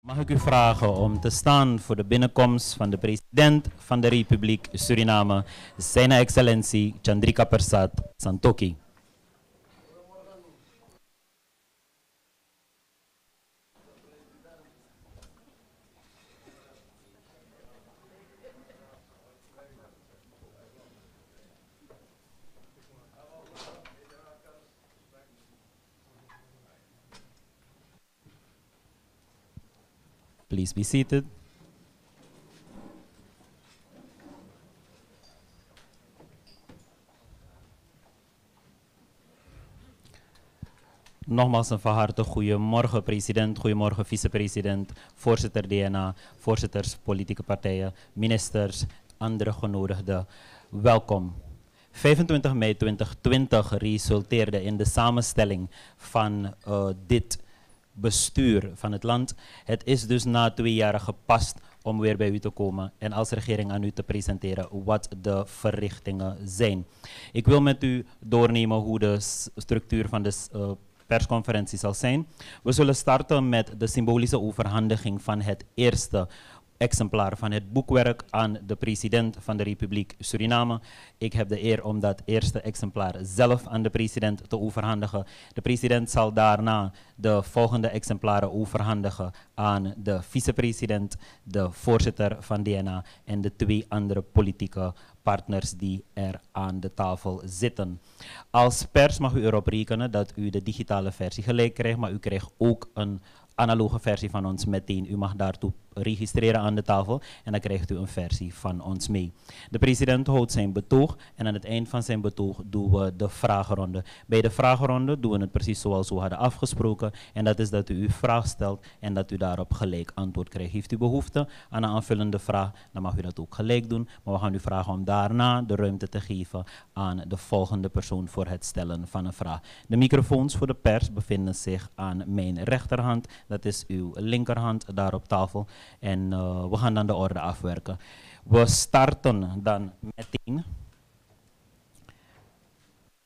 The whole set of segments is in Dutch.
Mag ik u vragen om te staan voor de binnenkomst van de president van de Republiek Suriname, Zijn Excellentie Chandrika Persat Santokhi. Please be seated. Nogmaals een van harte goedemorgen president, goedemorgen vicepresident, voorzitter DNA, voorzitters politieke partijen, ministers, andere genodigden. Welkom. 25 mei 2020 resulteerde in de samenstelling van uh, dit bestuur van het land. Het is dus na twee jaar gepast om weer bij u te komen en als regering aan u te presenteren wat de verrichtingen zijn. Ik wil met u doornemen hoe de structuur van de uh, persconferentie zal zijn. We zullen starten met de symbolische overhandiging van het eerste exemplaar van het boekwerk aan de president van de Republiek Suriname. Ik heb de eer om dat eerste exemplaar zelf aan de president te overhandigen. De president zal daarna de volgende exemplaren overhandigen aan de vicepresident, de voorzitter van DNA en de twee andere politieke partners die er aan de tafel zitten. Als pers mag u erop rekenen dat u de digitale versie gelijk krijgt, maar u krijgt ook een analoge versie van ons meteen. U mag daartoe registreren aan de tafel en dan krijgt u een versie van ons mee. De president houdt zijn betoog en aan het eind van zijn betoog doen we de vragenronde. Bij de vragenronde doen we het precies zoals we hadden afgesproken en dat is dat u uw vraag stelt en dat u daarop gelijk antwoord krijgt. Heeft u behoefte aan een aanvullende vraag, dan mag u dat ook gelijk doen, maar we gaan u vragen om daarna de ruimte te geven aan de volgende persoon voor het stellen van een vraag. De microfoons voor de pers bevinden zich aan mijn rechterhand, dat is uw linkerhand daar op tafel. En uh, we gaan dan de orde afwerken. We starten dan meteen.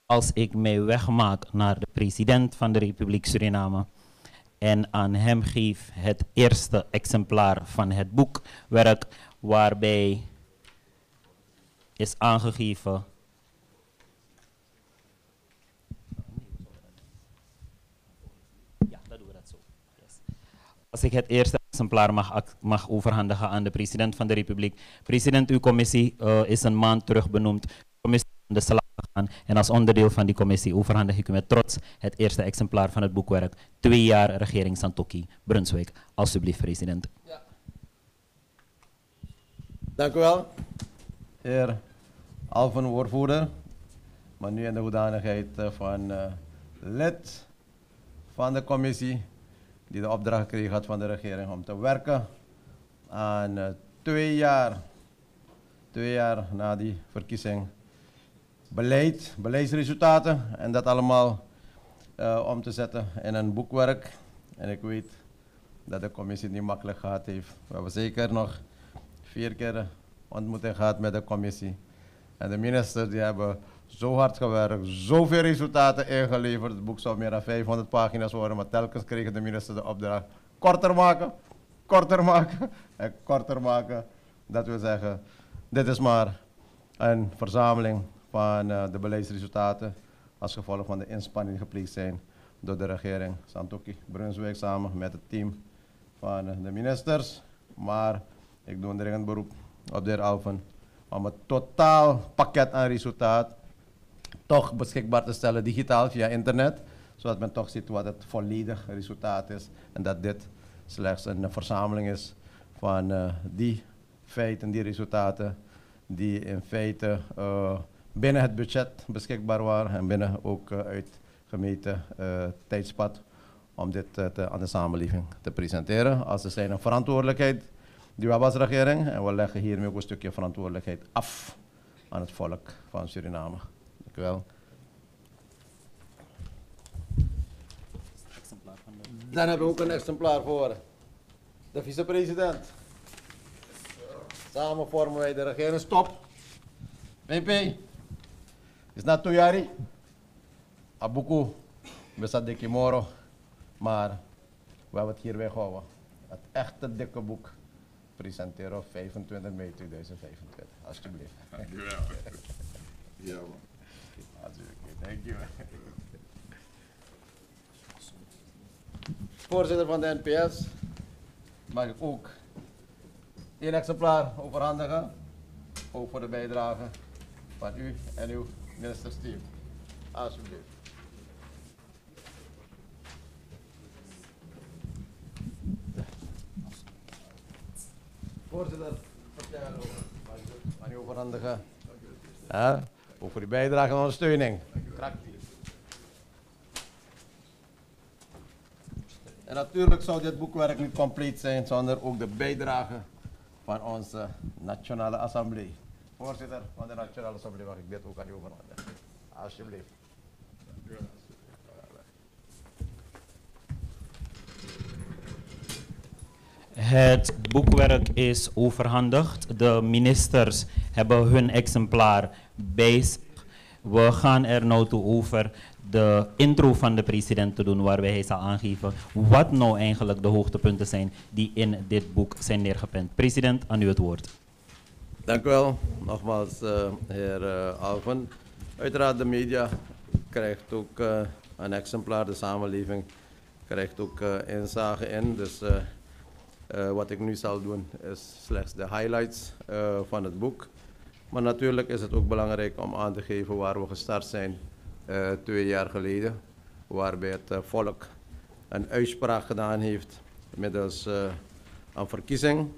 Als ik mij wegmaak naar de president van de Republiek Suriname en aan hem geef het eerste exemplaar van het boekwerk waarbij is aangegeven Als ik het eerste exemplaar mag, mag overhandigen aan de president van de Republiek. President, uw commissie uh, is een maand terug benoemd. De commissie aan de slag gegaan. En als onderdeel van die commissie overhandig ik u met trots het eerste exemplaar van het boekwerk. Twee jaar regering Santoki, Brunswijk. Alsjeblieft, president. Ja. Dank u wel, heer Alvan woordvoerder. Maar nu in de hoedanigheid eh, van uh, lid van de commissie die de opdracht gekregen had van de regering om te werken aan uh, twee jaar, twee jaar na die verkiezing, beleid, beleidsresultaten en dat allemaal uh, om te zetten in een boekwerk. En ik weet dat de commissie het niet makkelijk gehad heeft. We hebben zeker nog vier keer ontmoeting gehad met de commissie. En de ministers die hebben zo hard gewerkt, zoveel resultaten ingeleverd. Het boek zou meer dan 500 pagina's worden, maar telkens kregen de minister de opdracht korter maken, korter maken en korter maken. Dat wil zeggen, dit is maar een verzameling van uh, de beleidsresultaten als gevolg van de inspanningen gepleegd zijn door de regering Santoki Brunswijk samen met het team van de ministers. Maar ik doe een dringend beroep op de heer Alphen om het totaal pakket aan resultaat toch beschikbaar te stellen digitaal via internet. Zodat men toch ziet wat het volledige resultaat is. En dat dit slechts een verzameling is van uh, die feiten, die resultaten, die in feite uh, binnen het budget beschikbaar waren en binnen ook uh, uit gemeten tijdspad om dit aan de samenleving te presenteren. Als er zijn een verantwoordelijkheid die we als regering en we leggen hiermee ook een stukje verantwoordelijkheid af aan het volk van Suriname. Dank u wel. Dan hebben we ook een exemplaar voor de vicepresident. Samen vormen wij de regering. Stop. PP. Is dat Toyari? Abuku. We staan de Kimoro. Maar we hebben het hier weggehouden. het echte dikke boek presenteren op 25 mei 2025. Alsjeblieft. Dankjewel. Ja, man. Voorzitter van de NPS, mag ik ook één exemplaar overhandigen, ook voor de bijdrage van u en uw ministersteam. Alsjeblieft. Voorzitter. Mag ik u overhandigen? Ook voor die bijdrage en ondersteuning. En natuurlijk zou dit boekwerk niet compleet zijn zonder ook de bijdrage van onze Nationale Assemblée. Voorzitter van de Nationale Assemblée mag ik dit ook aan u overhandigen. Alsjeblieft. Het boekwerk is overhandigd. De ministers hebben hun exemplaar bij. We gaan er nou toe over de intro van de president te doen, waarbij hij zal aangeven wat nou eigenlijk de hoogtepunten zijn die in dit boek zijn neergepend. President, aan u het woord. Dank u wel. Nogmaals, eh, heer uh, Alven. Uiteraard, de media krijgt ook uh, een exemplaar, de samenleving krijgt ook inzage in. Dus wat ik nu zal doen is slechts de highlights van het boek. Maar natuurlijk is het ook belangrijk om aan te geven waar we gestart zijn uh, twee jaar geleden. Waarbij het uh, volk een uitspraak gedaan heeft middels uh, een verkiezing.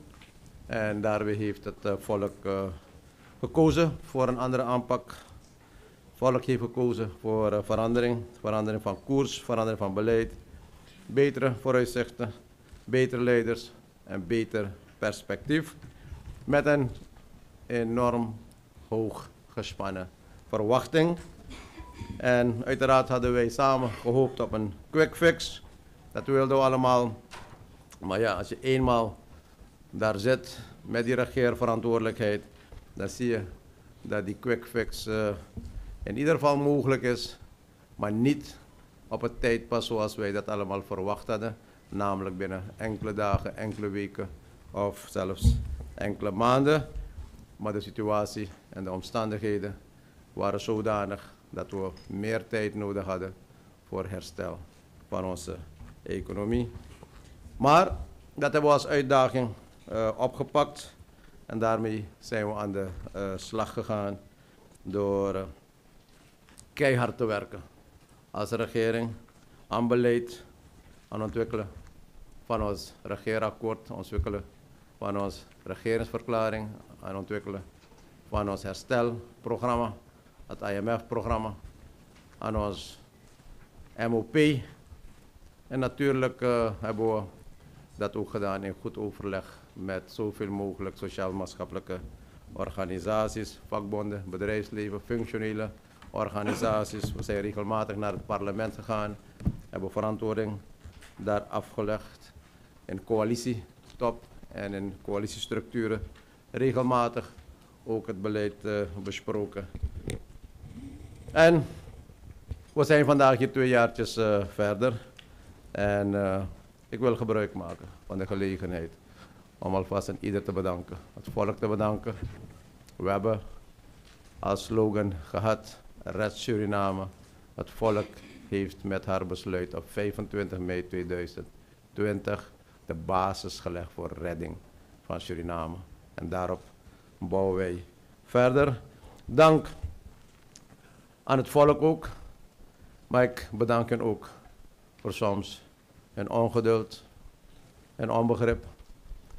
En daarbij heeft het volk gekozen voor een andere aanpak. Het volk heeft gekozen voor verandering, verandering van koers, verandering van beleid, betere vooruitzichten, betere leiders en beter perspectief. Met een enorm hoog gespannen verwachting. En uiteraard hadden wij samen gehoopt op een quick fix. Dat wilden we allemaal. Maar ja, als je eenmaal daar zit met die regeerverantwoordelijkheid, dan zie je dat die quick fix uh, in ieder geval mogelijk is, maar niet op het tijdpas zoals wij dat allemaal verwacht hadden. Namelijk binnen enkele dagen, enkele weken of zelfs enkele maanden. Maar de situatie en de omstandigheden waren zodanig dat we meer tijd nodig hadden voor herstel van onze economie. Maar dat hebben we als uitdaging uh, opgepakt en daarmee zijn we aan de uh, slag gegaan door uh, keihard te werken als regering aan beleid, aan ontwikkelen van ons regeerakkoord, ontwikkelen van onze regeringsverklaring, aan ontwikkelen van ons herstelprogramma, het IMF-programma, aan ons MOP. En natuurlijk uh, hebben we dat ook gedaan in goed overleg met zoveel mogelijk sociaal-maatschappelijke organisaties, vakbonden, bedrijfsleven, functionele organisaties. We zijn regelmatig naar het parlement gegaan, hebben verantwoording daar afgelegd in coalitietop en in coalitiestructuren regelmatig ook het beleid uh, besproken. En we zijn vandaag hier twee jaartjes uh, verder. En uh, ik wil gebruik maken van de gelegenheid om alvast aan ieder te bedanken. Het volk te bedanken. We hebben als slogan gehad, Red Suriname. Het volk heeft met haar besluit op 25 mei 2020 de basis gelegd voor redding van Suriname. En daarop bouwen wij verder. Dank aan het volk ook. Maar ik bedank hen ook voor soms hun ongeduld en onbegrip.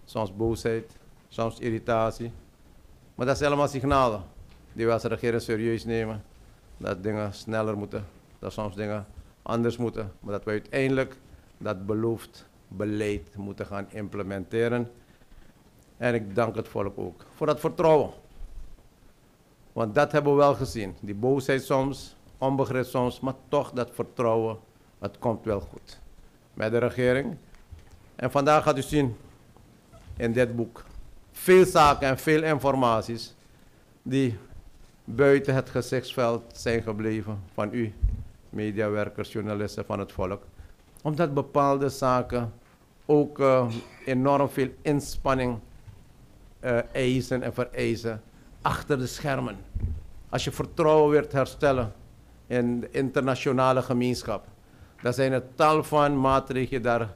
Soms boosheid, soms irritatie. Maar dat zijn allemaal signalen die we als regering serieus nemen. Dat dingen sneller moeten, dat soms dingen anders moeten. Maar dat we uiteindelijk dat beloofd beleid moeten gaan implementeren. En ik dank het volk ook voor dat vertrouwen. Want dat hebben we wel gezien. Die boosheid soms, onbegrip soms, maar toch dat vertrouwen, het komt wel goed. Met de regering. En vandaag gaat u zien in dit boek veel zaken en veel informaties die buiten het gezichtsveld zijn gebleven van u, mediawerkers, journalisten van het volk. Omdat bepaalde zaken ook uh, enorm veel inspanning uh, eisen en vereisen achter de schermen. Als je vertrouwen wilt herstellen in de internationale gemeenschap, dan zijn er tal van maatregelen daar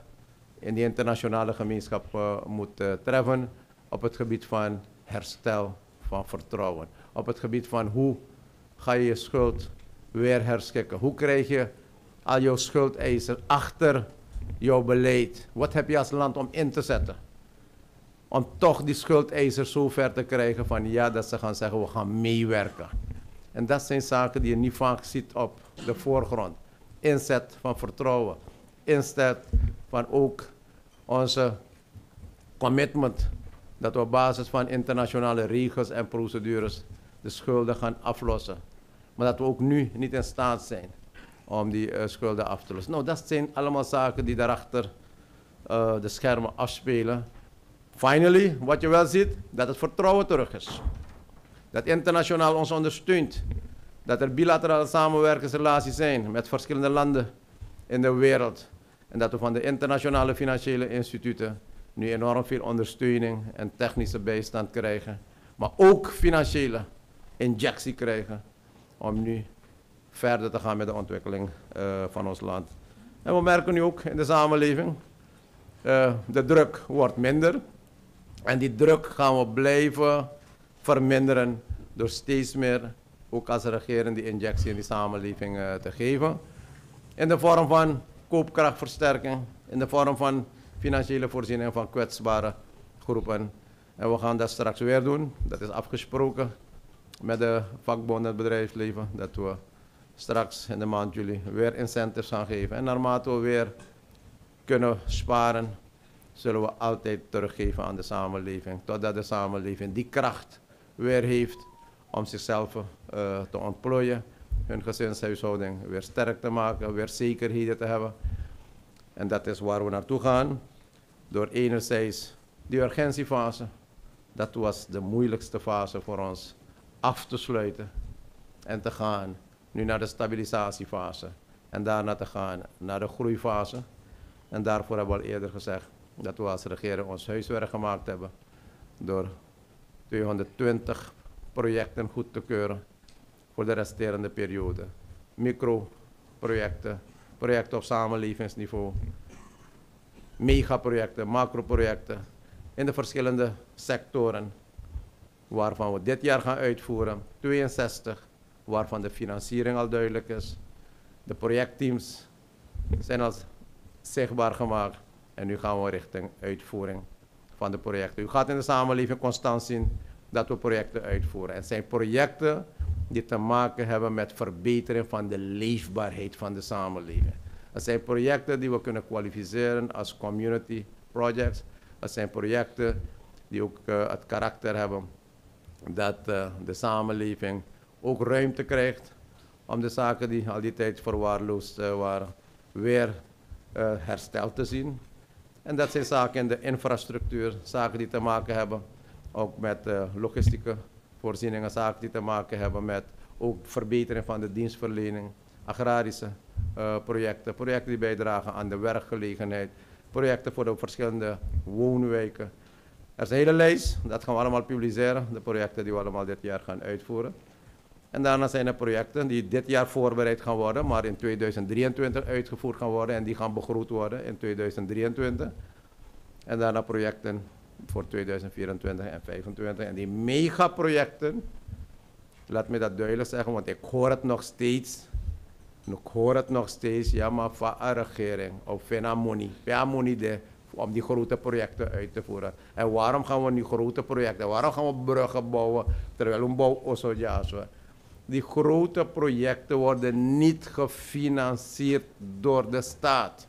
in die internationale gemeenschap uh, moet uh, treffen op het gebied van herstel van vertrouwen. Op het gebied van hoe ga je je schuld weer herschikken. Hoe krijg je al jouw schuldeisers achter jouw beleid? Wat heb je als land om in te zetten? Om toch die schuldeisers zo ver te krijgen van ja, dat ze gaan zeggen we gaan meewerken. En dat zijn zaken die je niet vaak ziet op de voorgrond. Inzet van vertrouwen. Inzet van ook onze commitment dat we op basis van internationale regels en procedures de schulden gaan aflossen. Maar dat we ook nu niet in staat zijn om die uh, schulden af te lossen. Nou, dat zijn allemaal zaken die daarachter uh, de schermen afspelen. Finally, wat je wel ziet, dat het vertrouwen terug is. Dat internationaal ons ondersteunt. Dat er bilaterale samenwerkingsrelaties zijn met verschillende landen in de wereld. En dat we van de internationale financiële instituten nu enorm veel ondersteuning en technische bijstand krijgen. Maar ook financiële injectie krijgen om nu verder te gaan met de ontwikkeling uh, van ons land. En we merken nu ook in de samenleving, uh, de druk wordt minder. En die druk gaan we blijven verminderen door steeds meer, ook als regering, die injectie in die samenleving uh, te geven. In de vorm van koopkrachtversterking, in de vorm van financiële voorziening van kwetsbare groepen. En we gaan dat straks weer doen. Dat is afgesproken met de vakbonden en het bedrijfsleven. Dat we straks in de maand juli weer incentives gaan geven. En naarmate we weer kunnen sparen, zullen we altijd teruggeven aan de samenleving. Totdat de samenleving die kracht weer heeft om zichzelf uh, te ontplooien. Hun gezinshuishouding weer sterk te maken, weer zekerheden te hebben. En dat is waar we naartoe gaan. Door enerzijds die urgentiefase, dat was de moeilijkste fase voor ons, af te sluiten en te gaan nu naar de stabilisatiefase en daarna te gaan naar de groeifase. En daarvoor hebben we al eerder gezegd dat we als regering ons huiswerk gemaakt hebben door 220 projecten goed te keuren voor de resterende periode. Microprojecten, projecten op samenlevingsniveau, megaprojecten, macroprojecten in de verschillende sectoren waarvan we dit jaar gaan uitvoeren, 62, waarvan de financiering al duidelijk is. De projectteams zijn al zichtbaar gemaakt en nu gaan we richting uitvoering van de projecten. U gaat in de samenleving constant zien dat we projecten uitvoeren. Het zijn projecten die te maken hebben met verbetering van de leefbaarheid van de samenleving. Het zijn projecten die we kunnen kwalificeren als community projects. Het zijn projecten die ook uh, het karakter hebben dat uh, de samenleving ook ruimte krijgt om de zaken die al die tijd verwaarloosd uh, waren, weer hersteld te zien. En dat zijn zaken in de infrastructuur, zaken die te maken hebben ook met logistieke voorzieningen, zaken die te maken hebben met ook verbetering van de dienstverlening, agrarische uh, projecten, projecten die bijdragen aan de werkgelegenheid, projecten voor de verschillende woonwijken. Er is een hele lijst, dat gaan we allemaal publiceren, de projecten die we allemaal dit jaar gaan uitvoeren. En daarna zijn er projecten die dit jaar voorbereid gaan worden, maar in 2023 uitgevoerd gaan worden en die gaan begroet worden in 2023. En daarna projecten voor 2024 en 2025. En die megaprojecten, laat me dat duidelijk zeggen, want ik hoor het nog steeds ik hoor het nog steeds, ja, maar van een regering of van de, om die grote projecten uit te voeren. En waarom gaan we nu grote projecten, waarom gaan we bruggen bouwen, terwijl we bouwen. Die grote projecten worden niet gefinancierd door de staat.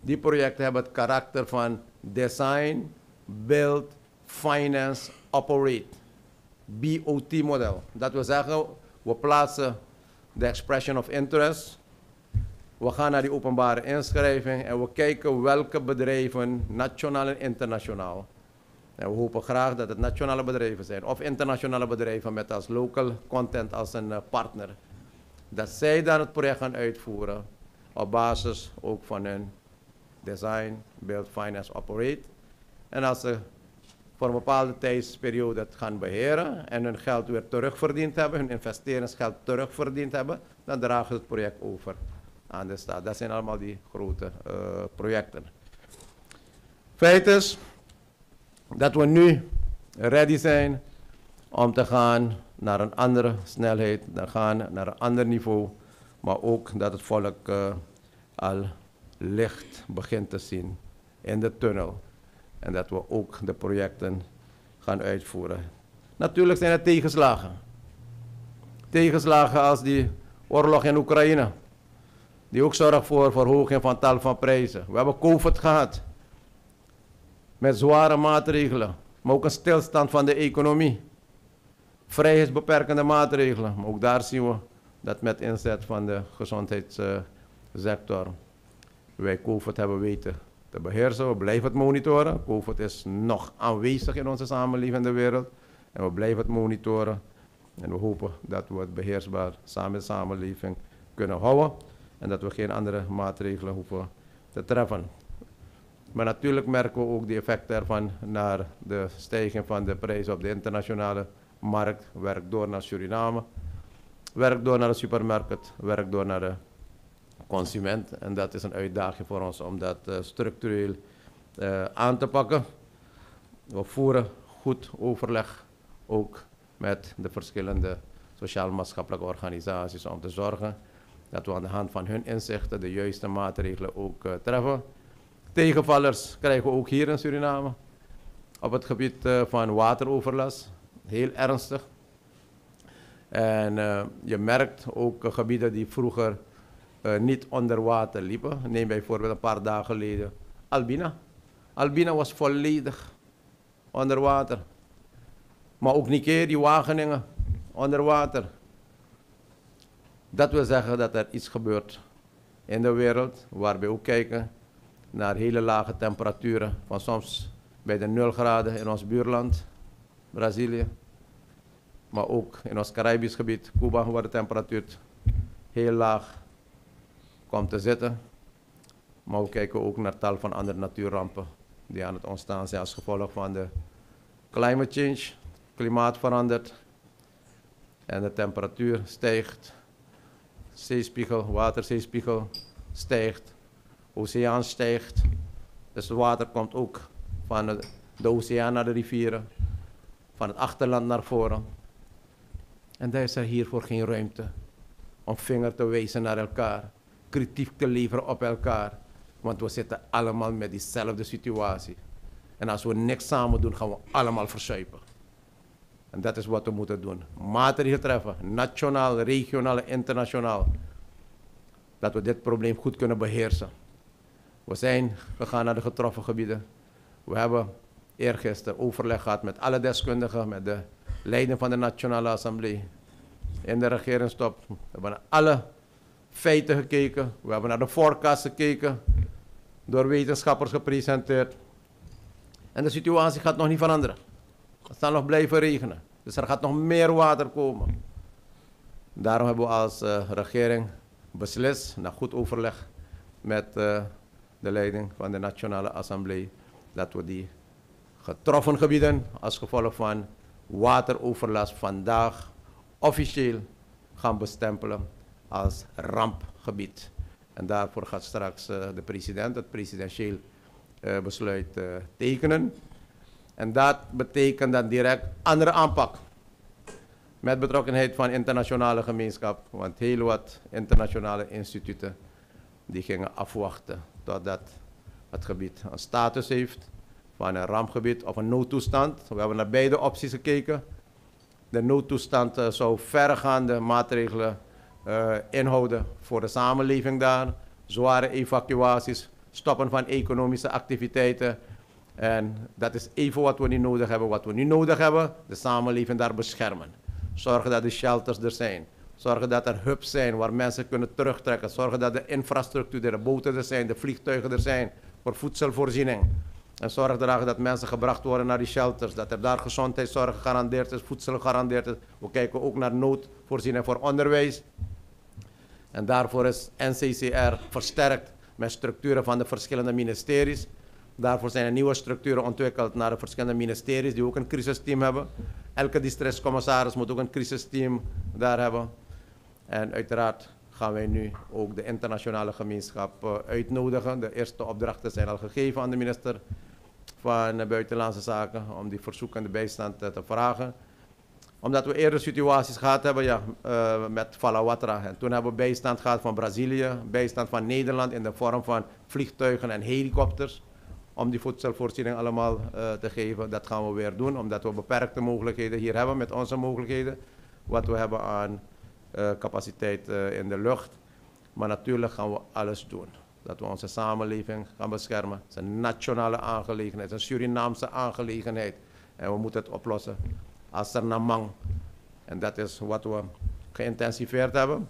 Die projecten hebben het karakter van design, build, finance, operate. BOT-model. Dat wil zeggen, we plaatsen de expression of interest. We gaan naar die openbare inschrijving en we kijken welke bedrijven, nationaal en internationaal. En we hopen graag dat het nationale bedrijven zijn of internationale bedrijven met als local content als een uh, partner. Dat zij dan het project gaan uitvoeren op basis ook van hun design, build, finance, operate. En als ze voor een bepaalde tijdsperiode het gaan beheren en hun geld weer terugverdiend hebben, hun investeringsgeld terugverdiend hebben, dan dragen ze het project over aan de staat. Dat zijn allemaal die grote uh, projecten. Feit is dat we nu ready zijn om te gaan naar een andere snelheid, te gaan naar een ander niveau, maar ook dat het volk uh, al licht begint te zien in de tunnel. En dat we ook de projecten gaan uitvoeren. Natuurlijk zijn er tegenslagen. Tegenslagen als die oorlog in Oekraïne. Die ook zorgt voor verhoging van tal van prijzen. We hebben COVID gehad. Met zware maatregelen. Maar ook een stilstand van de economie. Vrijheidsbeperkende maatregelen. Maar ook daar zien we dat met inzet van de gezondheidssector wij COVID hebben weten te beheersen. We blijven het monitoren. COVID is nog aanwezig in onze samenleving in de wereld. En we blijven het monitoren. En we hopen dat we het beheersbaar samen samenleving kunnen houden. En dat we geen andere maatregelen hoeven te treffen. Maar natuurlijk merken we ook de effecten ervan naar de stijging van de prijs op de internationale markt. Werk door naar Suriname. Werk door naar de supermarkt. Werk door naar de consument. En dat is een uitdaging voor ons om dat uh, structureel uh, aan te pakken. We voeren goed overleg ook met de verschillende sociaal-maatschappelijke organisaties om te zorgen dat we aan de hand van hun inzichten de juiste maatregelen ook uh, treffen. Tegenvallers krijgen we ook hier in Suriname op het gebied van wateroverlast, heel ernstig. En je merkt ook gebieden die vroeger uh, niet onder water liepen. Neem bijvoorbeeld een paar dagen geleden Albina. Albina was volledig onder water. Maar ook die Wageningen, onder water. Dat wil zeggen dat er iets gebeurt in de wereld, waar we ook kijken naar hele lage temperaturen, van soms bij de 0 graden in ons buurland, Brazilië. Maar ook in ons Caribisch gebied, Cuba, waar de temperatuur heel laag komt te zitten. Maar we kijken ook naar tal van andere natuurrampen die aan het ontstaan zijn als gevolg van de climate change. Klimaat verandert en de temperatuur stijgt. Zeespiegel, waterzeespiegel stijgt. Oceaan stijgt. Dus het water komt ook van de, oceaan naar de rivieren. Van het achterland naar voren. En daar is er hiervoor geen ruimte om vinger te wijzen naar elkaar kritiek te leveren op elkaar. Want we zitten allemaal met diezelfde situatie. En als we niks samen doen, gaan we allemaal verzuipen. En dat is wat we moeten doen. Maatregelen treffen, nationaal, regionaal en internationaal. Dat we dit probleem goed kunnen beheersen. We zijn gegaan naar de getroffen gebieden. We hebben eergisteren overleg gehad met alle deskundigen, met de leiding van de Nationale Assemblée. In de regeringstop. We hebben alle feiten gekeken, we hebben naar de forecast gekeken, door wetenschappers gepresenteerd. En de situatie gaat nog niet veranderen. Het zal nog blijven regenen. Dus er gaat nog meer water komen. Daarom hebben we als uh, regering beslist, na goed overleg met uh, de leiding van de Nationale Assemblée, dat we die getroffen gebieden als gevolg van wateroverlast vandaag officieel gaan bestempelen als rampgebied. En daarvoor gaat straks uh, de president het presidentieel uh, besluit uh, tekenen. En dat betekent dan direct andere aanpak. Met betrokkenheid van internationale gemeenschap. Want heel wat internationale instituten die gingen afwachten totdat het gebied een status heeft van een rampgebied of een noodtoestand. We hebben naar beide opties gekeken. De noodtoestand zou verregaande maatregelen uh, inhouden voor de samenleving daar. Zware evacuaties, stoppen van economische activiteiten. En dat is even wat we nu nodig hebben. Wat we nu nodig hebben, de samenleving daar beschermen. Zorgen dat de shelters er zijn. Zorgen dat er hubs zijn waar mensen kunnen terugtrekken. Zorgen dat de infrastructuur, de boten er zijn, de vliegtuigen er zijn voor voedselvoorziening. En zorg ervoor dat mensen gebracht worden naar die shelters. Dat er daar gezondheidszorg gegarandeerd is, voedsel gegarandeerd is. We kijken ook naar noodvoorziening voor onderwijs. En daarvoor is NCCR versterkt met structuren van de verschillende ministeries. Daarvoor zijn er nieuwe structuren ontwikkeld naar de verschillende ministeries die ook een crisisteam hebben. Elke districtscommissaris moet ook een crisisteam daar hebben. En uiteraard gaan wij nu ook de internationale gemeenschap uh, uitnodigen. De eerste opdrachten zijn al gegeven aan de minister van Buitenlandse Zaken om die verzoeken de bijstand uh, te vragen. Omdat we eerder situaties gehad hebben ja, uh, met Falawatra. En toen hebben we bijstand gehad van Brazilië, bijstand van Nederland in de vorm van vliegtuigen en helikopters. Om die voedselvoorziening allemaal te geven. Dat gaan we weer doen, omdat we beperkte mogelijkheden hier hebben met onze mogelijkheden. Wat we hebben aan capaciteit uh, in de lucht. Maar natuurlijk gaan we alles doen. Dat we onze samenleving gaan beschermen. Het is een nationale aangelegenheid, een Surinaamse aangelegenheid. En we moeten het oplossen als er namang. En dat is wat we geïntensiveerd hebben.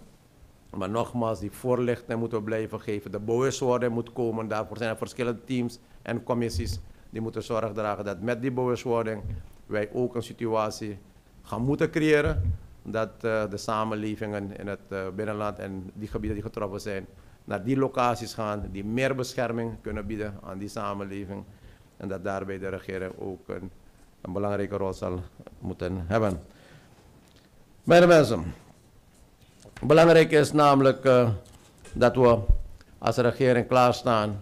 Maar nogmaals, die voorlichting moeten we blijven geven. De bewustwording moet komen. Daarvoor zijn er verschillende teams en commissies die moeten zorg dragen dat met die bewustwording wij ook een situatie gaan moeten creëren dat uh, de samenlevingen in het uh, binnenland en die gebieden die getroffen zijn, naar die locaties gaan, die meer bescherming kunnen bieden aan die samenleving. En dat daarbij de regering ook een, een belangrijke rol zal moeten hebben. Mijn mensen, belangrijk is namelijk uh, dat we als regering klaarstaan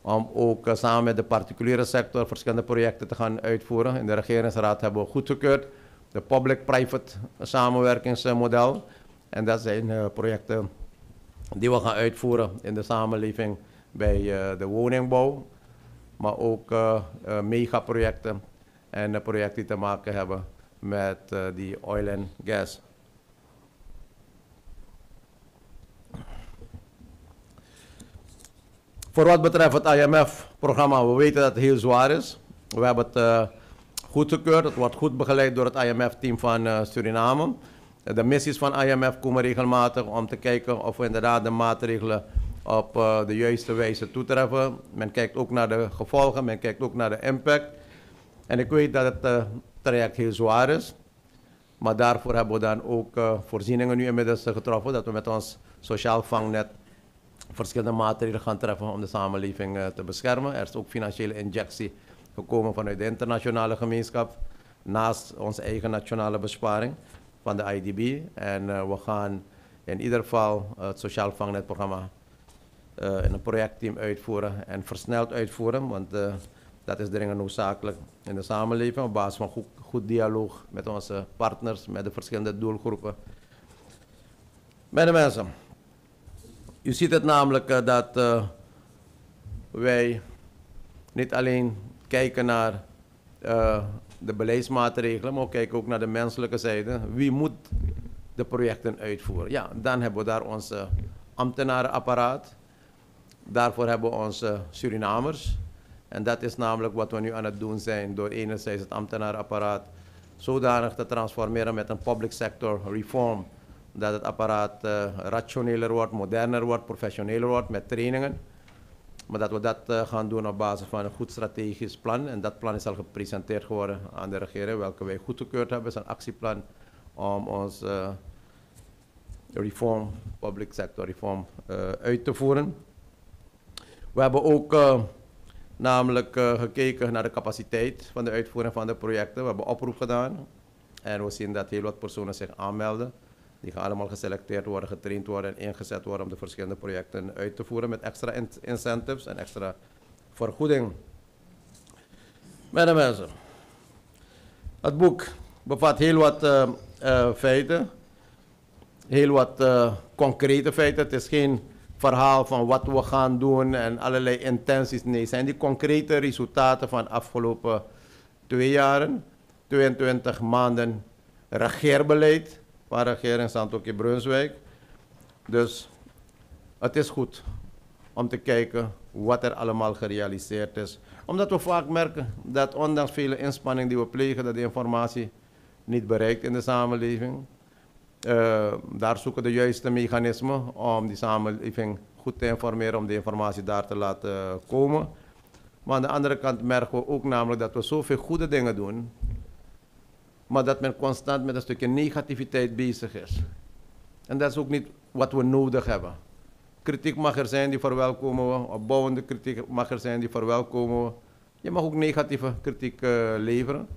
om ook samen met de particuliere sector verschillende projecten te gaan uitvoeren. In de regeringsraad hebben we goedgekeurd de public-private samenwerkingsmodel. En dat zijn uh, projecten die we gaan uitvoeren in de samenleving bij uh, de woningbouw, maar ook uh, megaprojecten en projecten die te maken hebben met die oil en gas. Voor wat betreft het IMF-programma, we weten dat het heel zwaar is. We hebben het goedgekeurd. Het wordt goed begeleid door het IMF-team van uh, Suriname. De missies van IMF komen regelmatig om te kijken of we inderdaad de maatregelen op uh, de juiste wijze toetreffen. Men kijkt ook naar de gevolgen, men kijkt ook naar de impact. En ik weet dat het traject heel zwaar is. Maar daarvoor hebben we dan ook voorzieningen nu inmiddels getroffen. Dat we met ons sociaal vangnet verschillende maatregelen gaan treffen om de samenleving te beschermen. Er is ook financiële injectie gekomen vanuit de internationale gemeenschap, naast onze eigen nationale besparing van de IDB. En uh, we gaan in ieder geval het Sociaal Vangnetprogramma uh, in een projectteam uitvoeren en versneld uitvoeren, want uh, dat is dringend noodzakelijk in de samenleving op basis van goed, goed dialoog met onze partners, met de verschillende doelgroepen. Mijn mensen, u ziet het namelijk dat wij niet alleen kijken naar uh, de beleidsmaatregelen, maar we kijken ook naar de menselijke zijde. Wie moet de projecten uitvoeren? Ja, dan hebben we daar onze ambtenarenapparaat. Daarvoor hebben we onze Surinamers. En dat is namelijk wat we nu aan het doen zijn door enerzijds het ambtenarenapparaat zodanig te transformeren met een public sector reform. Dat het apparaat uh, rationeler wordt, moderner wordt, professioneler wordt met trainingen. Maar dat we dat uh, gaan doen op basis van een goed strategisch plan. En dat plan is al gepresenteerd geworden aan de regering, welke wij goedgekeurd hebben. Het is een actieplan om ons uh, reform, public sector reform, uh, uit te voeren. We hebben ook namelijk gekeken naar de capaciteit van de uitvoering van de projecten. We hebben oproep gedaan en we zien dat heel wat personen zich aanmelden. Die gaan allemaal geselecteerd worden, getraind worden en ingezet worden om de verschillende projecten uit te voeren met extra in incentives en extra vergoeding. Mijn mensen, het boek bevat heel wat uh, uh, feiten, heel wat uh, concrete feiten. Het is geen verhaal van wat we gaan doen en allerlei intenties. Nee, het zijn die concrete resultaten van de afgelopen twee jaren, 22 maanden regeerbeleid van regering Santoki Brunswijk. Dus het is goed om te kijken wat er allemaal gerealiseerd is. Omdat we vaak merken dat ondanks vele inspanningen die we plegen, dat de informatie niet bereikt in de samenleving. Uh, daar zoeken de juiste mechanismen om die samenleving goed te informeren, om de informatie daar te laten komen. Maar aan de andere kant merken we ook namelijk dat we zoveel goede dingen doen, maar dat men constant met een stukje negativiteit bezig is. En dat is ook niet wat we nodig hebben. Kritiek mag er zijn, die verwelkomen we. Opbouwende kritiek mag er zijn, die verwelkomen we. Je mag ook negatieve kritiek uh, leveren.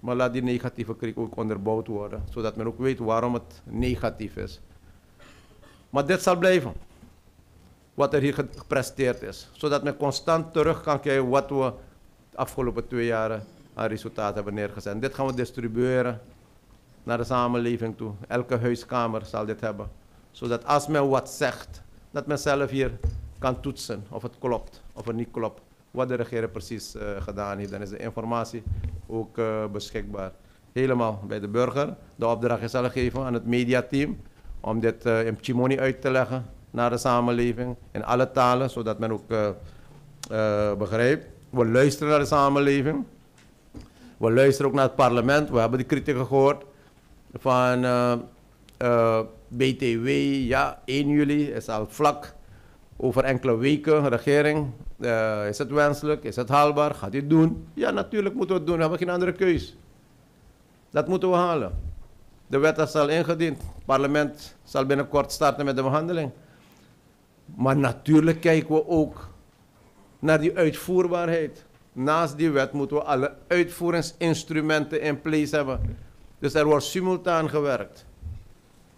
Maar laat die negatieve kritiek ook onderbouwd worden, zodat men ook weet waarom het negatief is. Maar dit zal blijven, wat er hier gepresteerd is. Zodat men constant terug kan kijken wat we de afgelopen twee jaren aan resultaten hebben neergezet. Dit gaan we distribueren naar de samenleving toe. Elke huiskamer zal dit hebben. Zodat als men wat zegt, dat men zelf hier kan toetsen of het klopt of het niet klopt. Wat de regering precies uh, gedaan heeft. Dan is de informatie ook uh, beschikbaar. Helemaal bij de burger. De opdracht is al gegeven aan het mediateam om dit uh, in Chimoni uit te leggen naar de samenleving in alle talen, zodat men ook begrijpt. We luisteren naar de samenleving. We luisteren ook naar het parlement. We hebben die kritieken gehoord van uh, uh, BTW. Ja, 1 juli is al vlak. Over enkele weken, regering. Uh, is het wenselijk? Is het haalbaar? Gaat het doen? Ja, natuurlijk moeten we het doen. We hebben geen andere keus. Dat moeten we halen. De wet is al ingediend. Het parlement zal binnenkort starten met de behandeling. Maar natuurlijk kijken we ook naar die uitvoerbaarheid. Naast die wet moeten we alle uitvoeringsinstrumenten in place hebben. Dus er wordt simultaan gewerkt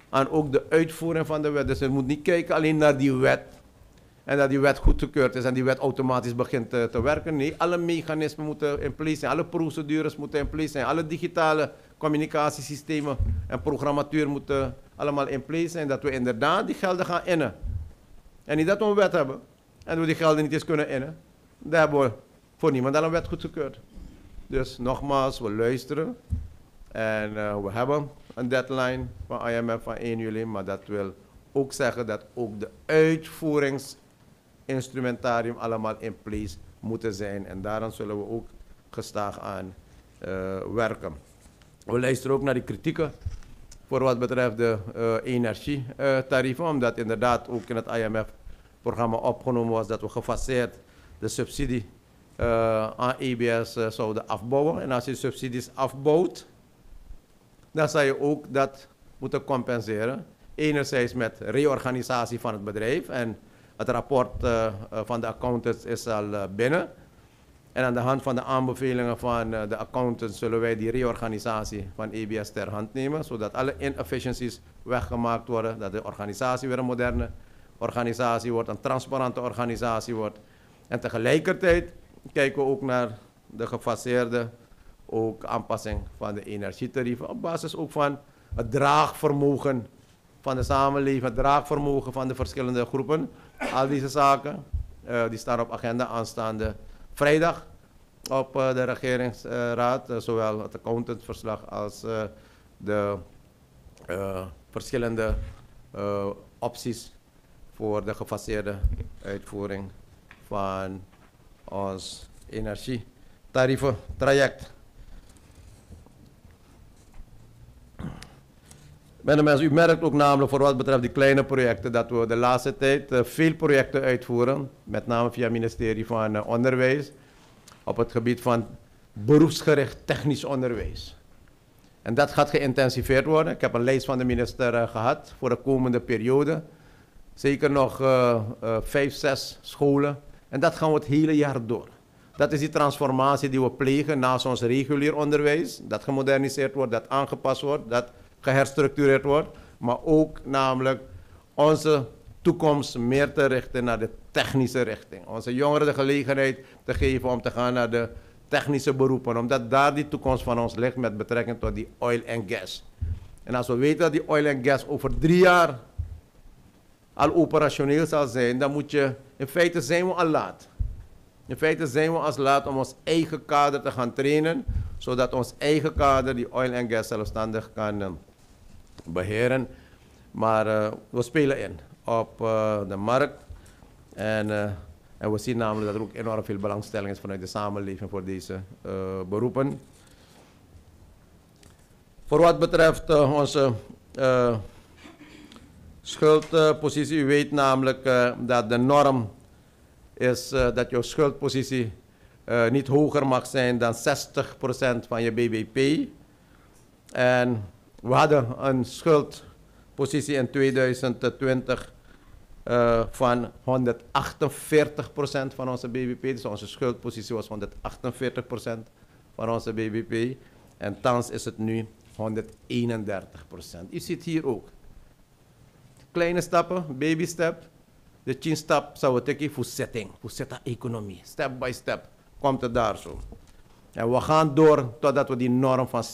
aan ook de uitvoering van de wet. Dus je moet niet kijken alleen naar die wet en dat die wet goedgekeurd is en die wet automatisch begint te, te, werken. Nee, alle mechanismen moeten in place zijn, alle procedures moeten in place zijn, alle digitale communicatiesystemen en programmatuur moeten allemaal in place zijn. Dat we inderdaad die gelden gaan innen. En niet dat we een wet hebben en we die gelden niet eens kunnen innen. Daar hebben we voor niemand al een wet goedgekeurd. Dus nogmaals, we luisteren. En uh, we hebben een deadline van IMF van 1 juli, maar dat wil ook zeggen dat ook de uitvoeringsinstrumentarium allemaal in place moeten zijn. En daaraan zullen we ook gestaag aan uh, werken. We luisteren ook naar die kritieken voor wat betreft de uh, energietarieven, omdat inderdaad ook in het IMF-programma opgenomen was dat we gefaseerd de subsidie aan EBS uh, zouden afbouwen. En als je subsidies afbouwt, dan zou je ook dat moeten compenseren. Enerzijds met reorganisatie van het bedrijf. En het rapport uh, van de accountants is al binnen. En aan de hand van de aanbevelingen van de accountants zullen wij die reorganisatie van EBS ter hand nemen. Zodat alle inefficiencies weggemaakt worden. Dat de organisatie weer een moderne organisatie wordt, een transparante organisatie wordt. En tegelijkertijd kijken we ook naar de gefaseerde ook aanpassing van de energietarieven. Op basis ook van het draagvermogen van de samenleving, het draagvermogen van de verschillende groepen. Al deze zaken uh, die staan op agenda aanstaande vrijdag op uh, de regeringsraad. Uh, zowel het accountantsverslag als de verschillende opties voor de gefaseerde uitvoering van ons energietarieven traject. Meneer u merkt ook namelijk voor wat betreft die kleine projecten dat we de laatste tijd uh, veel projecten uitvoeren, met name via het ministerie van uh, Onderwijs, op het gebied van beroepsgericht technisch onderwijs. En dat gaat geïntensiveerd worden. Ik heb een lijst van de minister uh, gehad voor de komende periode. Zeker nog vijf, zes scholen en dat gaan we het hele jaar door. Dat is die transformatie die we plegen naast ons regulier onderwijs. Dat gemoderniseerd wordt, dat aangepast wordt, dat geherstructureerd wordt. Maar ook namelijk onze toekomst meer te richten naar de technische richting. Onze jongeren de gelegenheid te geven om te gaan naar de technische beroepen. Omdat daar die toekomst van ons ligt met betrekking tot die oil en gas. En als we weten dat die oil en gas over drie jaar al operationeel zal zijn, dan moet je, in feite zijn we al laat. In feite zijn we als laat om ons eigen kader te gaan trainen, zodat ons eigen kader die oil en gas zelfstandig kan uh, beheren. Maar uh, we spelen in op uh, de markt en, en we zien namelijk dat er ook enorm veel belangstelling is vanuit de samenleving voor deze beroepen. Voor wat betreft onze schuldpositie. U weet namelijk uh, dat de norm is uh, dat jouw schuldpositie uh, niet hoger mag zijn dan 60% van je BBP. En we hadden een schuldpositie in 2020 uh, van 148% van onze BBP. Dus onze schuldpositie was 148% van onze BBP. En thans is het nu 131%. U ziet hier ook. Kleine stappen, baby step. De 10 stap zou het ik voor setting, voor zetten economie. Step by step komt het daar zo. En we gaan door totdat we die norm van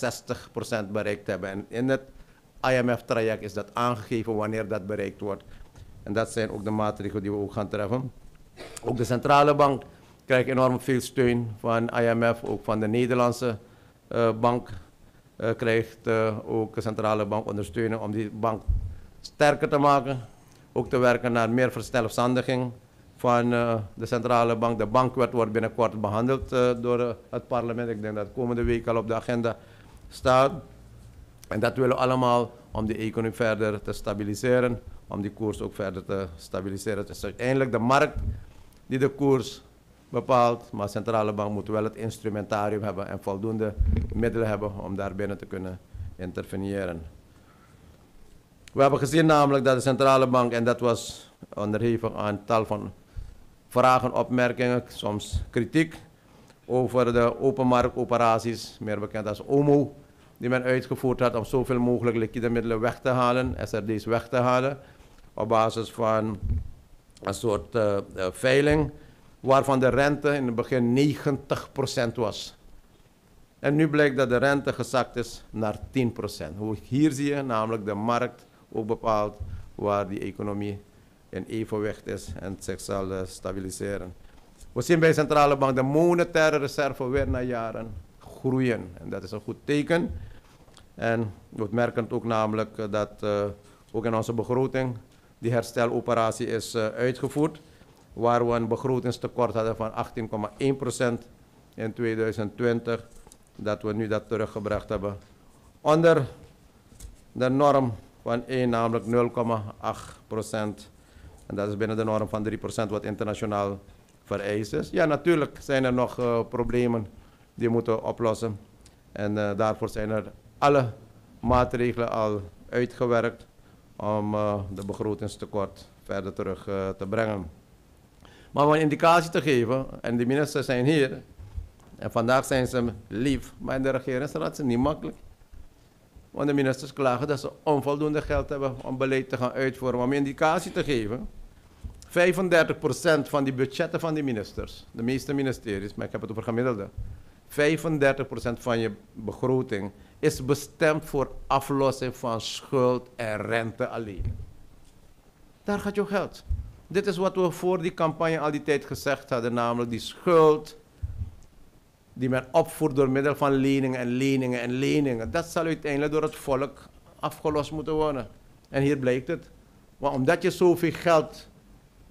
60% bereikt hebben. En in het IMF-traject is dat aangegeven wanneer dat bereikt wordt. En dat zijn ook de maatregelen die we ook gaan treffen. Ook de centrale bank krijgt enorm veel steun van IMF, ook van de Nederlandse uh, bank uh, krijgt uh, ook de centrale bank ondersteuning om die bank sterker te maken. Ook te werken naar meer verzelfstandiging van de centrale bank. De bankwet wordt binnenkort behandeld door het parlement. Ik denk dat komende week al op de agenda staat. En dat willen we allemaal om de economie verder te stabiliseren, om die koers ook verder te stabiliseren. Het is uiteindelijk de markt die de koers bepaalt, maar de centrale bank moet wel het instrumentarium hebben en voldoende middelen hebben om daar binnen te kunnen interveneren. We hebben gezien namelijk dat de centrale bank, en dat was onderhevig aan tal van vragen, opmerkingen, soms kritiek over de openmarktoperaties, meer bekend als OMO, die men uitgevoerd had om zoveel mogelijk liquide middelen weg te halen, SRD's weg te halen, op basis van een soort uh, uh, veiling, waarvan de rente in het begin 90% was. En nu blijkt dat de rente gezakt is naar 10%. Hier zie je namelijk de markt ook bepaalt waar die economie in evenwicht is en zich zal uh, stabiliseren. We zien bij de centrale bank de monetaire reserve weer na jaren groeien. En dat is een goed teken. En we merken ook namelijk eh, dat uh, ook in onze begroting die hersteloperatie is uitgevoerd. Waar we een begrotingstekort hadden van 18,1% in 2020. Dat we nu dat teruggebracht hebben onder de norm van 1, namelijk 0,8%. En dat is binnen de norm van 3% wat internationaal vereist is. Ja, natuurlijk zijn er nog uh, problemen die moeten oplossen. En uh, daarvoor zijn er alle maatregelen al uitgewerkt om uh, de begrotingstekort verder terug te brengen. Maar om een indicatie te geven, en de ministers zijn hier, en vandaag zijn ze lief, maar in de regeringsraad is het niet makkelijk. Want de ministers klagen dat ze onvoldoende geld hebben om beleid te gaan uitvoeren. Om indicatie te geven, 35% van die budgetten van de ministers, de meeste ministeries, maar ik heb het over gemiddelde, 35% van je begroting is bestemd voor aflossing van schuld en rente alleen. Daar gaat jouw geld. Dit is wat we voor die campagne al die tijd gezegd hadden, namelijk die schuld die men opvoert door middel van leningen en leningen en leningen. Dat zal uiteindelijk door het volk afgelost moeten worden. En hier blijkt het. Maar omdat je zoveel geld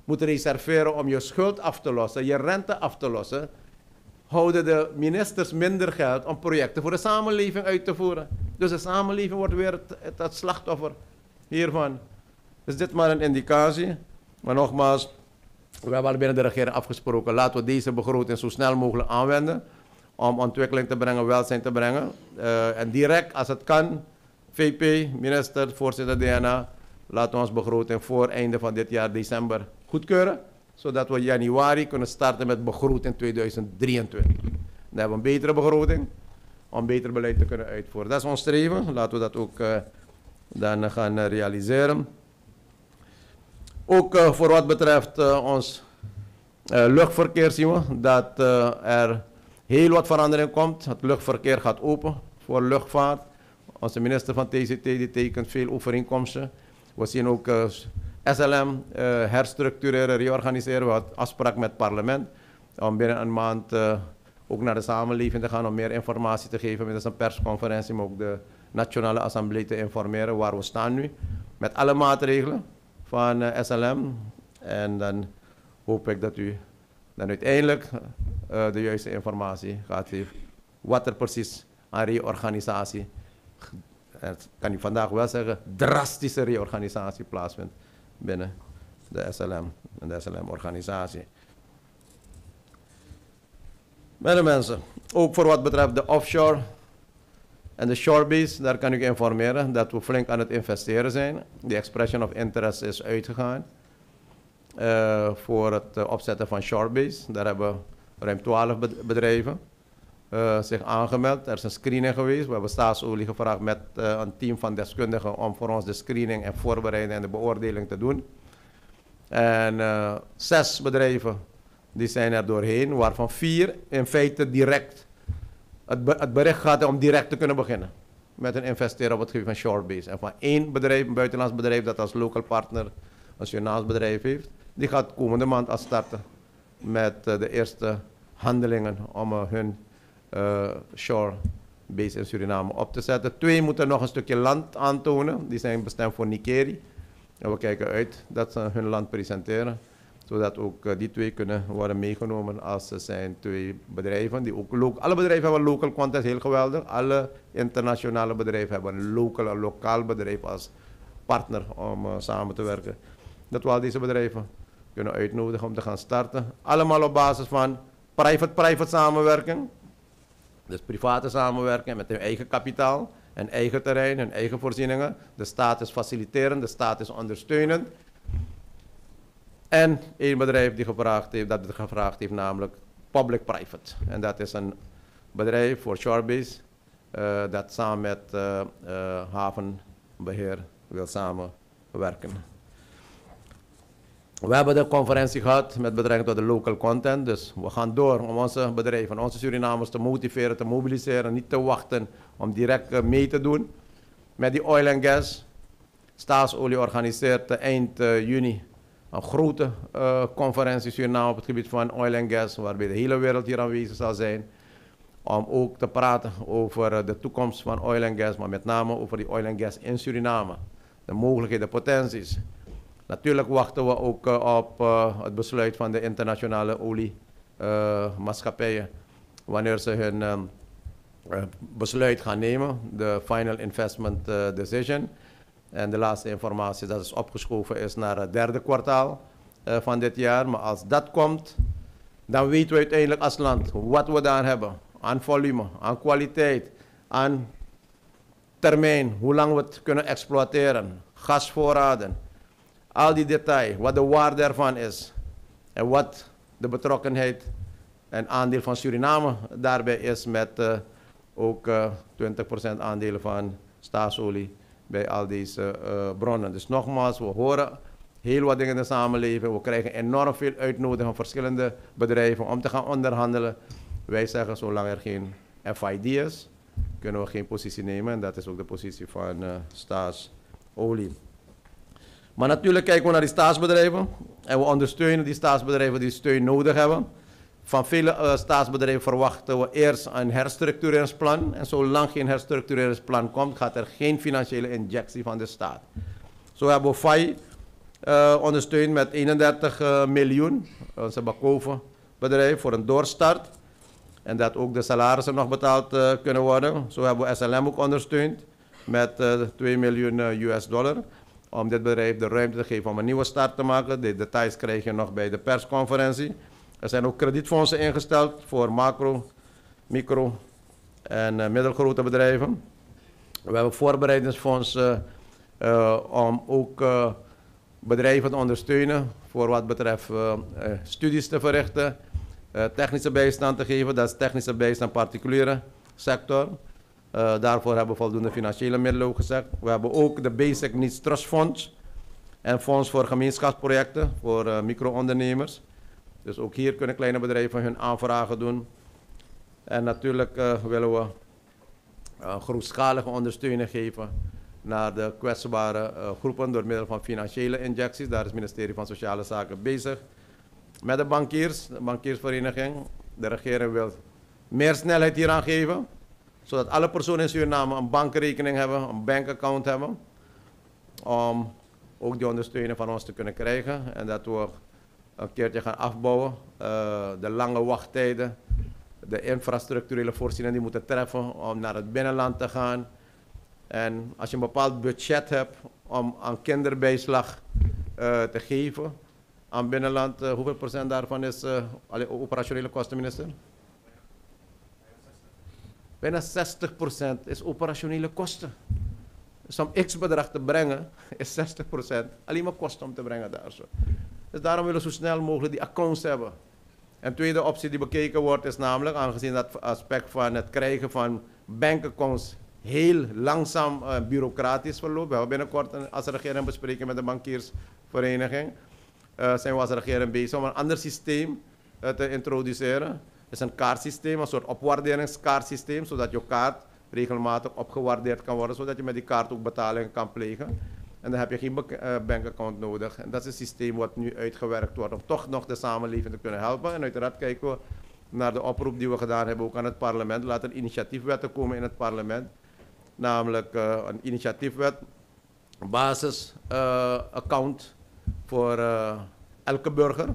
moet reserveren om je schuld af te lossen, je rente af te lossen, houden de ministers minder geld om projecten voor de samenleving uit te voeren. Dus de samenleving wordt weer het, het, slachtoffer hiervan. Dus dit maar een indicatie. Maar nogmaals, we hebben al binnen de regering afgesproken, laten we deze begroting zo snel mogelijk aanwenden om ontwikkeling te brengen, welzijn te brengen. Uh, en direct, als het kan, VP, minister, voorzitter DNA, laten we ons begroting voor einde van dit jaar, december, goedkeuren zodat we januari kunnen starten met begroting 2023. Dan hebben we een betere begroting om beter beleid te kunnen uitvoeren. Dat is ons streven. Laten we dat ook uh, dan gaan uh, realiseren. Ook voor wat betreft ons luchtverkeer zien we dat er heel wat verandering komt. Het luchtverkeer gaat open voor luchtvaart. Onze minister van TCT die tekent veel overeenkomsten. We zien ook SLM uh, herstructureren, reorganiseren. We hadden afspraak met het parlement om binnen een maand uh, ook naar de samenleving te gaan om meer informatie te geven middels een persconferentie, maar ook de Nationale Assemblée te informeren waar we staan nu. Met alle maatregelen van SLM. En dan hoop ik dat u dan uiteindelijk uh, de juiste informatie gaat geven. Wat er precies aan reorganisatie, kan u vandaag wel zeggen, drastische reorganisatie plaatsvindt binnen de SLM en de SLM-organisatie. Beste mensen, ook voor wat betreft de offshore en de shorebase, daar kan ik informeren dat we flink aan het investeren zijn. De expression of interest is uitgegaan. eh, voor het eh, opzetten van Shorebase. Daar hebben ruim 12 bed- bedrijven eh, zich aangemeld. Er is een screening geweest. We hebben staatsolie gevraagd met eh, een team van deskundigen om voor ons de screening en voorbereiding en de beoordeling te doen. En eh, zes bedrijven die zijn er doorheen, waarvan vier in feite direct. Het, het bericht gaat om direct te kunnen beginnen met een investeren op het gebied van Shorebase. En van één bedrijf, een buitenlands bedrijf dat als local partner een Surinaams bedrijf heeft, die gaat komende maand al starten met eh, de eerste handelingen om eh, hun eh Shorebase in Suriname op te zetten. Twee moeten nog een stukje land aantonen, die zijn bestemd voor Nikeri. En we kijken uit dat ze hun land presenteren, zodat ook die twee kunnen worden meegenomen als ze zijn twee bedrijven. Die ook alle bedrijven hebben local content, heel geweldig. Alle internationale bedrijven hebben een local, een lokaal bedrijf als partner om samen te werken. Dat al deze bedrijven kunnen uitnodigen om te gaan starten. Allemaal op basis van private-private samenwerking. Dus private samenwerking met hun eigen kapitaal, hun eigen terrein, hun eigen voorzieningen. De staat is faciliterend, de staat is ondersteunend. En één bedrijf die gevraagd heeft, dat het gevraagd heeft, namelijk public-private. En dat is een bedrijf voor Shorebase, eh, dat samen met eh, eh, havenbeheer wil samenwerken. We hebben de conferentie gehad met betrekking tot de local content. Dus we gaan door om onze bedrijven, onze Surinamers te motiveren, te mobiliseren. Niet te wachten om direct eh, mee te doen met die oil en gas. Staatsolie organiseert eind eh, juni een grote eh, conferentie Suriname op het gebied van oil en gas, waarbij de hele wereld hier aanwezig zal zijn. Om ook te praten over de toekomst van oil en gas, maar met name over die oil en gas in Suriname. De mogelijkheden, de potenties. Natuurlijk wachten we ook eh, op eh, het besluit van de internationale oliemaatschappijen. wanneer ze hun ehm, eh, besluit gaan nemen, de Final Investment Decision. En de laatste informatie dat is opgeschoven is naar het derde kwartaal van dit jaar. Maar als dat komt, dan weten we uiteindelijk als land wat we daar hebben. Aan volume, aan kwaliteit, aan termijn, hoe lang we het kunnen exploiteren, gasvoorraden. Al die details, wat de waarde ervan is en wat de betrokkenheid en aandeel van Suriname daarbij is met eh, ook eh 20% aandelen van staatsolie bij al deze eh, bronnen. Dus nogmaals, we horen heel wat dingen in de samenleving. We krijgen enorm veel uitnodigingen van verschillende bedrijven om te gaan onderhandelen. Wij zeggen, zolang er geen FID is, kunnen we geen positie nemen. En dat is ook de positie van eh staatsolie. Maar natuurlijk kijken we naar die staatsbedrijven. En we ondersteunen die staatsbedrijven die steun nodig hebben. Van vele eh, staatsbedrijven verwachten we eerst een herstructureringsplan. En zolang geen herstructureringsplan komt, gaat er geen financiële injectie van de staat. Zo hebben we FAI eh, ondersteund met 31 eh, miljoen. Onze Bakoven bedrijf voor een doorstart. En dat ook de salarissen nog betaald kunnen worden. Zo hebben we SLM ook ondersteund met eh 2 miljoen US dollar. Om dit bedrijf de ruimte te geven om een nieuwe start te maken. De details krijg je nog bij de persconferentie. Er zijn ook kredietfondsen ingesteld voor macro, micro en eh, middelgrote bedrijven. We hebben voorbereidingsfondsen eh, om ook eh, bedrijven te ondersteunen voor wat betreft eh, eh, studies te verrichten, eh, technische bijstand te geven. Dat is technische bijstand particuliere sector. Eh, daarvoor hebben we voldoende financiële middelen ook gezegd. We hebben ook de Basic Needs Trust Fonds en fonds voor gemeenschapsprojecten voor eh, micro-ondernemers. Dus ook hier kunnen kleine bedrijven hun aanvragen doen. En natuurlijk eh, willen we uh, grootschalige ondersteuning geven naar de kwetsbare groepen door middel van financiële injecties. Daar is het ministerie van Sociale Zaken bezig. Met de bankiers, de bankiersvereniging. De regering wil meer snelheid hieraan geven, zodat alle personen in Suriname een bankrekening hebben, een bankaccount hebben, om ook die ondersteuning van ons te kunnen krijgen. En dat we een keertje gaan afbouwen, eh, de lange wachttijden, de infrastructurele voorzieningen die moeten treffen om naar het binnenland te gaan. En als je een bepaald budget hebt om aan kinderbijslag eh, te geven aan binnenland, eh, hoeveel procent daarvan is operationele kosten, minister? Bijna 60 procent is operationele kosten. Dus om x bedrag te brengen is 60 procent alleen maar kosten om te brengen daar zo. Dus daarom willen we zo snel mogelijk die accounts hebben. En tweede optie die bekeken wordt is namelijk, aangezien dat aspect van het krijgen van bankaccounts heel langzaam uh, bureaucratisch verloopt. We hebben binnenkort een, als regering bespreken met de bankiersvereniging. Uh, zijn we als regering bezig om een ander systeem uh, te introduceren. Is een kaartsysteem, een soort opwaarderingskaartsysteem, zodat je kaart regelmatig opgewaardeerd kan worden, zodat je met die kaart ook betalingen kan plegen. En dan heb je geen uh, bankaccount nodig. En dat is het systeem wat nu uitgewerkt wordt om toch nog de samenleving te kunnen helpen. En uiteraard kijken we naar de oproep die we gedaan hebben ook aan het parlement. Laat een initiatiefwet komen in het parlement. Namelijk uh, een initiatiefwet, basisaccount uh, voor elke burger.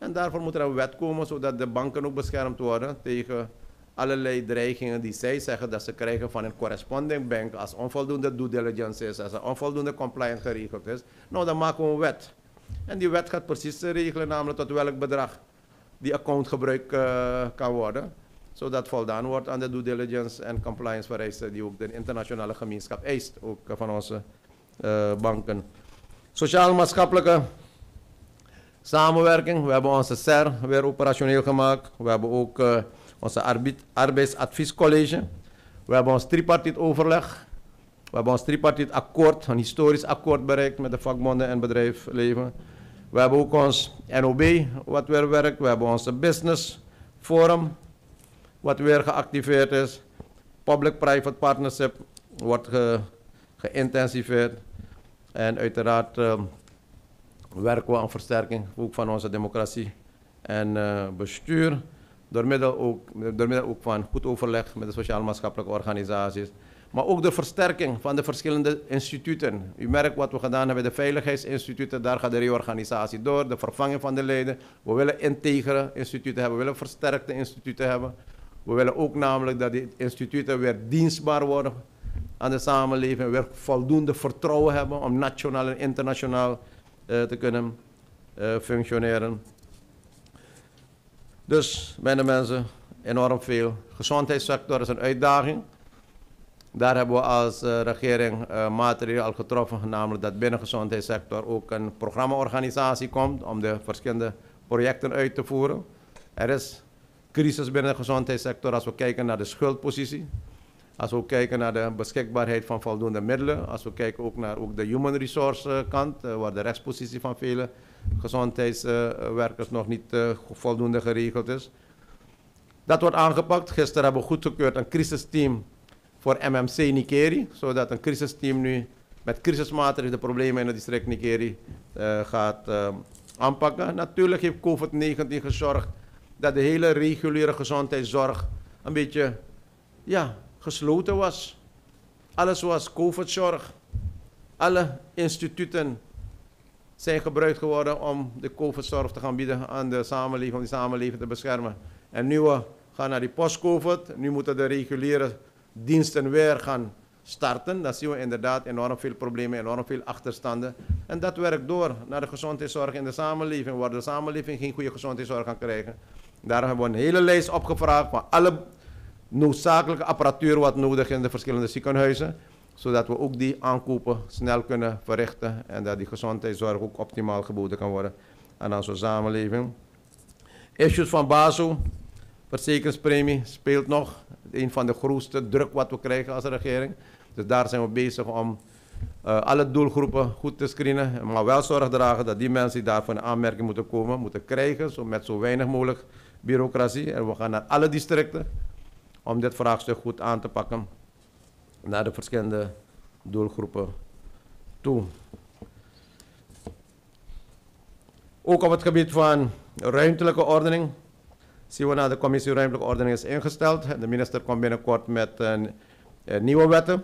En daarvoor moet er een wet komen zodat de banken ook beschermd worden tegen allerlei dreigingen die zij zeggen dat ze krijgen van een corresponding bank als onvoldoende due diligence is, als er onvoldoende compliance geregeld is. Nou, dan maken we een wet. En die wet gaat precies regelen, namelijk tot welk bedrag die account gebruikt uh, kan worden. Zodat voldaan wordt aan de due diligence en compliance vereisten die ook de internationale gemeenschap eist, ook van onze uh, banken. Sociaal-maatschappelijke samenwerking. We hebben onze SER weer operationeel gemaakt. We hebben ook uh, onze arbeidsadviescollege. We hebben ons tripartite overleg. We hebben ons tripartite akkoord, een historisch akkoord bereikt met de vakbonden en bedrijfsleven. We hebben ook ons NOB, wat weer werkt. We hebben onze business forum, wat weer geactiveerd is. Public-private partnership wordt ge, geïntensiveerd. En uiteraard uh, werken we aan versterking ook van onze democratie en uh, bestuur. Door middel, ook, door middel ook van goed overleg met de sociaal-maatschappelijke organisaties. Maar ook de versterking van de verschillende instituten. U merkt wat we gedaan hebben de veiligheidsinstituten, daar gaat de reorganisatie door, de vervanging van de leden. We willen integere instituten hebben, we willen versterkte instituten hebben. We willen ook namelijk dat die instituten weer dienstbaar worden aan de samenleving, weer voldoende vertrouwen hebben om nationaal en internationaal te kunnen uh, functioneren. Dus, mijn mensen, enorm veel. Gezondheidssector is een uitdaging. Daar hebben we als uh, regering maatregelen al getroffen, namelijk dat binnen de gezondheidssector ook een programmaorganisatie komt om de verschillende projecten uit te voeren. Er is crisis binnen de gezondheidssector als we kijken naar de schuldpositie, als we kijken naar de beschikbaarheid van voldoende middelen, als we kijken ook naar ook de human resource kant, uh, waar de rechtspositie van vele gezondheidswerkers nog niet uh, voldoende geregeld is. Dat wordt aangepakt. Gisteren hebben we goedgekeurd een crisisteam voor MMC Nikeri, zodat een crisisteam nu met crisismaatregelen de problemen in het district Nikeri uh, gaat aanpakken. Natuurlijk heeft COVID-19 gezorgd dat de hele reguliere gezondheidszorg een beetje ja, gesloten was. Alles was COVID-zorg. Alle instituten zijn gebruikt geworden om de COVID-zorg te gaan bieden aan de samenleving, om die samenleving te beschermen. En nu we gaan naar die post-COVID, nu moeten de reguliere diensten weer gaan starten. Dan zien we inderdaad enorm veel problemen, enorm veel achterstanden. En dat werkt door naar de gezondheidszorg in de samenleving, waar de samenleving geen goede gezondheidszorg kan krijgen. Daarom hebben we een hele lijst opgevraagd van alle noodzakelijke apparatuur wat nodig in de verschillende ziekenhuizen zodat we ook die aankopen snel kunnen verrichten en dat die gezondheidszorg ook optimaal geboden kan worden aan onze samenleving. Issues van BASO, verzekeringspremie, speelt nog. Een van de grootste druk wat we krijgen als regering. Dus daar zijn we bezig om uh, alle doelgroepen goed te screenen, maar wel zorg dragen dat die mensen die daarvoor in aanmerking moeten komen, moeten krijgen, zo met zo weinig mogelijk bureaucratie. En we gaan naar alle districten om dit vraagstuk goed aan te pakken naar de verschillende doelgroepen toe. Ook op het gebied van ruimtelijke ordening zien we dat de commissie ruimtelijke ordening is ingesteld. De minister komt binnenkort met een, nieuwe wetten.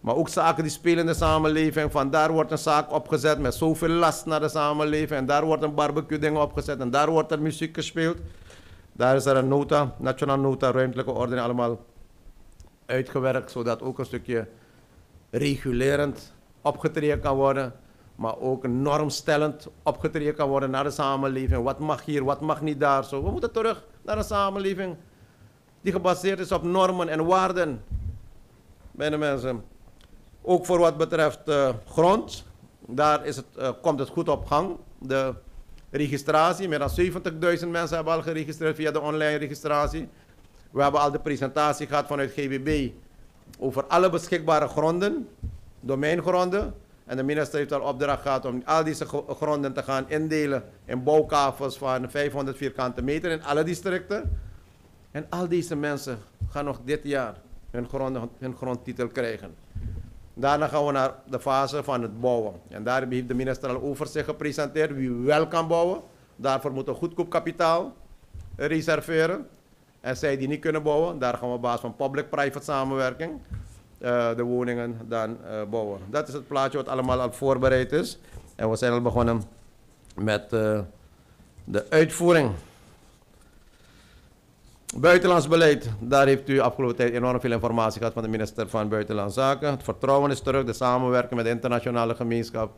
Maar ook zaken die spelen in de samenleving. Van daar wordt een zaak opgezet met zoveel last naar de samenleving. En daar wordt een barbecue ding opgezet. En daar wordt er muziek gespeeld. Daar is er een nota, nationaal nota, ruimtelijke ordening allemaal uitgewerkt, zodat ook een stukje regulerend opgetreden kan worden, maar ook normstellend opgetreden kan worden naar de samenleving. Wat mag hier, wat mag niet daar. Zo. We moeten terug naar een samenleving die gebaseerd is op normen en waarden. Bijna mensen. Ook voor wat betreft uh, grond, daar is het, uh, komt het goed op gang. de registratie. Meer dan 70.000 mensen hebben al geregistreerd via de online registratie. We hebben al de presentatie gehad vanuit GBB over alle beschikbare gronden, domeingronden. En de minister heeft al opdracht gehad om al deze gronden te gaan indelen in bouwkavels van 500 vierkante meter in alle districten. En al deze mensen gaan nog dit jaar hun, hun grondtitel krijgen. Daarna gaan we naar de fase van het bouwen. En daar heeft de minister al overzicht gepresenteerd wie wel kan bouwen. Daarvoor moet een goedkoop kapitaal reserveren. En zij die niet kunnen bouwen, daar gaan we op basis van public-private samenwerking uh, de woningen dan uh, bouwen. Dat is het plaatje wat allemaal al voorbereid is. En we zijn al begonnen met uh, de uitvoering. Buitenlands beleid, daar heeft u afgelopen tijd enorm veel informatie gehad van de minister van Buitenlandse Zaken. Het vertrouwen is terug, de samenwerking met de internationale gemeenschap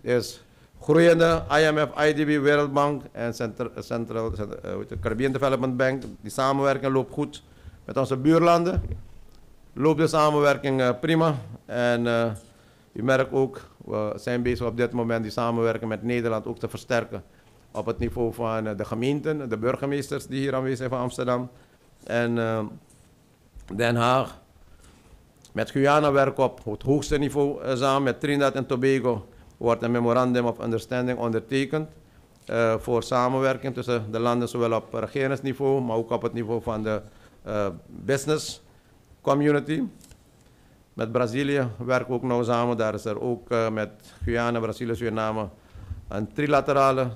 is groeiende. IMF, IDB, Wereldbank en Central, uh, Caribbean Development Bank, die samenwerking loopt goed met onze buurlanden. Loopt de samenwerking uh, prima en uh, u merkt ook, we zijn bezig op dit moment die samenwerking met Nederland ook te versterken op het niveau van uh, de gemeenten, de burgemeesters die hier aanwezig zijn van Amsterdam en Den Haag. Met Guyana werken op het hoogste niveau samen met Trinidad en Tobago wordt een memorandum of understanding ondertekend voor samenwerking tussen de landen, zowel op regeringsniveau, maar ook op het niveau van de business community. Met Brazilië werken we ook nauw samen. Daar is er ook met Guyana, Brazilië, Suriname een trilaterale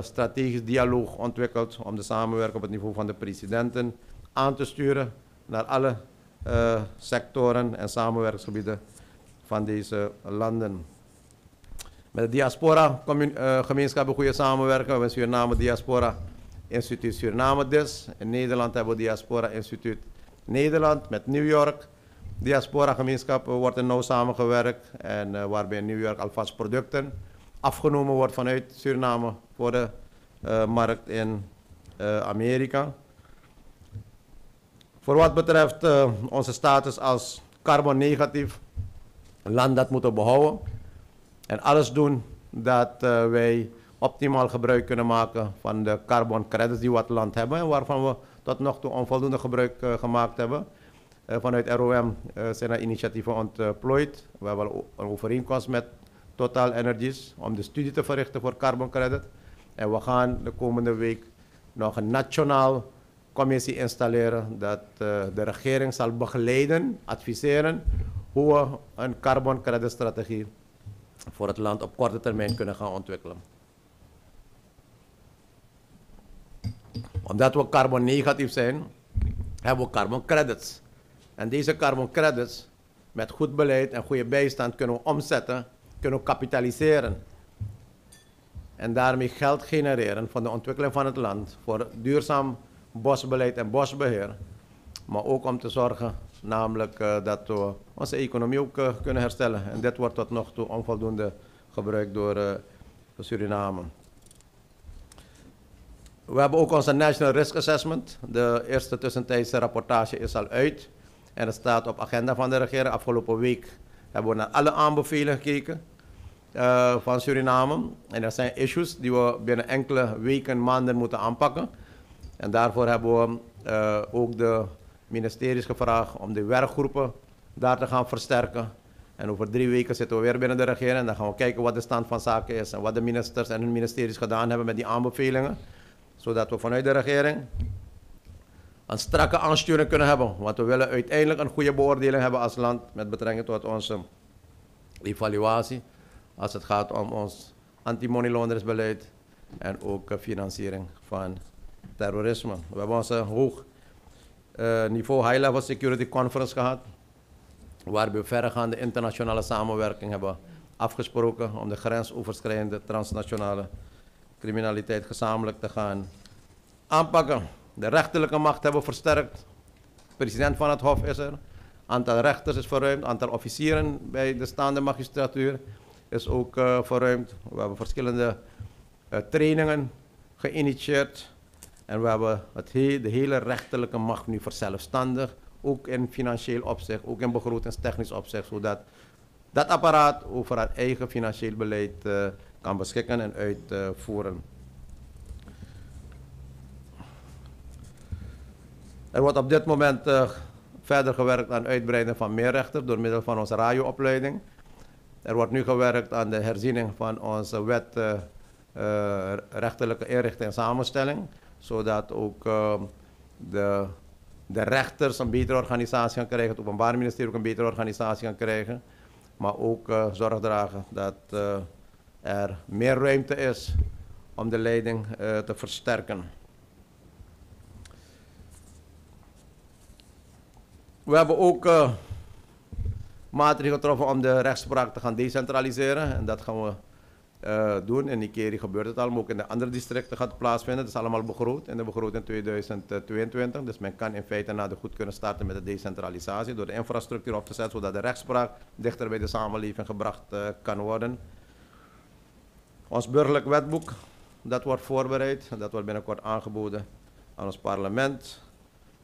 strategisch dialoog ontwikkeld om de samenwerking op het niveau van de presidenten aan te sturen naar alle sectoren en samenwerkingsgebieden van deze landen. Met de diaspora uh, gemeenschap hebben goede samenwerking. We Suriname Diaspora Instituut Suriname DIS. In Nederland hebben we Diaspora Instituut Nederland met New York. Diaspora gemeenschap wordt er nauw samengewerkt. En waarbij in New York alvast producten afgenomen wordt vanuit Suriname voor de uh, markt in Amerika. Voor wat betreft onze status als carbon negatief land dat moeten behouden en alles doen dat wij optimaal gebruik kunnen maken van de carbon credits die we het land hebben en waarvan we tot nog toe onvoldoende gebruik gemaakt hebben. Vanuit ROM zijn er initiatieven ontplooid. We hebben een overeenkomst met Total Energies om de studie te verrichten voor carbon credit. En we gaan de komende week nog een nationaal commissie installeren dat de regering zal begeleiden, adviseren hoe we een carbon credit strategie voor het land op korte termijn kunnen gaan ontwikkelen. Omdat we carbon negatief zijn, hebben we carbon credits. En deze carbon credits, met goed beleid en goede bijstand, kunnen we omzetten, kunnen kapitaliseren. En daarmee geld genereren voor de ontwikkeling van het land, voor duurzaam bosbeleid en bosbeheer. Maar ook om te zorgen Namelijk uh, dat we onze economie ook uh, kunnen herstellen. En dit wordt tot nog toe onvoldoende gebruikt door uh, Suriname. We hebben ook onze National Risk Assessment. De eerste tussentijdse rapportage is al uit. En het staat op agenda van de regering. Afgelopen week hebben we naar alle aanbevelingen gekeken uh, van Suriname. En er zijn issues die we binnen enkele weken, maanden moeten aanpakken. En daarvoor hebben we uh, ook de ministeries gevraagd om de werkgroepen daar te gaan versterken. En over drie weken zitten we weer binnen de regering en dan gaan we kijken wat de stand van zaken is en wat de ministers en hun ministeries gedaan hebben met die aanbevelingen. Zodat we vanuit de regering een strakke aansturing kunnen hebben. Want we willen uiteindelijk een goede beoordeling hebben als land met betrekking tot onze evaluatie. Als het gaat om ons anti-money en ook financiering van terrorisme. We hebben onze hoog uh, niveau High Level Security Conference gehad. Waar we verregaande internationale samenwerking hebben afgesproken om de grensoverschrijdende transnationale criminaliteit gezamenlijk te gaan aanpakken. De rechterlijke macht hebben we versterkt. President van het Hof is er. Aantal rechters is verruimd. Aantal officieren bij de staande magistratuur is ook uh, verruimd. We hebben verschillende uh, trainingen geïnitieerd. En we hebben het he de hele rechterlijke macht nu verzelfstandig, ook in financieel opzicht, ook in begrotingstechnisch opzicht, zodat dat apparaat over haar eigen financieel beleid uh, kan beschikken en uitvoeren. Er wordt op dit moment verder gewerkt aan uitbreiding van meer rechters door middel van onze radioopleiding. Er wordt nu gewerkt aan de herziening van onze wet uh, uh, rechterlijke inrichting en samenstelling, zodat ook de, de rechters een betere organisatie gaan krijgen, het Openbaar Ministerie ook een betere organisatie gaan krijgen, maar ook zorg dragen dat er meer ruimte is om de leiding te versterken. We hebben ook maatregelen getroffen om de rechtspraak te gaan decentraliseren. En dat gaan we uh, doen. In Nikeri gebeurt het al, maar ook in de andere districten gaat het plaatsvinden. Dat is allemaal begroot in de begroting 2022. Dus men kan in feite na de goed kunnen starten met de decentralisatie door de infrastructuur op te zetten, zodat de rechtspraak dichter bij de samenleving gebracht uh, kan worden. Ons burgerlijk wetboek, dat wordt voorbereid. Dat wordt binnenkort aangeboden aan ons parlement.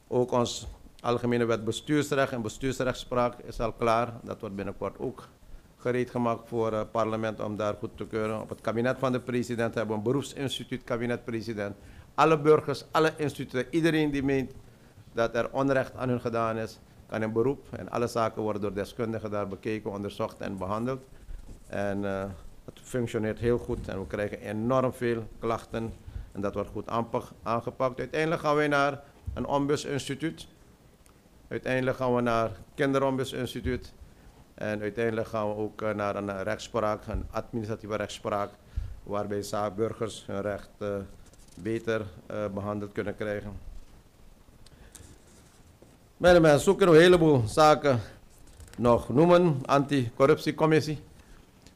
Ook ons Algemene wet bestuursrecht en bestuursrechtspraak is al klaar. Dat wordt binnenkort ook gereed gemaakt voor het uh, parlement om daar goed te keuren. Op het kabinet van de president hebben we een beroepsinstituut kabinet-president. Alle burgers, alle instituten, iedereen die meent dat er onrecht aan hun gedaan is, kan in beroep. En alle zaken worden door deskundigen daar bekeken, onderzocht en behandeld. En uh, het functioneert heel goed en we krijgen enorm veel klachten. En dat wordt goed aangepakt. Uiteindelijk gaan we naar een ombusinstituut. Uiteindelijk gaan we naar Kinderombusinstituut. En uiteindelijk gaan we ook uh, naar een rechtspraak, een administratieve rechtspraak, waarbij burgers hun recht uh, beter uh, behandeld kunnen krijgen. Mijn mensen, zo kunnen we een heleboel zaken nog noemen. Anticorruptiecommissie.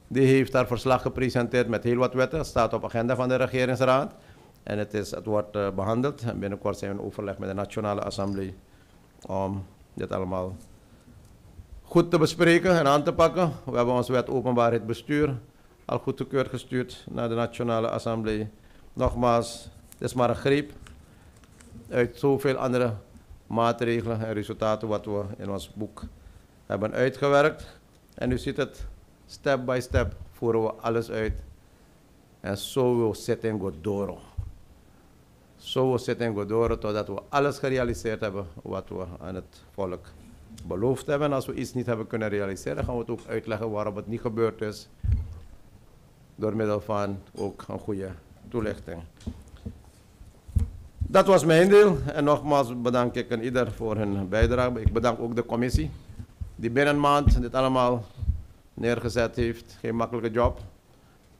Die heeft haar verslag gepresenteerd met heel wat wetten. Het staat op agenda van de regeringsraad. En het, is, het wordt behandeld. En binnenkort zijn we in overleg met de Nationale Assemblée om dit allemaal goed te bespreken en aan te pakken. We hebben onze wet openbaarheid bestuur al goedgekeurd gestuurd naar de Nationale Assemblée. Nogmaals, het is maar een greep uit zoveel andere maatregelen en resultaten wat we in ons boek hebben uitgewerkt. En u ziet het, step by step voeren we alles uit. En zo we zitten Godoro. Zo we zitten in Godoro totdat we alles gerealiseerd hebben wat we aan het volk beloofd hebben. En als we iets niet hebben kunnen realiseren, gaan we het ook uitleggen waarom het niet gebeurd is. Door middel van ook een goede toelichting. Dat was mijn deel. En nogmaals bedank ik ieder voor hun bijdrage. Ik bedank ook de commissie die binnen een maand dit allemaal neergezet heeft. Geen makkelijke job.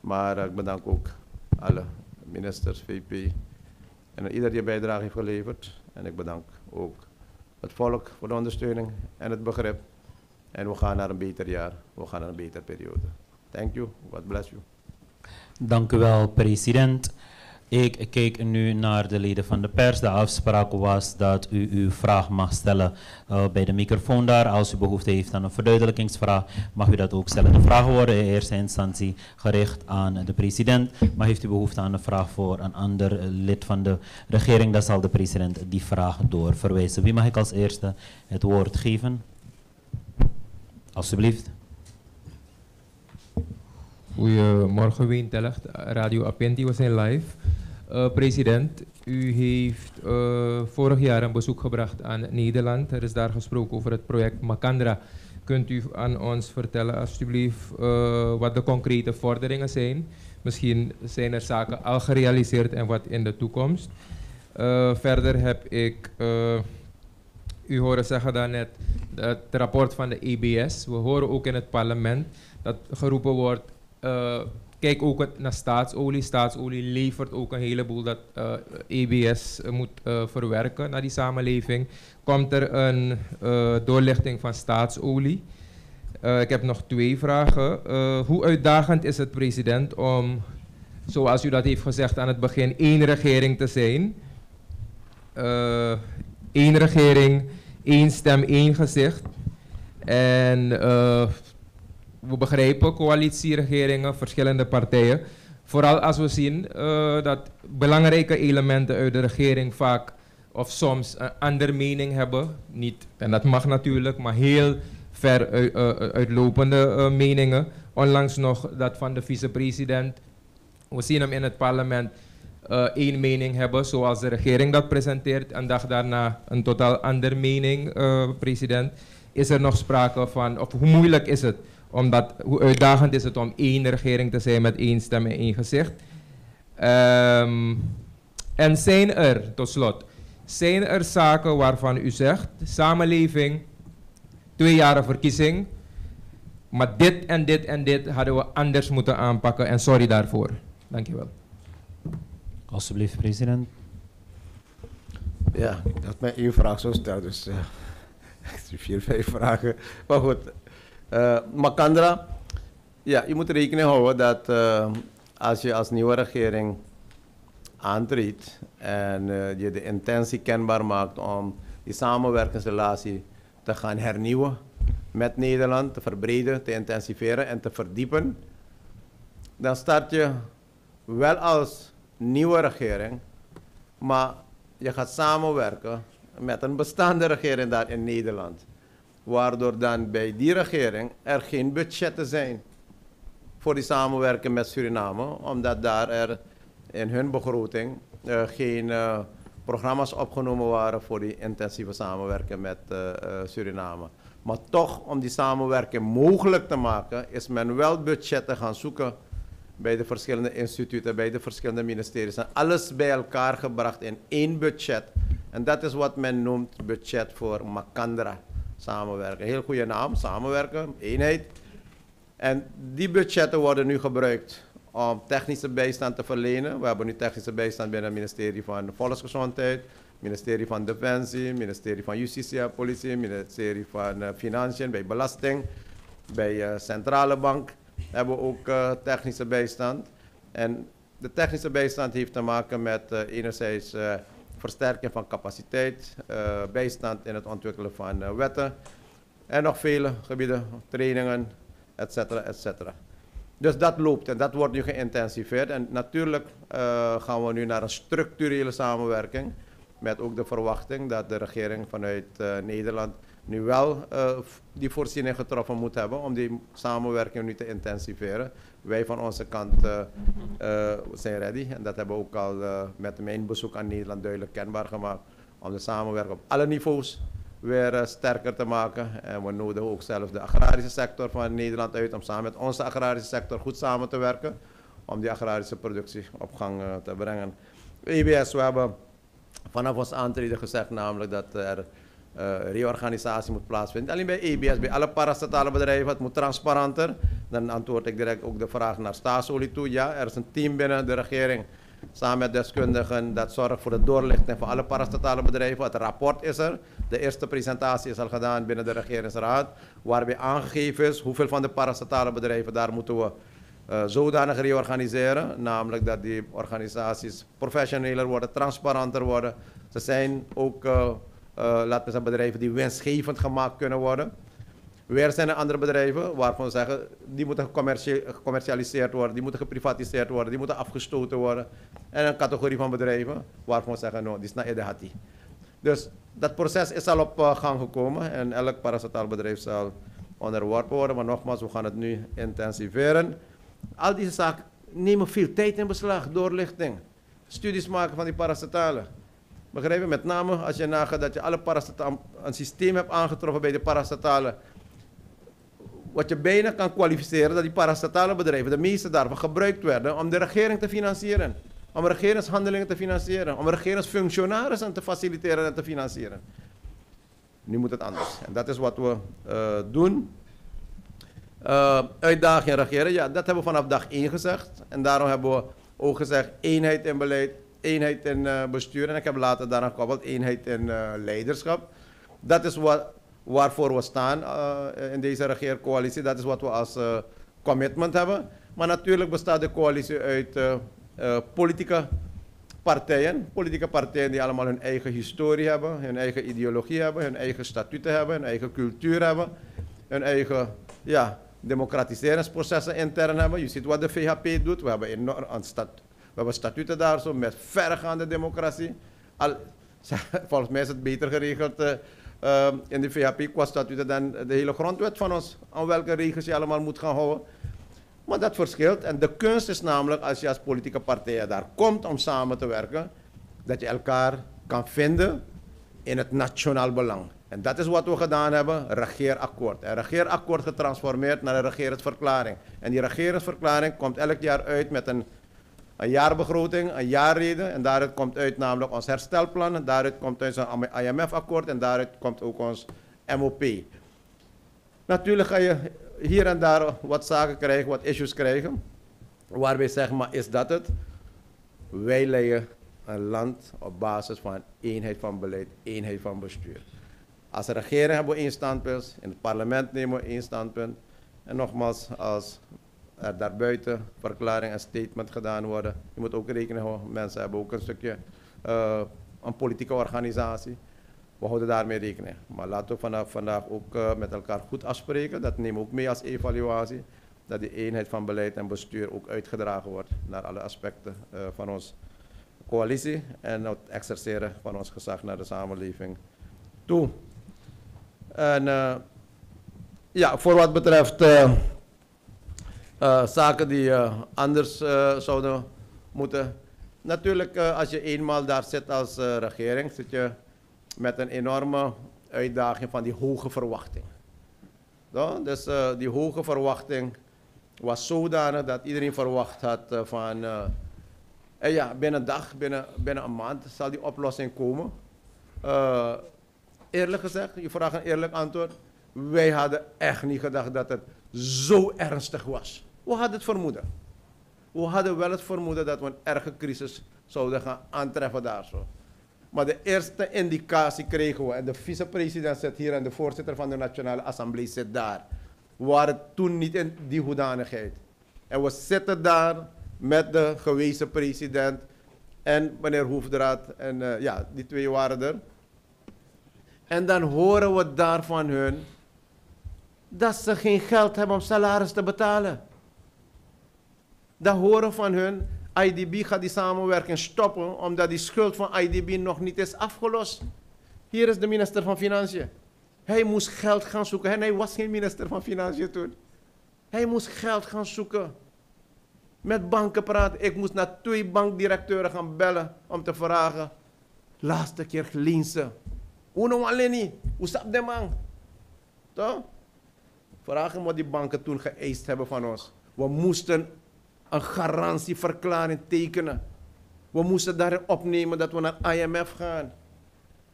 Maar ik bedank ook alle ministers, VP, en ieder die bijdrage heeft geleverd. En ik bedank ook het volk voor de ondersteuning en het begrip. En we gaan naar een beter jaar. We gaan naar een betere periode. Thank you. God bless you. Dank u wel, president. Ik kijk nu naar de leden van de pers. De afspraak was dat u uw vraag mag stellen uh, bij de microfoon daar. Als u behoefte heeft aan een verduidelijkingsvraag, mag u dat ook stellen. De vragen worden in eerste instantie gericht aan de president. Maar heeft u behoefte aan een vraag voor een ander lid van de regering, dan zal de president die vraag doorverwijzen. Wie mag ik als eerste het woord geven? Alsjeblieft. Goedemorgen, Ween Tellecht, Radio Apenti, we zijn live. Uh, president, u heeft uh, vorig jaar een bezoek gebracht aan Nederland. Er is daar gesproken over het project Macandra. Kunt u aan ons vertellen, alsjeblieft, uh, wat de concrete vorderingen zijn? Misschien zijn er zaken al gerealiseerd en wat in de toekomst. verder heb ik u horen zeggen daarnet, het rapport van de EBS. We horen ook in het parlement dat geroepen wordt kijk ook naar staatsolie. Staatsolie levert ook een heleboel dat uh, eh, EBS moet uh, verwerken naar die samenleving. Komt er een doorlichting van staatsolie? ik heb nog twee vragen. hoe uitdagend is het, president, om, zoals u dat heeft gezegd aan het begin, één regering te zijn? Eén regering, één stem, één gezicht. En we begrijpen coalitieregeringen, verschillende partijen. Vooral als we zien uh, dat belangrijke elementen uit de regering vaak of soms een andere mening hebben. Niet, en dat mag natuurlijk, maar heel ver uh, uitlopende uh, meningen. Onlangs nog dat van de vicepresident we zien hem in het parlement één mening hebben zoals de regering dat presenteert. En dag daarna een totaal andere mening, president. Is er nog sprake van, of hoe moeilijk is het? Omdat, hoe uitdagend is het om één regering te zijn met één stem en één gezicht? Um, en zijn er, tot slot, zijn er zaken waarvan u zegt, samenleving, twee jaren verkiezing, maar dit en dit en dit hadden we anders moeten aanpakken en sorry daarvoor. Dankjewel. Alsjeblieft, president. Ja, dat mij één vraag zo stelt, dus uh, vier, vijf vragen. Maar goed, Makandra, ja, je moet rekening houden dat uh, als je als nieuwe regering aantreedt en uh, je de intentie kenbaar maakt om die samenwerkingsrelatie te gaan hernieuwen met Nederland, te verbreden, te intensiveren en te verdiepen, dan start je wel als nieuwe regering, maar je gaat samenwerken met een bestaande regering daar in Nederland. Waardoor dan bij die regering er geen budgetten zijn voor die samenwerking met Suriname, omdat daar er in hun begroting uh, geen uh, programma's opgenomen waren voor die intensieve samenwerking met uh, Suriname. Maar toch, om die samenwerking mogelijk te maken, is men wel budgetten gaan zoeken bij de verschillende instituten, bij de verschillende ministeries. En alles bij elkaar gebracht in één budget. En dat is wat men noemt budget voor Makandra samenwerken. Heel goede naam, samenwerken, eenheid. En die budgetten worden nu gebruikt om technische bijstand te verlenen. We hebben nu technische bijstand binnen het ministerie van Volksgezondheid, ministerie van Defensie, ministerie van Justitie Politie, ministerie van uh, Financiën, bij Belasting, bij uh, Centrale Bank hebben we ook uh, technische bijstand. En de technische bijstand heeft te maken met enerzijds versterking van capaciteit, bijstand in het ontwikkelen van wetten en nog vele gebieden, trainingen, etc. etc. Dus dat loopt en dat wordt nu geïntensiveerd. En natuurlijk uh, gaan we nu naar een structurele samenwerking. Met ook de verwachting dat de regering vanuit Nederland nu wel die voorziening getroffen moet hebben om die samenwerking nu te intensiveren. Wij van onze kant zijn ready en dat hebben we ook al met mijn bezoek aan Nederland duidelijk kenbaar gemaakt. Om de samenwerking op alle niveaus weer sterker te maken. En we nodigen ook zelf de agrarische sector van Nederland uit om samen met onze agrarische sector goed samen te werken. Om die agrarische productie op gang te brengen. EBS, we hebben vanaf ons aantreden gezegd namelijk dat er reorganisatie moet plaatsvinden. Alleen bij EBS, bij alle parastatale bedrijven, het moet transparanter. Dan antwoord ik direct ook de vraag naar staatsolie toe. Ja, er is een team binnen de regering samen met deskundigen. Dat zorgt voor de doorlichting van alle parastatale bedrijven. Het rapport is er. De eerste presentatie is al gedaan binnen de regeringsraad. Waarbij aangegeven is hoeveel van de parastatale bedrijven daar moeten we uh, zodanig reorganiseren. Namelijk dat die organisaties professioneler worden, transparanter worden. Ze zijn ook, uh, laten we zeggen, bedrijven die winstgevend gemaakt kunnen worden. Weer zijn er andere bedrijven waarvan we zeggen, die moeten gecommercialiseerd worden, die moeten geprivatiseerd worden, die moeten afgestoten worden. En een categorie van bedrijven waarvan we zeggen, no, die is naar Edehati. Dus dat proces is al op uh, gang gekomen en elk bedrijf zal onderworpen worden. Maar nogmaals, we gaan het nu intensiveren. Al deze zaken nemen veel tijd in beslag, doorlichting. Studies maken van die parastatalen. Begrijp? Met name als je nagaat dat je alle parastatalen, een systeem hebt aangetroffen bij de parastatalen wat je bijna kan kwalificeren dat die parastatale bedrijven, de meeste daarvan, gebruikt werden om de regering te financieren. Om regeringshandelingen te financieren. Om regeringsfunctionarissen te faciliteren en te financieren. Nu moet het anders. En dat is wat we uh, doen. Uh, uitdaging regeren, ja, dat hebben we vanaf dag 1 gezegd. En daarom hebben we ook gezegd eenheid in beleid, eenheid in uh, bestuur. En ik heb later daarna gekoppeld eenheid in leiderschap. Dat is wat waarvoor we staan uh, in deze regeercoalitie. Dat is wat we als commitment hebben. Maar natuurlijk bestaat de coalitie uit politieke partijen. Politieke partijen die allemaal hun eigen historie hebben, hun eigen ideologie hebben, hun eigen statuten hebben, hun eigen cultuur hebben, hun eigen ja, democratiseringsprocessen intern hebben. Je ziet wat de VHP doet. We hebben, enorm, een stat, we hebben statuten daar zo met verregaande democratie. Al, volgens mij is het beter geregeld uh, in de VHP qua statuten dan de hele grondwet van ons, aan welke regels je allemaal moet gaan houden. Maar dat verschilt. En de kunst is namelijk, als je als politieke partij daar komt om samen te werken, dat je elkaar kan vinden in het nationaal belang. En dat is wat we gedaan hebben, regeerakkoord. En regeerakkoord getransformeerd naar een regeringsverklaring. En die regeringsverklaring komt elk jaar uit met een, een jaarbegroting, een jaarreden. En daaruit komt uit namelijk ons herstelplan. Daaruit komt uit een IMF-akkoord. En daaruit komt ook ons MOP. Natuurlijk ga je hier en daar wat zaken krijgen, wat issues krijgen. Waarbij zeggen, maar is dat het? Wij leiden een land op basis van eenheid van beleid, eenheid van bestuur. Als regering hebben we één standpunt, in het parlement nemen we één standpunt. En nogmaals, als er daarbuiten verklaring en statement gedaan worden, je moet ook rekening houden, mensen hebben ook een stukje, uh, een politieke organisatie. We houden daarmee rekening. Maar laten we vanaf vandaag ook uh, met elkaar goed afspreken, dat nemen we ook mee als evaluatie, dat die eenheid van beleid en bestuur ook uitgedragen wordt naar alle aspecten van ons coalitie en het exerceren van ons gezag naar de samenleving toe. En ja, voor wat betreft uh, zaken die anders zouden moeten. Natuurlijk, als je eenmaal daar zit als regering, zit je met een enorme uitdaging van die hoge verwachting. Dus die hoge verwachting was zodanig dat iedereen verwacht had van en ja, binnen een dag, binnen, binnen een maand zal die oplossing komen. Eerlijk gezegd, je vraagt een eerlijk antwoord. Wij hadden echt niet gedacht dat het zo ernstig was. We hadden het vermoeden. We hadden wel het vermoeden dat we een erge crisis zouden gaan aantreffen daar zo. Maar de eerste indicatie kregen we, en de vicepresident zit hier en de voorzitter van de Nationale Assemblée zit daar. We waren toen niet in die hoedanigheid. En we zitten daar met de gewezen president en meneer Hoefdraad. En uh, ja, die twee waren er. En dan horen we daar van hun dat ze geen geld hebben om salaris te betalen. Dan horen van hun, IDB gaat die samenwerking stoppen omdat die schuld van IDB nog niet is afgelost. Hier is de minister van Financiën. Hij moest geld gaan zoeken. En hij was geen minister van Financiën toen. Hij moest geld gaan zoeken met banken praten. Ik moest naar twee bankdirecteuren gaan bellen om te vragen. Laatste keer leen ze. Uno alleen niet. Hoe staat de man? Toch? Vragen wat die banken toen geëist hebben van ons. We moesten een garantieverklaring tekenen. We moesten daarin opnemen dat we naar IMF gaan.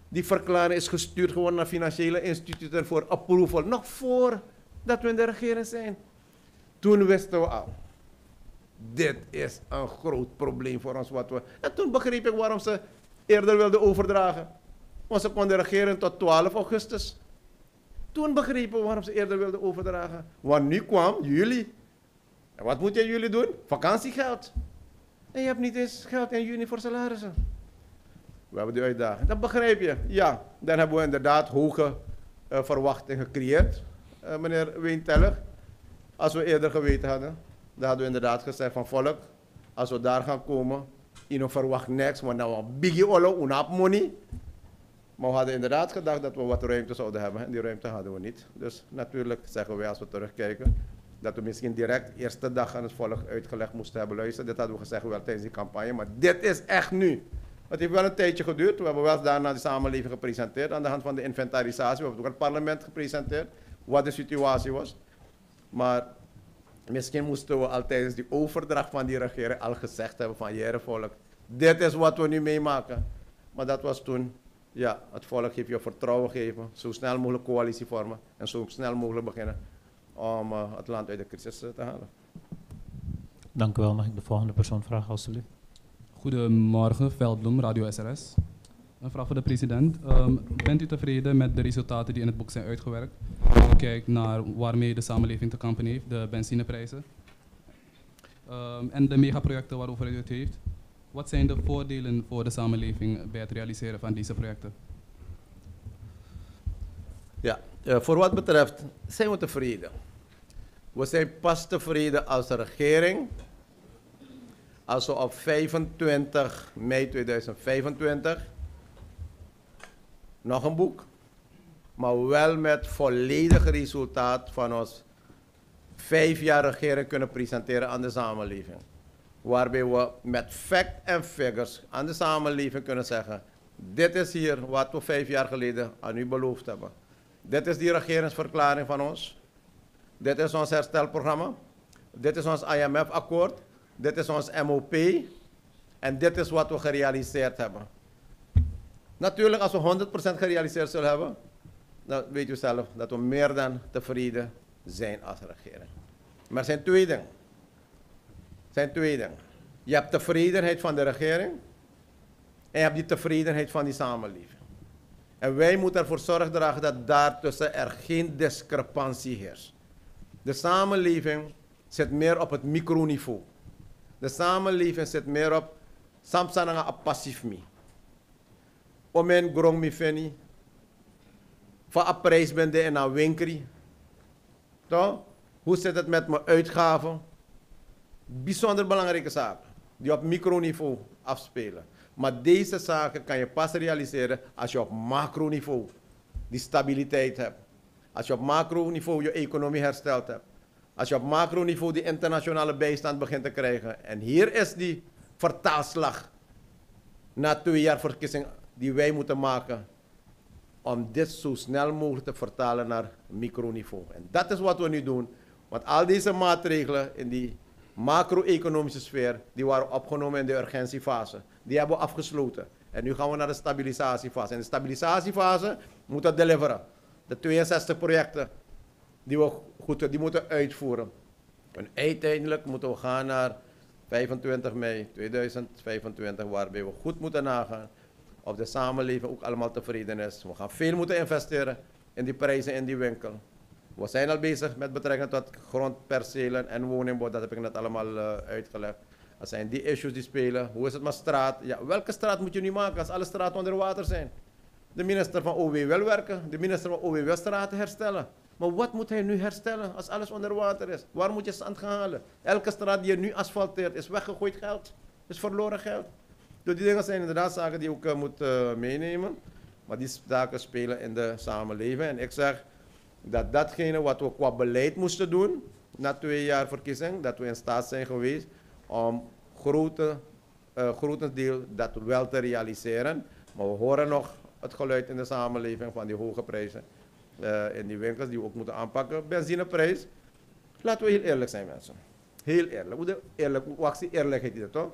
Die verklaring is gestuurd gewoon naar financiële instituten voor approval. Nog voordat we in de regering zijn. Toen wisten we al dit is een groot probleem voor ons. Wat we... En toen begreep ik waarom ze eerder wilden overdragen. Want ze konden regeren tot 12 augustus. Toen begrepen we waarom ze eerder wilden overdragen. Want nu kwam juli. En wat moet je jullie doen? Vakantiegeld. En je hebt niet eens geld in juni voor salarissen. We hebben die uitdaging. Dat begrijp je. Ja, dan hebben we inderdaad hoge uh, verwachtingen gecreëerd, uh, meneer Weenteller. Als we eerder geweten hadden. Dan hadden we inderdaad gezegd van volk, als we daar gaan komen, je verwacht niks, want nou een biggie unap money. Maar we hadden inderdaad gedacht dat we wat ruimte zouden hebben en die ruimte hadden we niet. Dus natuurlijk zeggen wij als we terugkijken, dat we misschien direct eerste dag aan het volk uitgelegd moesten hebben. luisteren. dit hadden we gezegd wel tijdens die campagne, maar dit is echt nu. Het heeft wel een tijdje geduurd. We hebben wel daarna de samenleving gepresenteerd aan de hand van de inventarisatie. We hebben ook het parlement gepresenteerd, wat de situatie was. Maar Misschien moesten we al tijdens die overdracht van die regering al gezegd hebben van jere volk, dit is wat we nu meemaken. Maar dat was toen, ja, het volk heeft je vertrouwen geven, zo snel mogelijk coalitie vormen en zo snel mogelijk beginnen om uh, het land uit de crisis uh, te halen. Dank u wel. Mag ik de volgende persoon vragen, alstublieft? Goedemorgen, Veldbloem, Radio SRS. Een vraag voor de president. Um, bent u tevreden met de resultaten die in het boek zijn uitgewerkt? Als je kijkt naar waarmee de samenleving te kampen heeft, de benzineprijzen um, en de megaprojecten waarover u het heeft. Wat zijn de voordelen voor de samenleving bij het realiseren van deze projecten? Ja, uh, voor wat betreft zijn we tevreden. We zijn pas tevreden als regering als we op 25 mei 2025 nog een boek, maar wel met volledig resultaat van ons vijf jaar regering kunnen presenteren aan de samenleving. Waarbij we met fact en figures aan de samenleving kunnen zeggen: dit is hier wat we vijf jaar geleden aan u beloofd hebben. Dit is die regeringsverklaring van ons. Dit is ons herstelprogramma. Dit is ons IMF-akkoord. Dit is ons MOP. En dit is wat we gerealiseerd hebben. Natuurlijk, als we 100% gerealiseerd zullen hebben, dan weet u zelf dat we meer dan tevreden zijn als regering. Maar er zijn twee dingen. Zijn twee dingen. Je hebt tevredenheid van de regering en je hebt die tevredenheid van die samenleving. En wij moeten ervoor zorg dragen dat daartussen er geen discrepantie heerst. De samenleving zit meer op het microniveau. De samenleving zit meer op samsananga a passief mi. Omen grong mi feni. Van a prijs ben de en a winkri. Hoe zit het met mijn uitgaven? Bijzonder belangrijke zaken. Die op microniveau afspelen. Maar deze zaken kan je pas realiseren als je op macroniveau die stabiliteit hebt. Als je op macroniveau je economie hersteld hebt. Als je op macroniveau die internationale bijstand begint te krijgen. En hier is die vertaalslag na twee jaar verkiezing die wij moeten maken. Om dit zo snel mogelijk te vertalen naar microniveau. En dat is wat we nu doen. Want al deze maatregelen in die macro-economische sfeer, die waren opgenomen in de urgentiefase. Die hebben we afgesloten. En nu gaan we naar de stabilisatiefase. En de stabilisatiefase moet dat deliveren. De 62 projecten die we goed, die moeten uitvoeren. En uiteindelijk moeten we gaan naar 25 mei 2025, waarbij we goed moeten nagaan of de samenleving ook allemaal tevreden is. We gaan veel moeten investeren in die prijzen in die winkel. We zijn al bezig met betrekking tot grondpercelen en woningbouw, dat heb ik net allemaal uh, uitgelegd. Dat zijn die issues die spelen. Hoe is het met straat? Ja, welke straat moet je nu maken als alle straten onder water zijn? De minister van OW wil werken, de minister van OW wil straten herstellen. Maar wat moet hij nu herstellen als alles onder water is? Waar moet je zand gaan halen? Elke straat die je nu asfalteert is weggegooid geld. Is verloren geld. Dus die dingen zijn inderdaad zaken die je ook uh, moet uh, meenemen. Maar die zaken spelen in de samenleving. En ik zeg dat datgene wat we qua beleid moesten doen, na twee jaar verkiezing, dat we in staat zijn geweest om grote, uh, dat wel te realiseren. Maar we horen nog het geluid in de samenleving van die hoge prijzen uh, in die winkels die we ook moeten aanpakken. Benzineprijs. Laten we heel eerlijk zijn, mensen. Heel eerlijk. Hoe eerlijk, wacht, eerlijkheid is toch?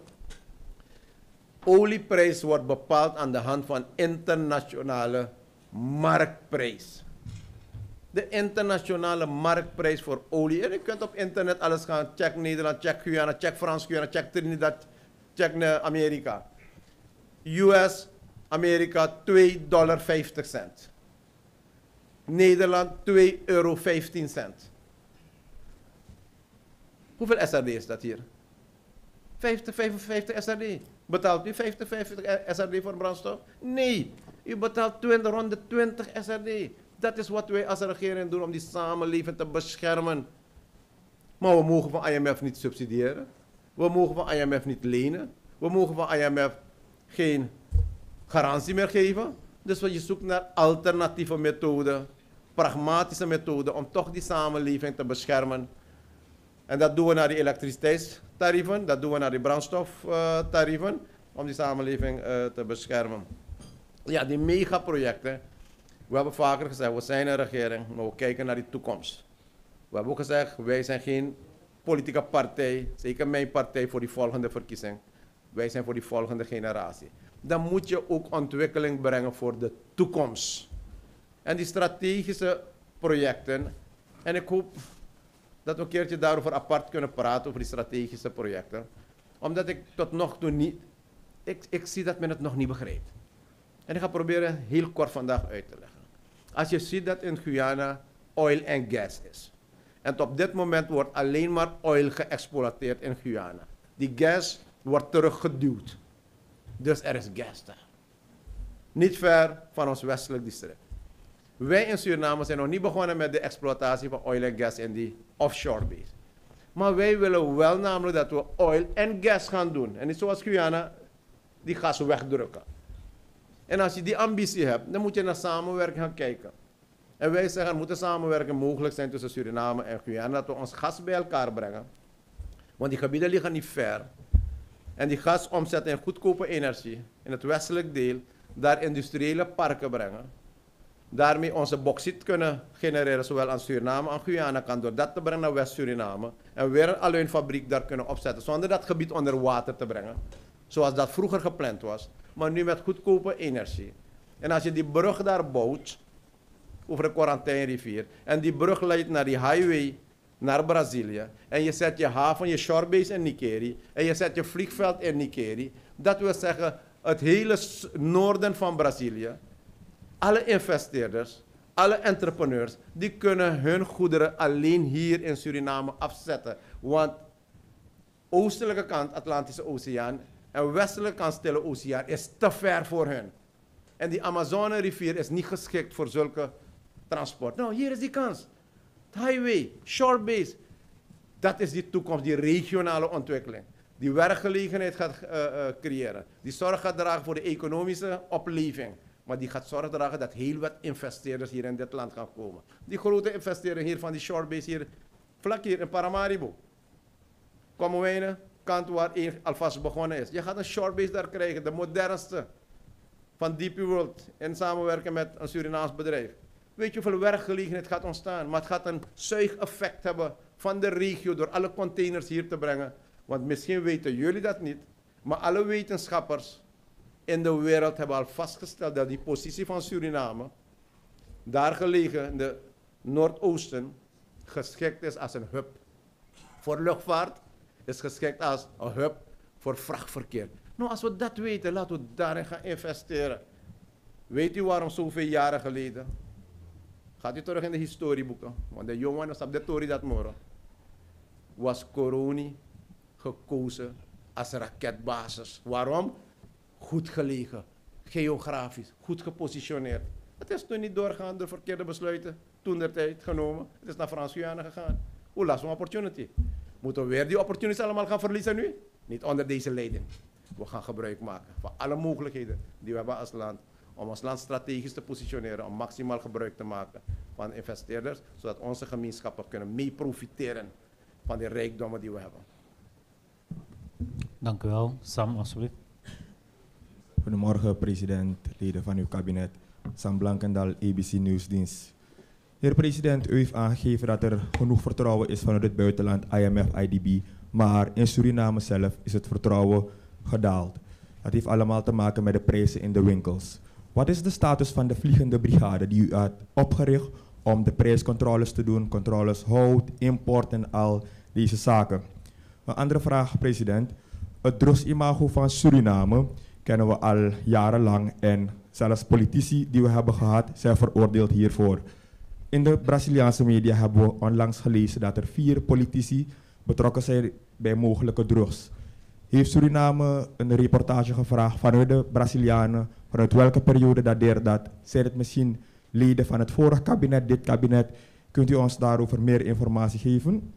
Olieprijs wordt bepaald aan de hand van internationale marktprijs. De internationale marktprijs voor olie. En je kunt op internet alles gaan. Check Nederland, check Guyana, check Frans Guyana, check Trinidad, check Amerika. US, Amerika 2,50 dollar. Nederland 2,15 euro. Hoeveel SRD is dat hier? 50, 55 SRD. Betaalt u 50, 50 SRD voor brandstof? Nee, u betaalt 20, rond de 20 SRD. Dat is wat wij als regering doen om die samenleving te beschermen. Maar we mogen van IMF niet subsidiëren. We mogen van IMF niet lenen. We mogen van IMF geen garantie meer geven. Dus je zoekt naar alternatieve methoden pragmatische methode om toch die samenleving te beschermen. En dat doen we naar die elektriciteitstarieven, dat doen we naar die brandstoftarieven, om die samenleving uh, te beschermen. Ja, die megaprojecten, we hebben vaker gezegd, we zijn een regering, maar we kijken naar die toekomst. We hebben ook gezegd, wij zijn geen politieke partij, zeker mijn partij voor die volgende verkiezing. Wij zijn voor die volgende generatie. Dan moet je ook ontwikkeling brengen voor de toekomst. En die strategische projecten. En ik hoop dat we een keertje daarover apart kunnen praten, over die strategische projecten. Omdat ik tot nog toe niet, ik, ik zie dat men het nog niet begrijpt. En ik ga proberen heel kort vandaag uit te leggen. Als je ziet dat in Guyana oil en gas is. En op dit moment wordt alleen maar oil geëxploiteerd in Guyana. Die gas wordt teruggeduwd. Dus er is gas daar. Niet ver van ons westelijk district. Wij in Suriname zijn nog niet begonnen met de exploitatie van oil en gas in die offshore base. Maar wij willen wel namelijk dat we oil en gas gaan doen. En niet zoals Guyana, die gas wegdrukken. En als je die ambitie hebt, dan moet je naar samenwerking gaan kijken. En wij zeggen, er moet samenwerking mogelijk zijn tussen Suriname en Guyana, dat we ons gas bij elkaar brengen. Want die gebieden liggen niet ver. En die gas omzetten in goedkope energie in het westelijk deel, daar industriële parken brengen. Daarmee onze bauxiet kunnen genereren, zowel aan Suriname als Guyana kan, door dat te brengen naar West-Suriname. En weer een aluinfabriek daar kunnen opzetten, zonder dat gebied onder water te brengen. Zoals dat vroeger gepland was, maar nu met goedkope energie. En als je die brug daar bouwt, over de quarantainrivier, en die brug leidt naar die highway naar Brazilië, en je zet je haven, je shorebase in Nikeri, en je zet je vliegveld in Nikeri, dat wil zeggen het hele noorden van Brazilië, alle investeerders, alle entrepreneurs, die kunnen hun goederen alleen hier in Suriname afzetten. Want oostelijke kant Atlantische Oceaan en westelijke kant Stille Oceaan is te ver voor hun. En die Amazone-rivier is niet geschikt voor zulke transport. Nou, hier is die kans. Het highway, shorebase. Dat is die toekomst, die regionale ontwikkeling. Die werkgelegenheid gaat eh, eh, creëren. Die zorg gaat dragen voor de economische opleving. Maar die gaat zorg dragen dat heel wat investeerders hier in dit land gaan komen. Die grote investeerders hier van die shorebase hier, vlak hier in Paramaribo. Kommerwijnen, kant waar alvast begonnen is. Je gaat een shorebase daar krijgen, de modernste van DP World in samenwerking met een Surinaams bedrijf. Weet je hoeveel werkgelegenheid gaat ontstaan? Maar het gaat een zuigeffect hebben van de regio door alle containers hier te brengen. Want misschien weten jullie dat niet, maar alle wetenschappers in de wereld hebben al vastgesteld dat die positie van Suriname, daar gelegen in de Noordoosten, geschikt is als een hub. Voor luchtvaart is geschikt als een hub voor vrachtverkeer. Nou, als we dat weten, laten we daarin gaan investeren. Weet u waarom zoveel jaren geleden? Gaat u terug in de historieboeken. Want de jongen op de Tori dat morgen. Was Coroni gekozen als raketbasis. Waarom? Goed gelegen. Geografisch. Goed gepositioneerd. Het is toen niet doorgaan door verkeerde besluiten. Toen der tijd genomen. Het is naar Frans-Guyana gegaan. Hoe last one opportunity. Moeten we weer die opportunities allemaal gaan verliezen nu? Niet onder deze leiding. We gaan gebruik maken van alle mogelijkheden die we hebben als land. Om ons land strategisch te positioneren. Om maximaal gebruik te maken van investeerders. Zodat onze gemeenschappen kunnen mee profiteren van de rijkdommen die we hebben. Dank u wel. Sam, alsjeblieft. Goedemorgen, president, leden van uw kabinet. Sam Blankendal, ABC Nieuwsdienst. Heer president, u heeft aangegeven dat er genoeg vertrouwen is vanuit het buitenland, IMF, IDB. Maar in Suriname zelf is het vertrouwen gedaald. Dat heeft allemaal te maken met de prijzen in de winkels. Wat is de status van de vliegende brigade die u had opgericht om de prijscontroles te doen, controles hout, import en al deze zaken? Een andere vraag, president. Het drugsimago van Suriname kennen we al jarenlang en zelfs politici die we hebben gehad zijn veroordeeld hiervoor. In de Braziliaanse media hebben we onlangs gelezen dat er vier politici betrokken zijn bij mogelijke drugs. Heeft Suriname een reportage gevraagd vanuit de Brazilianen, vanuit welke periode dateert dat? Zijn het misschien leden van het vorige kabinet, dit kabinet? Kunt u ons daarover meer informatie geven?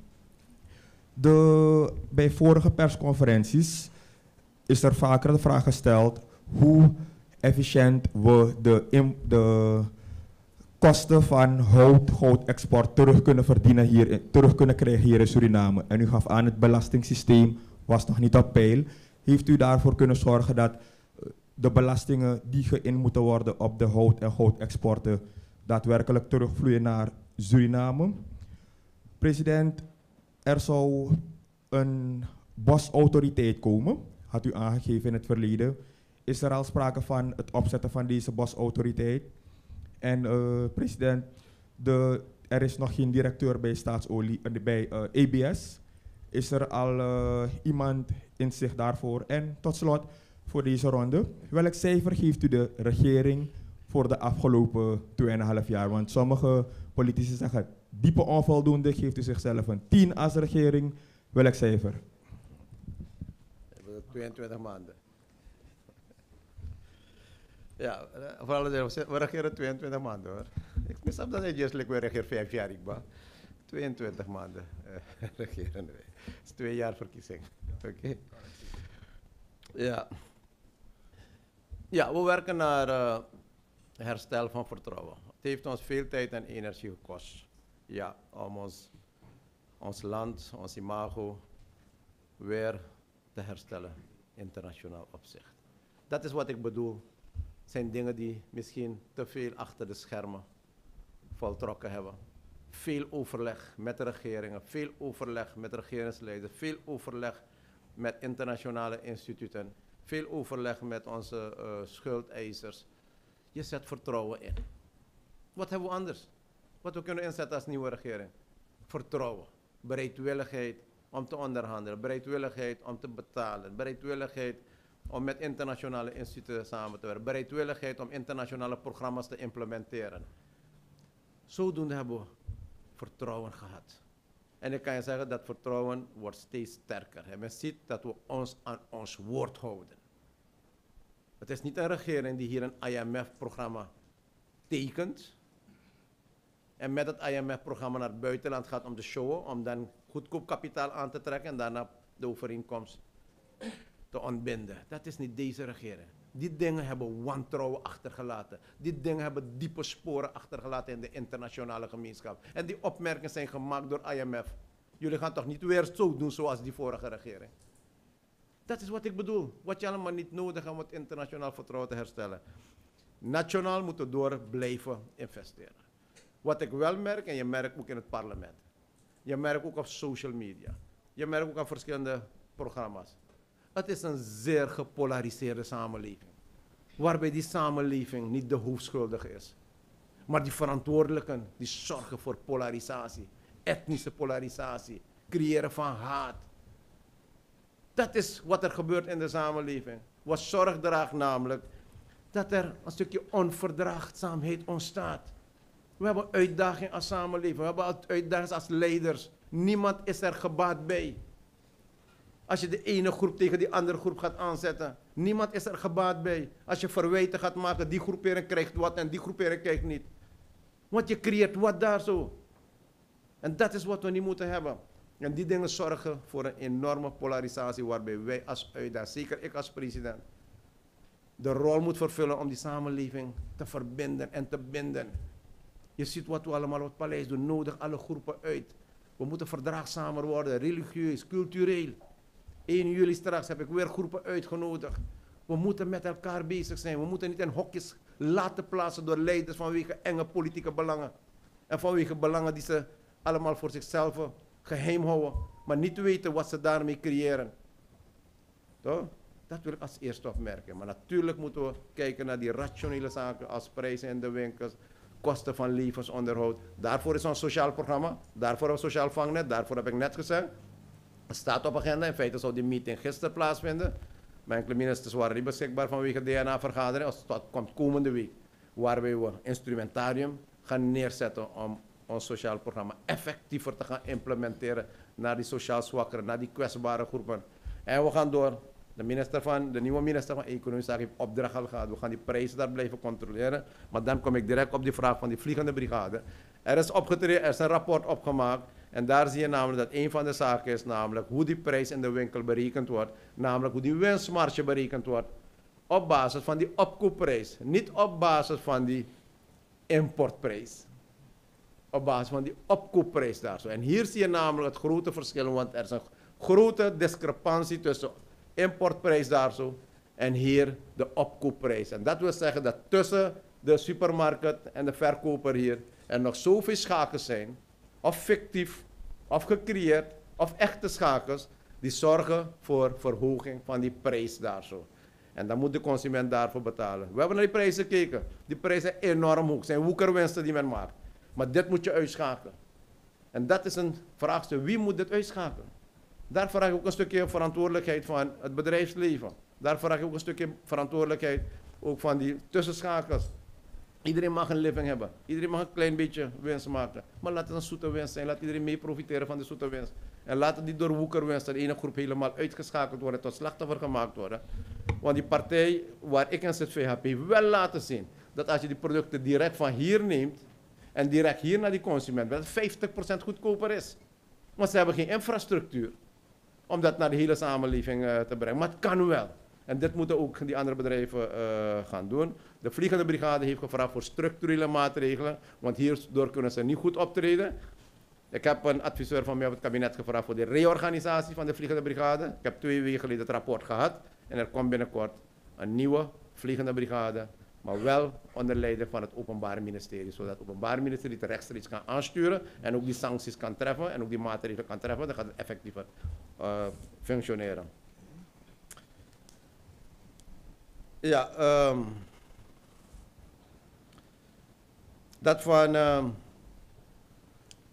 De, bij vorige persconferenties is er vaker de vraag gesteld hoe efficiënt we de, de kosten van hout, goudexport terug kunnen verdienen hier, terug kunnen krijgen hier in Suriname. En u gaf aan het belastingssysteem was nog niet op peil. Heeft u daarvoor kunnen zorgen dat eh, de belastingen die geïn moeten worden op de hout- en goudexporten daadwerkelijk terugvloeien naar Suriname? President, er zou een bosautoriteit komen, had u aangegeven in het verleden. Is er al sprake van het opzetten van deze bosautoriteit? En eh, president, de, er is nog geen directeur bij staatsolie, eh, bij eh, ABS. Is er al eh, iemand in zich daarvoor? En tot slot, voor deze ronde, welk cijfer geeft u de regering voor de afgelopen 2,5 jaar? Want sommige politici zeggen diepe onvoldoende, geeft u zichzelf een 10 als regering. Welk cijfer? 22 maanden. Ja, vooral we regeren 22 maanden hoor. Ik snap dat juist like, we regeren 5 jaar, ik ben. 22 maanden eh, regeren. Het is twee jaar verkiezing. Oké. Ja. Ja, we werken naar eh, herstel van vertrouwen. Het heeft ons veel tijd en energie gekost. Ja, om ons, ons land, ons imago weer te herstellen, internationaal opzicht. Dat is wat ik bedoel. Zijn dingen die misschien te veel achter de schermen voltrokken hebben. Veel overleg met de regeringen, veel overleg met regeringsleiders, veel overleg met internationale instituten, veel overleg met onze uh, schuldeisers. Je zet vertrouwen in. Wat hebben we anders? Wat we kunnen inzetten als nieuwe regering? Vertrouwen, bereidwilligheid om te onderhandelen, bereidwilligheid om te betalen, bereidwilligheid om met internationale instituten samen te werken, bereidwilligheid om internationale programma's te implementeren. Zodoende hebben we vertrouwen gehad. En ik kan je zeggen dat vertrouwen wordt steeds sterker. En men ziet dat we ons aan ons woord houden. Het is niet een regering die hier een IMF-programma tekent. En met het IMF-programma naar het buitenland gaat om te showen, om dan goedkoop kapitaal aan te trekken en daarna de overeenkomst te ontbinden. Dat is niet deze regering. Die dingen hebben wantrouwen achtergelaten. Die dingen hebben diepe sporen achtergelaten in de internationale gemeenschap. En die opmerkingen zijn gemaakt door IMF. Jullie gaan toch niet weer zo doen zoals die vorige regering. Dat is wat ik bedoel. Wat je allemaal niet nodig hebt om het internationaal vertrouwen te herstellen. Nationaal moeten we door blijven investeren. Wat ik wel merk, en je merkt ook in het parlement. Je merkt ook op social media. Je merkt ook aan verschillende programma's. Het is een zeer gepolariseerde samenleving. Waarbij die samenleving niet de hoofdschuldige is. Maar die verantwoordelijken die zorgen voor polarisatie. Etnische polarisatie. Creëren van haat. Dat is wat er gebeurt in de samenleving. Wat zorg draagt namelijk dat er een stukje onverdraagzaamheid ontstaat. We hebben uitdagingen als samenleving. We hebben uitdagingen als leiders. Niemand is er gebaat bij. Als je de ene groep tegen die andere groep gaat aanzetten. Niemand is er gebaat bij. Als je verwijten gaat maken, die groepering krijgt wat en die groepering krijgt niet. Want je creëert wat daar zo. En dat is wat we niet moeten hebben. En die dingen zorgen voor een enorme polarisatie waarbij wij als uitdager, zeker ik als president, de rol moet vervullen om die samenleving te verbinden en te binden. Je ziet wat we allemaal op het paleis doen, nodig alle groepen uit. We moeten verdraagzamer worden, religieus, cultureel. 1 juli straks heb ik weer groepen uitgenodigd. We moeten met elkaar bezig zijn. We moeten niet in hokjes laten plaatsen door leiders vanwege enge politieke belangen. En vanwege belangen die ze allemaal voor zichzelf geheim houden. Maar niet weten wat ze daarmee creëren. Toch? Dat wil ik als eerste opmerken. Maar natuurlijk moeten we kijken naar die rationele zaken als prijzen in de winkels, kosten van levensonderhoud. Daarvoor is ons sociaal programma, daarvoor een sociaal vangnet, daarvoor heb ik net gezegd. Staat op agenda. In feite zou die meeting gisteren plaatsvinden. Maar enkele ministers waren niet beschikbaar vanwege DNA-vergadering. Dat komt komende week. Waarbij we instrumentarium gaan neerzetten om ons sociaal programma effectiever te gaan implementeren naar die sociaal zwakkeren, naar die kwetsbare groepen. En we gaan door. De, minister van, de nieuwe minister van Economische Zaken heeft opdracht al gehad. We gaan die prijzen daar blijven controleren. Maar dan kom ik direct op die vraag van die vliegende brigade. Er is opgetreden, er is een rapport opgemaakt. En daar zie je namelijk dat een van de zaken is namelijk hoe die prijs in de winkel berekend wordt. Namelijk hoe die winstmarge berekend wordt. Op basis van die opkoopprijs. Niet op basis van die importprijs. Op basis van die opkoopprijs daar zo. En hier zie je namelijk het grote verschil. Want er is een grote discrepantie tussen importprijs daar zo. En hier de opkoopprijs. En dat wil zeggen dat tussen de supermarkt en de verkoper hier er nog zoveel schakels zijn of fictief, of gecreëerd, of echte schakels, die zorgen voor verhoging van die prijs daar zo. En dan moet de consument daarvoor betalen. We hebben naar die prijzen gekeken. Die prijzen zijn enorm hoog. Zijn woekerwinsten die men maakt. Maar dit moet je uitschakelen. En dat is een vraagstuk. Wie moet dit uitschakelen? Daar vraag ik ook een stukje verantwoordelijkheid van het bedrijfsleven. Daar vraag ik ook een stukje verantwoordelijkheid ook van die tussenschakels. Iedereen mag een living hebben. Iedereen mag een klein beetje winst maken. Maar laat het een zoete winst zijn. Laat iedereen mee profiteren van de zoete winst. En laat niet door woekerwinst de ene groep helemaal uitgeschakeld worden, tot slachtoffer gemaakt worden. Want die partij waar ik in zit, VHP, wel laten zien dat als je die producten direct van hier neemt en direct hier naar die consument, dat het 50% goedkoper is. Want ze hebben geen infrastructuur om dat naar de hele samenleving uh, te brengen. Maar het kan wel. En dit moeten ook die andere bedrijven eh, gaan doen. De Vliegende Brigade heeft gevraagd voor structurele maatregelen, want hierdoor kunnen ze niet goed optreden. Ik heb een adviseur van mij op het kabinet gevraagd voor de reorganisatie van de Vliegende Brigade. Ik heb twee weken geleden het rapport gehad en er komt binnenkort een nieuwe Vliegende Brigade, maar wel onder leiding van het Openbaar Ministerie, zodat het Openbaar Ministerie het rechtstreeks kan aansturen en ook die sancties kan treffen en ook die maatregelen kan treffen. Dan gaat het effectiever uh, functioneren. Ja, um, dat van uh,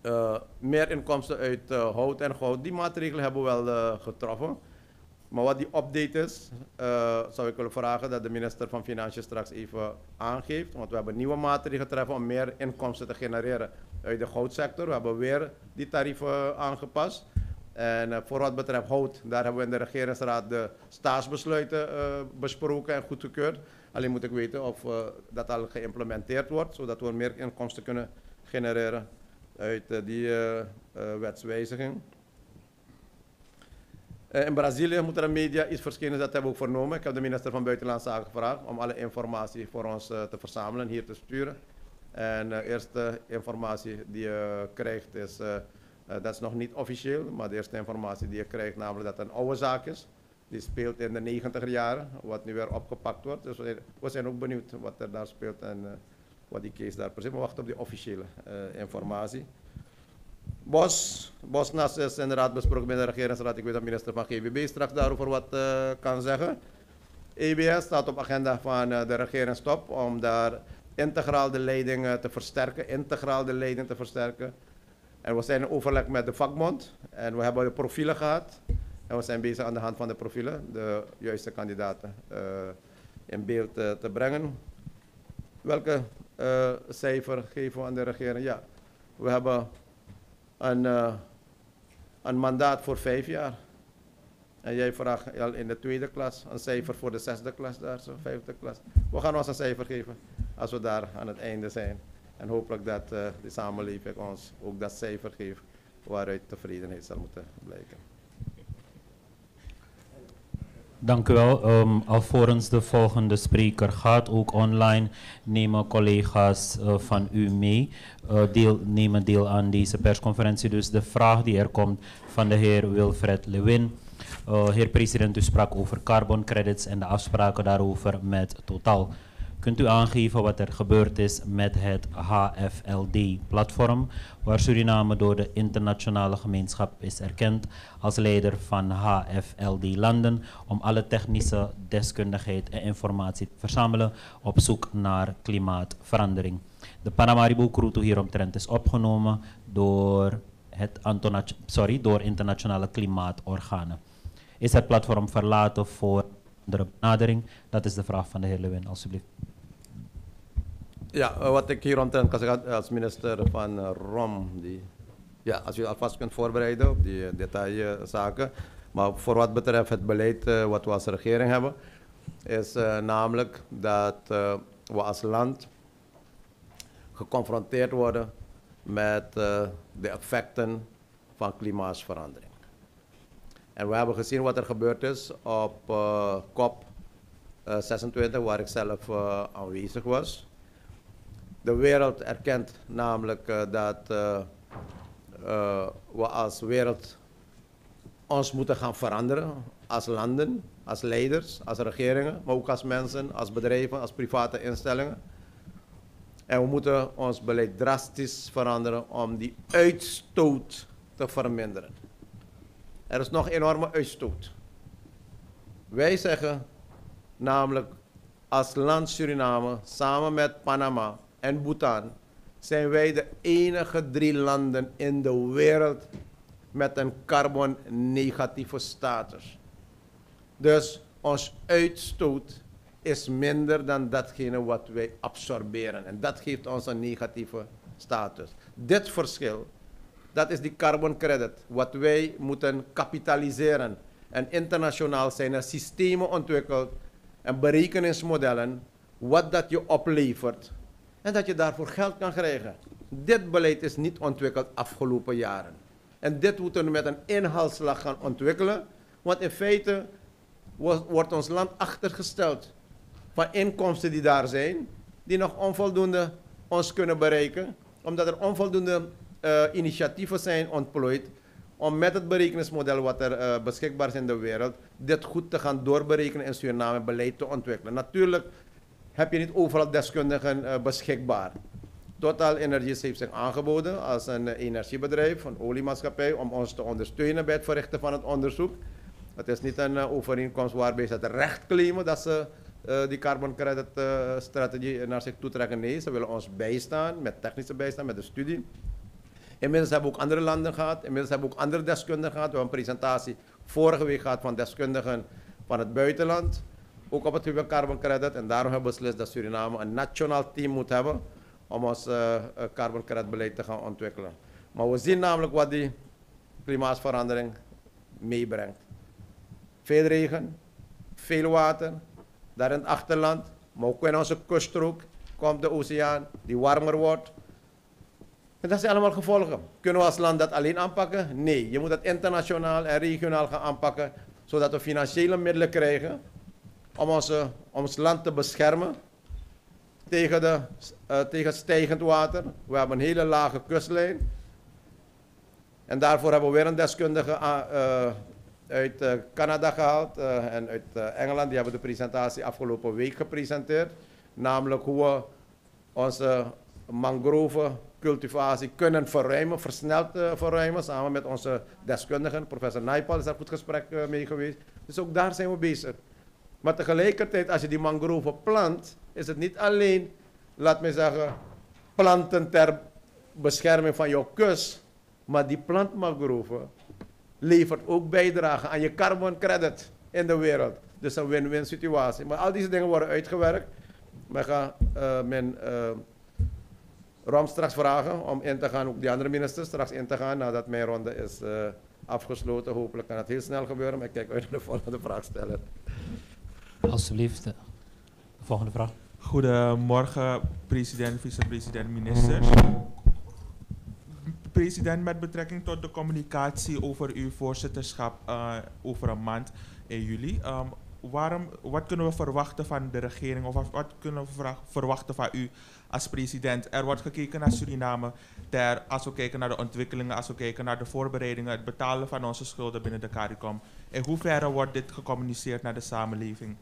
uh, meer inkomsten uit uh, hout en goud, die maatregelen hebben we wel getroffen. Maar wat die update is, zou ik willen vragen dat de minister van Financiën straks even aangeeft. Want we hebben nieuwe maatregelen getroffen om meer inkomsten te genereren uit de goudsector. We hebben weer die tarieven aangepast. En voor wat betreft hout, daar hebben we in de regeringsraad de staatsbesluiten besproken en goedgekeurd. Alleen moet ik weten of uh, dat al geïmplementeerd wordt, zodat we meer inkomsten kunnen genereren uit die wetswijziging. in Brazilië moet er een media iets verschijnen, dat hebben we ook vernomen. Ik heb de minister van Buitenlandse Zaken gevraagd om alle informatie voor ons te verzamelen en hier te sturen. En de eerste informatie die je krijgt is dat is nog niet officieel, maar de eerste informatie die je krijgt, namelijk dat het een oude zaak is. Die speelt in de 90 jaren, wat nu weer opgepakt wordt. Dus we zijn ook benieuwd wat er daar speelt en uh, wat die case daar precies. We wachten op die officiële uh, informatie. Bos, Bosnas is inderdaad besproken bij de regeringsraad. Ik weet dat minister van GBB straks daarover wat kan zeggen. EBS staat op agenda van de regeringstop om daar integraal de leiding te versterken, integraal de leiding te versterken. En we zijn in overleg met de vakbond en we hebben de profielen gehad. En we zijn bezig aan de hand van de profielen de juiste kandidaten uh, in beeld uh, te brengen. Welke uh, cijfer geven we aan de regering? Ja, we hebben een, een mandaat voor vijf jaar. En jij vraagt al in de tweede klas een cijfer voor de zesde klas daar, zo, vijfde klas. We gaan ons een cijfer geven als we daar aan het einde zijn. En hopelijk dat de samenleving ons ook dat cijfer geeft waaruit tevredenheid zal moeten blijken. Dank u wel. Um, alvorens de volgende spreker gaat, ook online nemen collega's uh, van u mee, uh, deel, nemen deel aan deze persconferentie. Dus de vraag die er komt van de heer Wilfred Lewin. Uh, heer president, u sprak over carbon credits en de afspraken daarover met Total. Kunt u aangeven wat er gebeurd is met het HFLD-platform, waar Suriname door de internationale gemeenschap is erkend als leider van HFLD-landen om alle technische deskundigheid en informatie te verzamelen op zoek naar klimaatverandering. De Paramaribo-Cruto hieromtrent is opgenomen door, het sorry, door internationale klimaatorganen. Is het platform verlaten voor andere benadering? Dat is de vraag van de heer Lewin, alsjeblieft. Ja, eh, wat ik hier kan zeggen als minister van uh, ROM, die, ja, als u alvast kunt voorbereiden op die uh, detailzaken. Maar voor wat betreft het beleid wat we als regering hebben, is namelijk dat we als land geconfronteerd worden met de effecten van klimaatsverandering. En we hebben gezien wat er gebeurd is op COP 26, waar ik zelf aanwezig was de wereld erkent namelijk uh, dat uh, uh, we als wereld ons moeten gaan veranderen. Als landen, als leiders, als regeringen, maar ook als mensen, als bedrijven, als private instellingen. En we moeten ons beleid drastisch veranderen om die uitstoot te verminderen. Er is nog enorme uitstoot. Wij zeggen namelijk als land Suriname samen met Panama en Bhutan zijn wij de enige drie landen in de wereld met een carbon-negatieve status. Dus ons uitstoot is minder dan datgene wat wij absorberen. En dat geeft ons een negatieve status. Dit verschil, dat is die carbon credit, wat wij moeten kapitaliseren. En internationaal zijn er systemen ontwikkeld en berekeningsmodellen wat dat je oplevert en dat je daarvoor geld kan krijgen. Dit beleid is niet ontwikkeld afgelopen jaren. En dit moeten we met een inhaalslag gaan ontwikkelen. Want in feite wo- wordt ons land achtergesteld van inkomsten die daar zijn, die nog onvoldoende ons kunnen bereiken, omdat er onvoldoende eh, initiatieven zijn ontplooid om met het berekeningsmodel wat er eh, beschikbaar is in de wereld, dit goed te gaan doorberekenen in Suriname beleid te ontwikkelen. Natuurlijk heb je niet overal deskundigen eh, beschikbaar. Total Energies heeft zich aangeboden als een eh, energiebedrijf, een oliemaatschappij, om ons te ondersteunen bij het verrichten van het onderzoek. Het is niet een eh, overeenkomst waarbij ze het recht claimen dat ze die carbon credit strategie naar zich toe trekken. Nee, ze willen ons bijstaan met technische bijstand, met de studie. Inmiddels hebben we ook andere landen gehad, inmiddels hebben we ook andere deskundigen gehad. We hebben een presentatie vorige week gehad van deskundigen van het buitenland, ook op het van carbon credit. En daarom hebben we beslist dat Suriname een nationaal team moet hebben om ons eh, eh, carbon credit beleid te gaan ontwikkelen. Maar we zien namelijk wat die klimaatverandering meebrengt. Veel regen, veel water, daar in het achterland, maar ook in onze kuststrook komt de oceaan die warmer wordt. En dat zijn allemaal gevolgen. Kunnen we als land dat alleen aanpakken? Nee, je moet het internationaal en regionaal gaan aanpakken, zodat we financiële middelen krijgen om, onze, om ons land te beschermen tegen, de, eh, tegen stijgend water. We hebben een hele lage kustlijn. En daarvoor hebben we weer een deskundige eh, uit eh, Canada gehaald eh, en uit eh, Engeland. Die hebben de presentatie afgelopen week gepresenteerd. Namelijk hoe we onze mangrovencultivatie kunnen verruimen, versneld eh, verruimen. Samen met onze deskundigen. Professor Naipal is daar goed gesprek eh, mee geweest. Dus ook daar zijn we bezig. Maar tegelijkertijd, als je die mangroven plant, is het niet alleen, laat me zeggen, planten ter bescherming van jouw kust. Maar die plantmangroven levert ook bijdrage aan je carbon credit in de wereld. Dus een win-win situatie. Maar al deze dingen worden uitgewerkt. We gaan eh, mijn eh, Rom straks vragen om in te gaan, ook die andere ministers straks in te gaan nadat mijn ronde is eh, afgesloten. Hopelijk kan het heel snel gebeuren, maar ik kijk uit naar de volgende vraagsteller. Alsjeblieft. De volgende vraag. Goedemorgen, president, vicepresident, ministers. President, met betrekking tot de communicatie over uw voorzitterschap eh, over een maand in juli. ehm, waarom, wat kunnen we verwachten van de regering of wat, kunnen we verwachten van u als president? Er wordt gekeken naar Suriname ter, als we kijken naar de ontwikkelingen, als we kijken naar de voorbereidingen, het betalen van onze schulden binnen de CARICOM. In hoeverre wordt dit gecommuniceerd naar de samenleving?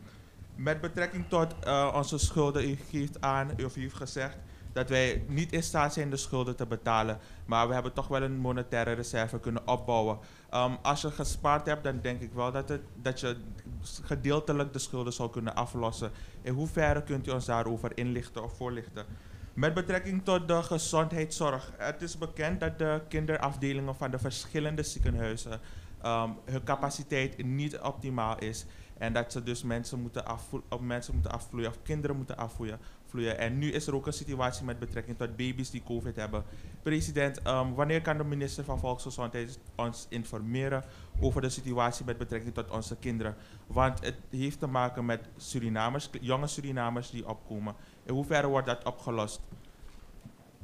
Met betrekking tot eh, onze schulden, u geeft aan, of u heeft gezegd dat wij niet in staat zijn de schulden te betalen, maar we hebben toch wel een monetaire reserve kunnen opbouwen. Ehm, als je gespaard hebt, dan denk ik wel dat, het, dat je gedeeltelijk de schulden zou kunnen aflossen. In hoeverre kunt u ons daarover inlichten of voorlichten? Met betrekking tot de gezondheidszorg. Het is bekend dat de kinderafdelingen van de verschillende ziekenhuizen ehm, hun capaciteit niet optimaal is. En dat ze dus mensen moeten, of mensen moeten afvloeien of kinderen moeten afvloeien. vloeien. En nu is er ook een situatie met betrekking tot baby's die COVID hebben. President, ehm, wanneer kan de minister van Volksgezondheid ons informeren over de situatie met betrekking tot onze kinderen? Want het heeft te maken met Surinamers, jonge Surinamers die opkomen. In hoeverre wordt dat opgelost?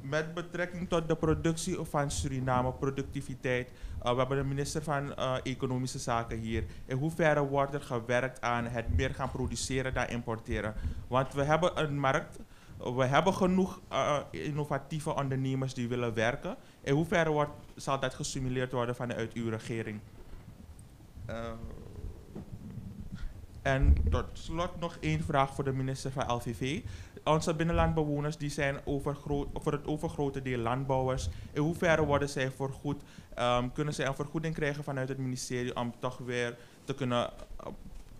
Met betrekking tot de productie van Suriname, productiviteit. uh, we hebben de minister van uh, Economische Zaken hier. In hoeverre wordt er gewerkt aan het meer gaan produceren dan importeren? Want we hebben een markt, we hebben genoeg uh, innovatieve ondernemers die willen werken. In hoeverre wordt, zal dat gestimuleerd worden vanuit uw regering? En tot slot nog één vraag voor de minister van LVV. Onze binnenlandbewoners die zijn over, voor het overgrote deel landbouwers. In hoeverre worden zij vergoed? Um, kunnen zij een vergoeding krijgen vanuit het ministerie om toch weer te kunnen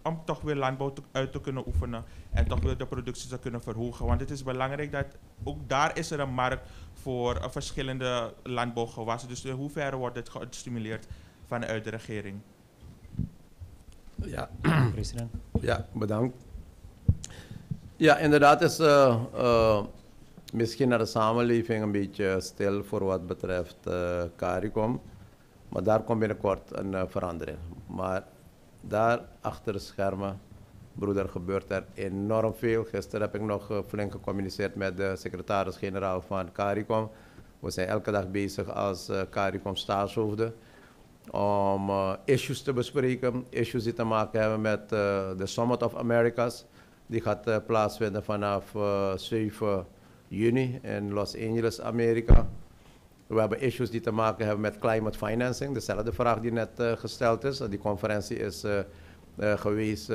om toch weer landbouw te, uit te kunnen oefenen en toch weer de productie te kunnen verhogen. Want het is belangrijk dat ook daar is er een markt voor uh, verschillende landbouwgewassen. Dus in hoeverre wordt dit gestimuleerd vanuit de regering? Ja, president. Ja, bedankt. Ja, inderdaad is uh, uh, misschien naar de samenleving een beetje stil voor wat betreft uh, CARICOM. Maar daar komt binnenkort een verandering. Maar daar achter de schermen, broeder, gebeurt er enorm veel. Gisteren heb ik nog flink gecommuniceerd met de secretaris-generaal van CARICOM. We zijn elke dag bezig als CARICOM staatshoofden om issues te bespreken. Issues die te maken hebben met de Summit of Americas. Die gaat uh, plaatsvinden vanaf 7 juni in Los Angeles, Amerika. We hebben issues die te maken hebben met climate financing. Dezelfde vraag die net gesteld is. Die conferentie is geweest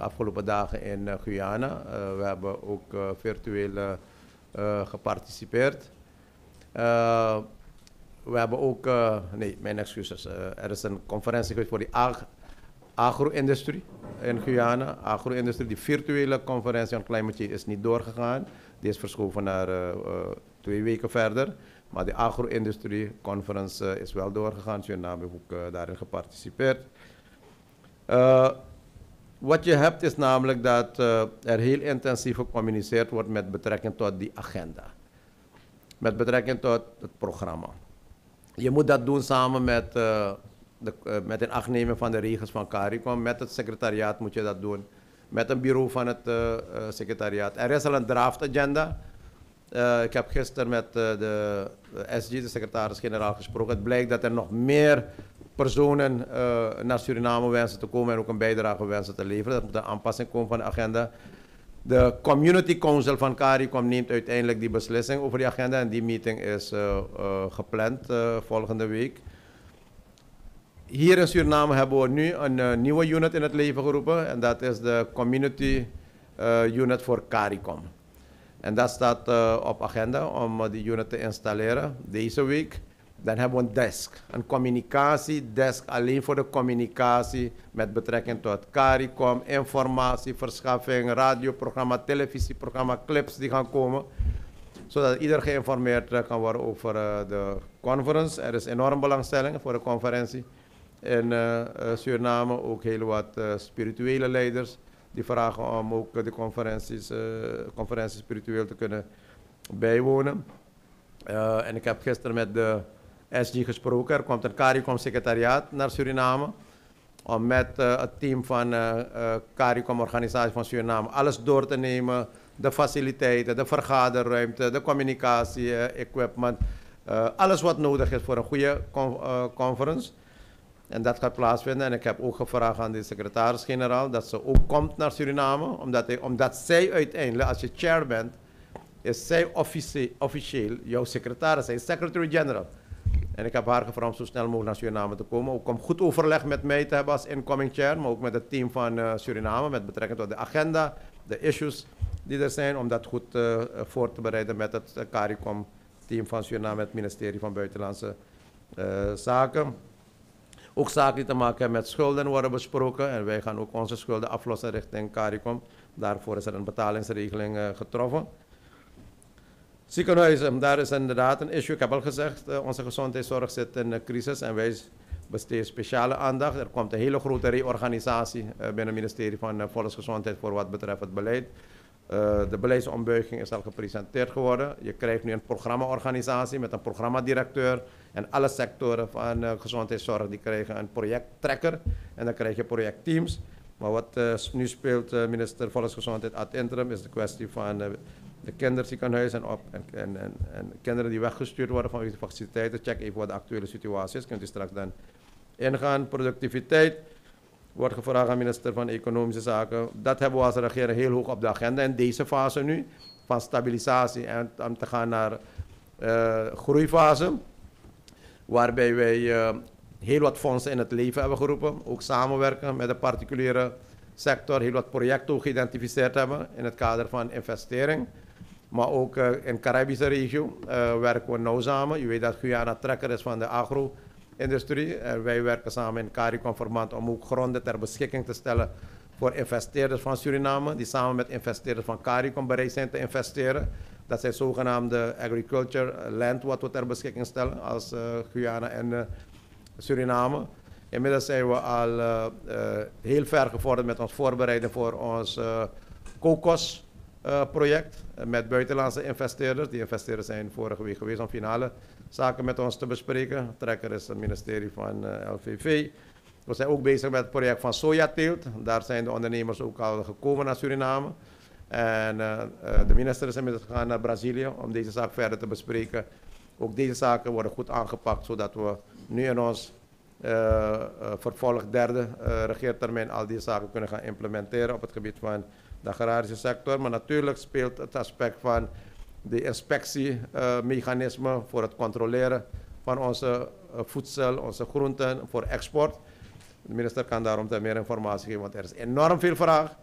afgelopen dagen in Guyana. we hebben ook virtueel geparticipeerd we hebben ook, nee, mijn excuses. Er is een conferentie geweest voor die agro-industrie in Guyana. Agro-industrie, die virtuele conferentie aan climate change is niet doorgegaan. Die is verschoven naar uh, twee weken verder. Maar de agro-industrie conference is wel doorgegaan. Suriname heeft ook daarin geparticipeerd. wat je hebt is namelijk dat er heel intensief gecommuniceerd wordt met betrekking tot die agenda. Met betrekking tot het programma. Je moet dat doen samen met, de, uh, met een afnemen van de regels van CARICOM. Met het secretariaat moet je dat doen. Met een bureau van het uh, secretariaat. Er is al een draft agenda. ik heb gisteren met de SG, de secretaris-generaal, gesproken. Het blijkt dat er nog meer personen naar Suriname wensen te komen en ook een bijdrage wensen te leveren. Dat moet een aanpassing komen van de agenda. De Community Council van CARICOM neemt uiteindelijk die beslissing over die agenda en die meeting is gepland volgende week. Hier in Suriname hebben we nu een nieuwe unit in het leven geroepen en dat is de Community Unit voor CARICOM. En dat staat op agenda om die unit te installeren deze week. Dan hebben we een desk, een communicatiedesk alleen voor de communicatie met betrekking tot CARICOM, informatie, verschaffing, radioprogramma, televisieprogramma, clips die gaan komen. Zodat ieder geïnformeerd kan worden over uh, de conference. Er is enorm belangstelling voor de conferentie. In uh, Suriname ook heel wat uh, spirituele leiders die vragen om ook de conferenties, conferenties spiritueel te kunnen bijwonen. en ik heb gisteren met de SG gesproken. Er komt een CARICOM-secretariaat naar Suriname. Om met het team van uh, uh, CARICOM-organisatie van Suriname alles door te nemen. De faciliteiten, de vergaderruimte, de communicatie, equipment. alles wat nodig is voor een goede con conference. En dat gaat plaatsvinden. En ik heb ook gevraagd aan de secretaris-generaal dat ze ook komt naar Suriname. Omdat, hij, omdat zij uiteindelijk, als je chair bent, is zij officieel, jouw secretaris, zij secretary-general. En ik heb haar gevraagd om zo snel mogelijk naar Suriname te komen. Ook om goed overleg met mij te hebben als incoming chair, maar ook met het team van uh, Suriname met betrekking tot de agenda, de issues die er zijn, om dat goed uh, voor te bereiden met het uh, CARICOM-team van Suriname, het ministerie van Buitenlandse Zaken. Ook zaken die te maken hebben met schulden worden besproken en wij gaan ook onze schulden aflossen richting CARICOM. Daarvoor is er een betalingsregeling getroffen. Ziekenhuizen, daar is inderdaad een issue. Ik heb al gezegd, uh, onze gezondheidszorg zit in een crisis en wij besteden speciale aandacht. Er komt een hele grote reorganisatie uh, binnen het ministerie van Volksgezondheid voor wat betreft het beleid. De beleidsombuiging is al gepresenteerd geworden. Je krijgt nu een programmaorganisatie met een programmadirecteur. En alle sectoren van gezondheidszorg die krijgen een projecttrekker. En dan krijg je projectteams. Maar wat nu speelt minister Volksgezondheid ad interim is de kwestie van de kinderziekenhuizen op en, en, en, en, kinderen die weggestuurd worden van de faciliteiten. Check even wat de actuele situatie is. Kunt u straks dan ingaan. Productiviteit wordt gevraagd aan minister van Economische Zaken. Dat hebben we als regering heel hoog op de agenda in deze fase nu. Van stabilisatie en om te gaan naar uh, groeifase. Waarbij wij uh, heel wat fondsen in het leven hebben geroepen. Ook samenwerken met de particuliere sector. Heel wat projecten geïdentificeerd hebben in het kader van investering. Maar ook uh, in de Caribische regio werken we nauw samen. Je weet dat Guyana trekker is van de agro-industrie. Uh, wij werken samen in CARICOM-verband om ook gronden ter beschikking te stellen voor investeerders van Suriname. Die samen met investeerders van CARICOM bereid zijn te investeren. Dat zijn zogenaamde agriculture land wat we ter beschikking stellen als Guyana en Suriname. Inmiddels zijn we al heel ver gevorderd met ons voorbereiden voor ons kokos project met buitenlandse investeerders. Die investeerders zijn vorige week geweest om finale zaken met ons te bespreken. Trekker is het ministerie van uh, eh, LVV. We zijn ook bezig met het project van sojateelt. Daar zijn de ondernemers ook al gekomen naar Suriname. En uh, de minister is inmiddels gegaan naar Brazilië om deze zaak verder te bespreken. Ook deze zaken worden goed aangepakt, zodat we nu in ons eh, eh, vervolg derde eh, regeertermijn al die zaken kunnen gaan implementeren op het gebied van de agrarische sector. Maar natuurlijk speelt het aspect van de inspectiemechanismen voor het controleren van onze eh, voedsel, onze groenten voor export. De minister kan daarom daar meer informatie geven, want er is enorm veel vraag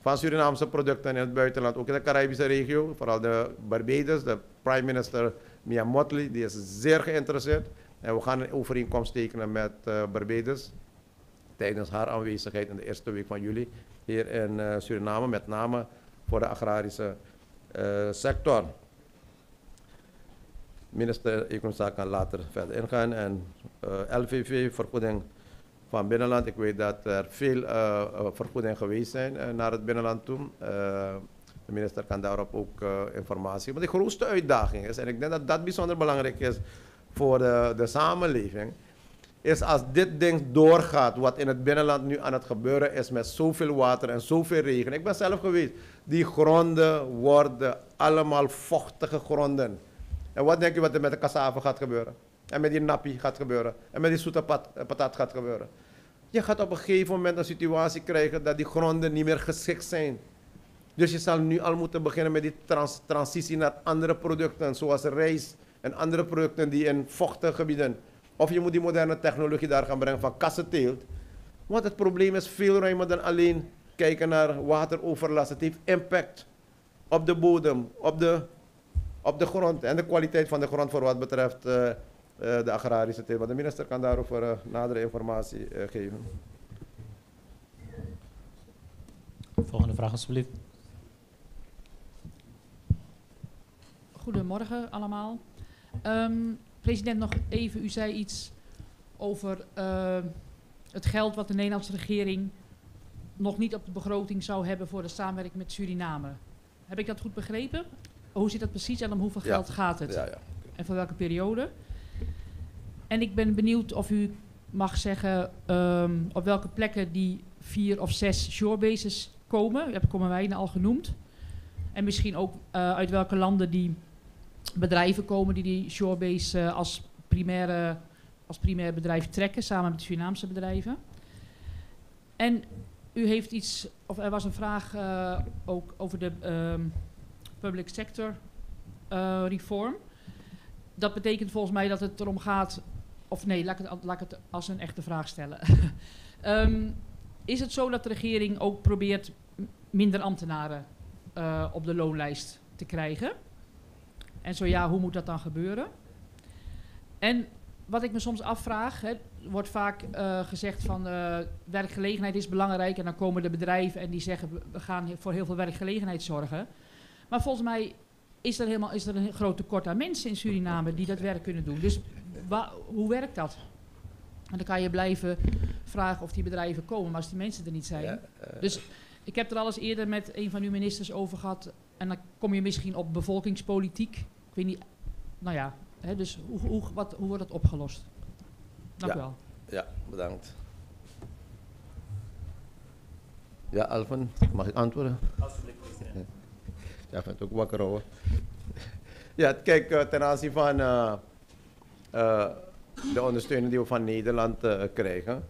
van Surinaamse producten in het buitenland, ook in de Caribische regio. Vooral de Barbados, de prime minister Mia Motley, die is zeer geïnteresseerd. En we gaan een overeenkomst tekenen met eh, Barbados tijdens haar aanwezigheid in de eerste week van juli hier in eh, Suriname, met name voor de agrarische eh, sector. Minister Economische Zaken kan later verder ingaan. En eh, LVV, vergoeding van binnenland. Ik weet dat er veel vergoedingen geweest zijn naar het binnenland toe. De minister kan daarop ook eh, informatie. Maar de grootste uitdaging is, en ik denk dat dat bijzonder belangrijk is voor de, de samenleving, is als dit ding doorgaat, wat in het binnenland nu aan het gebeuren is met zoveel water en zoveel regen. Ik ben zelf geweest. Die gronden worden allemaal vochtige gronden. En wat denk je wat er met de cassave gaat gebeuren? En met die nappie gaat gebeuren? En met die zoete eh, patat gaat gebeuren? Je gaat op een gegeven moment een situatie krijgen dat die gronden niet meer geschikt zijn. Dus je zal nu al moeten beginnen met die trans- transitie naar andere producten, zoals rijst en andere producten die in vochtige gebieden. Of je moet die moderne technologie daar gaan brengen van kassenteelt. Want het probleem is veel ruimer dan alleen kijken naar wateroverlast. Het heeft impact op de bodem, op de, op de grond en de kwaliteit van de grond voor wat betreft eh, eh, de agrarische thema. De minister kan daarover eh, nadere informatie eh, geven. Volgende vraag alsjeblieft. Goedemorgen allemaal. Ehm, president, nog even, u zei iets over eh, het geld wat de Nederlandse regering nog niet op de begroting zou hebben voor de samenwerking met Suriname. Heb ik dat goed begrepen? Hoe zit dat precies en om hoeveel Ja. geld gaat het? Ja, ja. En voor welke periode? En ik ben benieuwd of u mag zeggen ehm, op welke plekken die vier of zes shorebases komen. Dat komen wij al genoemd. En misschien ook eh, uit welke landen die bedrijven komen die die shorebase eh, als, primaire, als primair bedrijf trekken, samen met Surinaamse bedrijven. En u heeft iets, of er was een vraag eh, ook over de ehm, public sector eh, reform. Dat betekent volgens mij dat het erom gaat, of nee, laat ik het, laat ik het als een echte vraag stellen. Ehm, is het zo dat de regering ook probeert minder ambtenaren op de loonlijst te krijgen? En zo ja, hoe moet dat dan gebeuren? En wat ik me soms afvraag, hè, wordt vaak eh, gezegd van eh, werkgelegenheid is belangrijk en dan komen de bedrijven en die zeggen we- gaan voor heel veel werkgelegenheid zorgen. Maar volgens mij is er, helemaal, is er een groot tekort aan mensen in Suriname die dat werk kunnen doen. Dus hoe werkt dat? En dan kan je blijven vragen of die bedrijven komen, maar als die mensen er niet zijn. Ja, eh, Dus ik heb er al eens eerder met een van uw ministers over gehad. En dan kom je misschien op bevolkingspolitiek. Ik weet niet, nou ja, hè, dus hoe, hoe, wat, hoe wordt dat opgelost? Dank Ja. u wel. Ja, bedankt. Ja, Alvan, mag ik antwoorden? Alsjeblieft. Ja, ik vind het ook wakker hoor. Ja, kijk, eh, ten aanzien van eh, eh, de ondersteuning die we van Nederland eh, krijgen.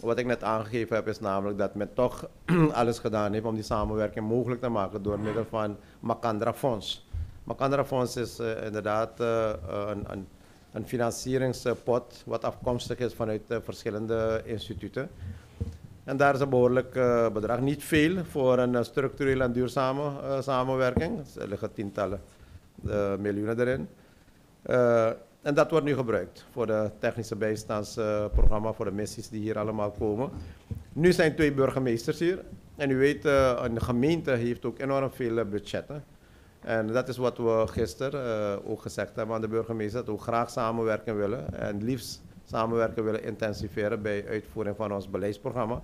Wat ik net aangegeven heb, is namelijk dat men toch alles gedaan heeft om die samenwerking mogelijk te maken door middel van Macandra Fonds. Macandra Fonds is eh, inderdaad eh, eh, een, een, een financieringspot wat afkomstig is vanuit verschillende instituten. En daar is een behoorlijk eh, bedrag, niet veel, voor een structurele en duurzame samenwerking. Er liggen tientallen miljoenen erin. En dat wordt nu gebruikt voor de technische bijstandsprogramma, voor de missies die hier allemaal komen. Nu zijn twee burgemeesters hier. En u weet, eh, een gemeente heeft ook enorm veel eh, budgetten. En dat is wat we gisteren eh, ook gezegd hebben aan de burgemeester, dat we graag samenwerken willen. En liefst samenwerken willen intensiveren bij uitvoering van ons beleidsprogramma.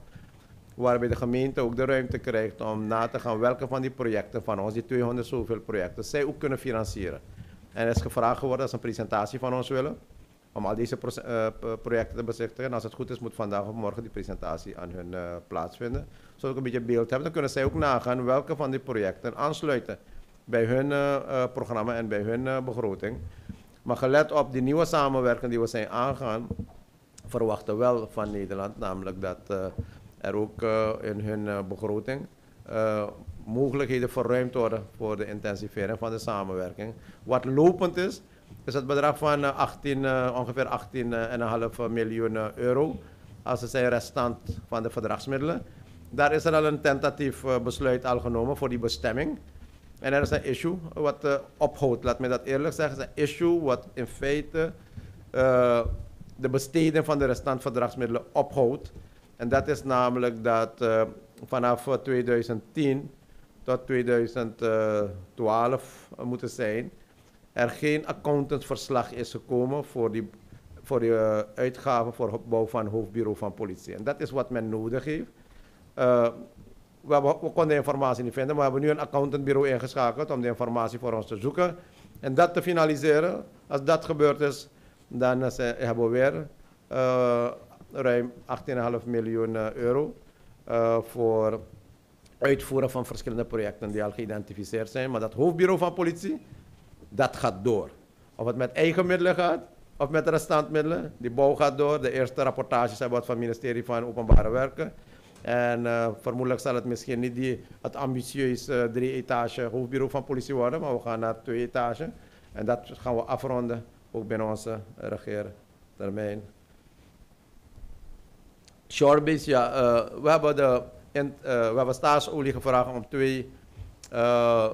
Waarbij de gemeente ook de ruimte krijgt om na te gaan welke van die projecten van ons, die 200 zoveel projecten, zij ook kunnen financieren. En is gevraagd geworden dat ze een presentatie van ons willen. Om al deze eh, projecten te bezichtigen. En als het goed is, moet vandaag of morgen die presentatie aan hun eh, plaatsvinden. Zodat ik een beetje beeld heb. Dan kunnen zij ook nagaan welke van die projecten aansluiten bij hun eh, programma en bij hun begroting. Maar gelet op die nieuwe samenwerking die we zijn aangaan, verwachten wel van Nederland, namelijk dat er ook in hun begroting mogelijkheden verruimd worden voor de intensivering van de samenwerking. Wat lopend is, is het bedrag van eh, 18, eh, ongeveer 18,5 miljoen eh, euro. Als het zijn restant van de verdragsmiddelen. Daar is er al een tentatief eh, besluit al genomen voor die bestemming. En er is een issue wat eh, ophoudt, laat me dat eerlijk zeggen. Het is een issue wat in feite eh, de besteding van de restant verdragsmiddelen ophoudt. En dat is namelijk dat eh, vanaf eh, 2010 tot 2012 uh, moeten zijn, er geen accountantsverslag is gekomen voor die, voor die eh, uitgaven voor het bouw van het hoofdbureau van politie. En dat is wat men nodig heeft. Eh, we, hebben- we konden de informatie niet vinden, maar we hebben nu een accountantbureau ingeschakeld om de informatie voor ons te zoeken en dat te finaliseren. Als dat gebeurd is, dan eh, hebben we weer eh, ruim 18,5 miljoen eh, euro eh, voor uitvoeren van verschillende projecten die al geïdentificeerd zijn. Maar dat hoofdbureau van politie, dat gaat door. Of het met eigen middelen gaat, of met restantmiddelen. Die bouw gaat door. De eerste rapportages hebben we van het ministerie van Openbare Werken. En eh, vermoedelijk zal het misschien niet die, het ambitieus eh, drie-etage hoofdbureau van politie worden, maar we gaan naar twee etage. En dat gaan we afronden, ook binnen onze regeertermijn. Shorebase, ja, eh, we hebben de eh, we hebben staatsolie gevraagd om twee, eh,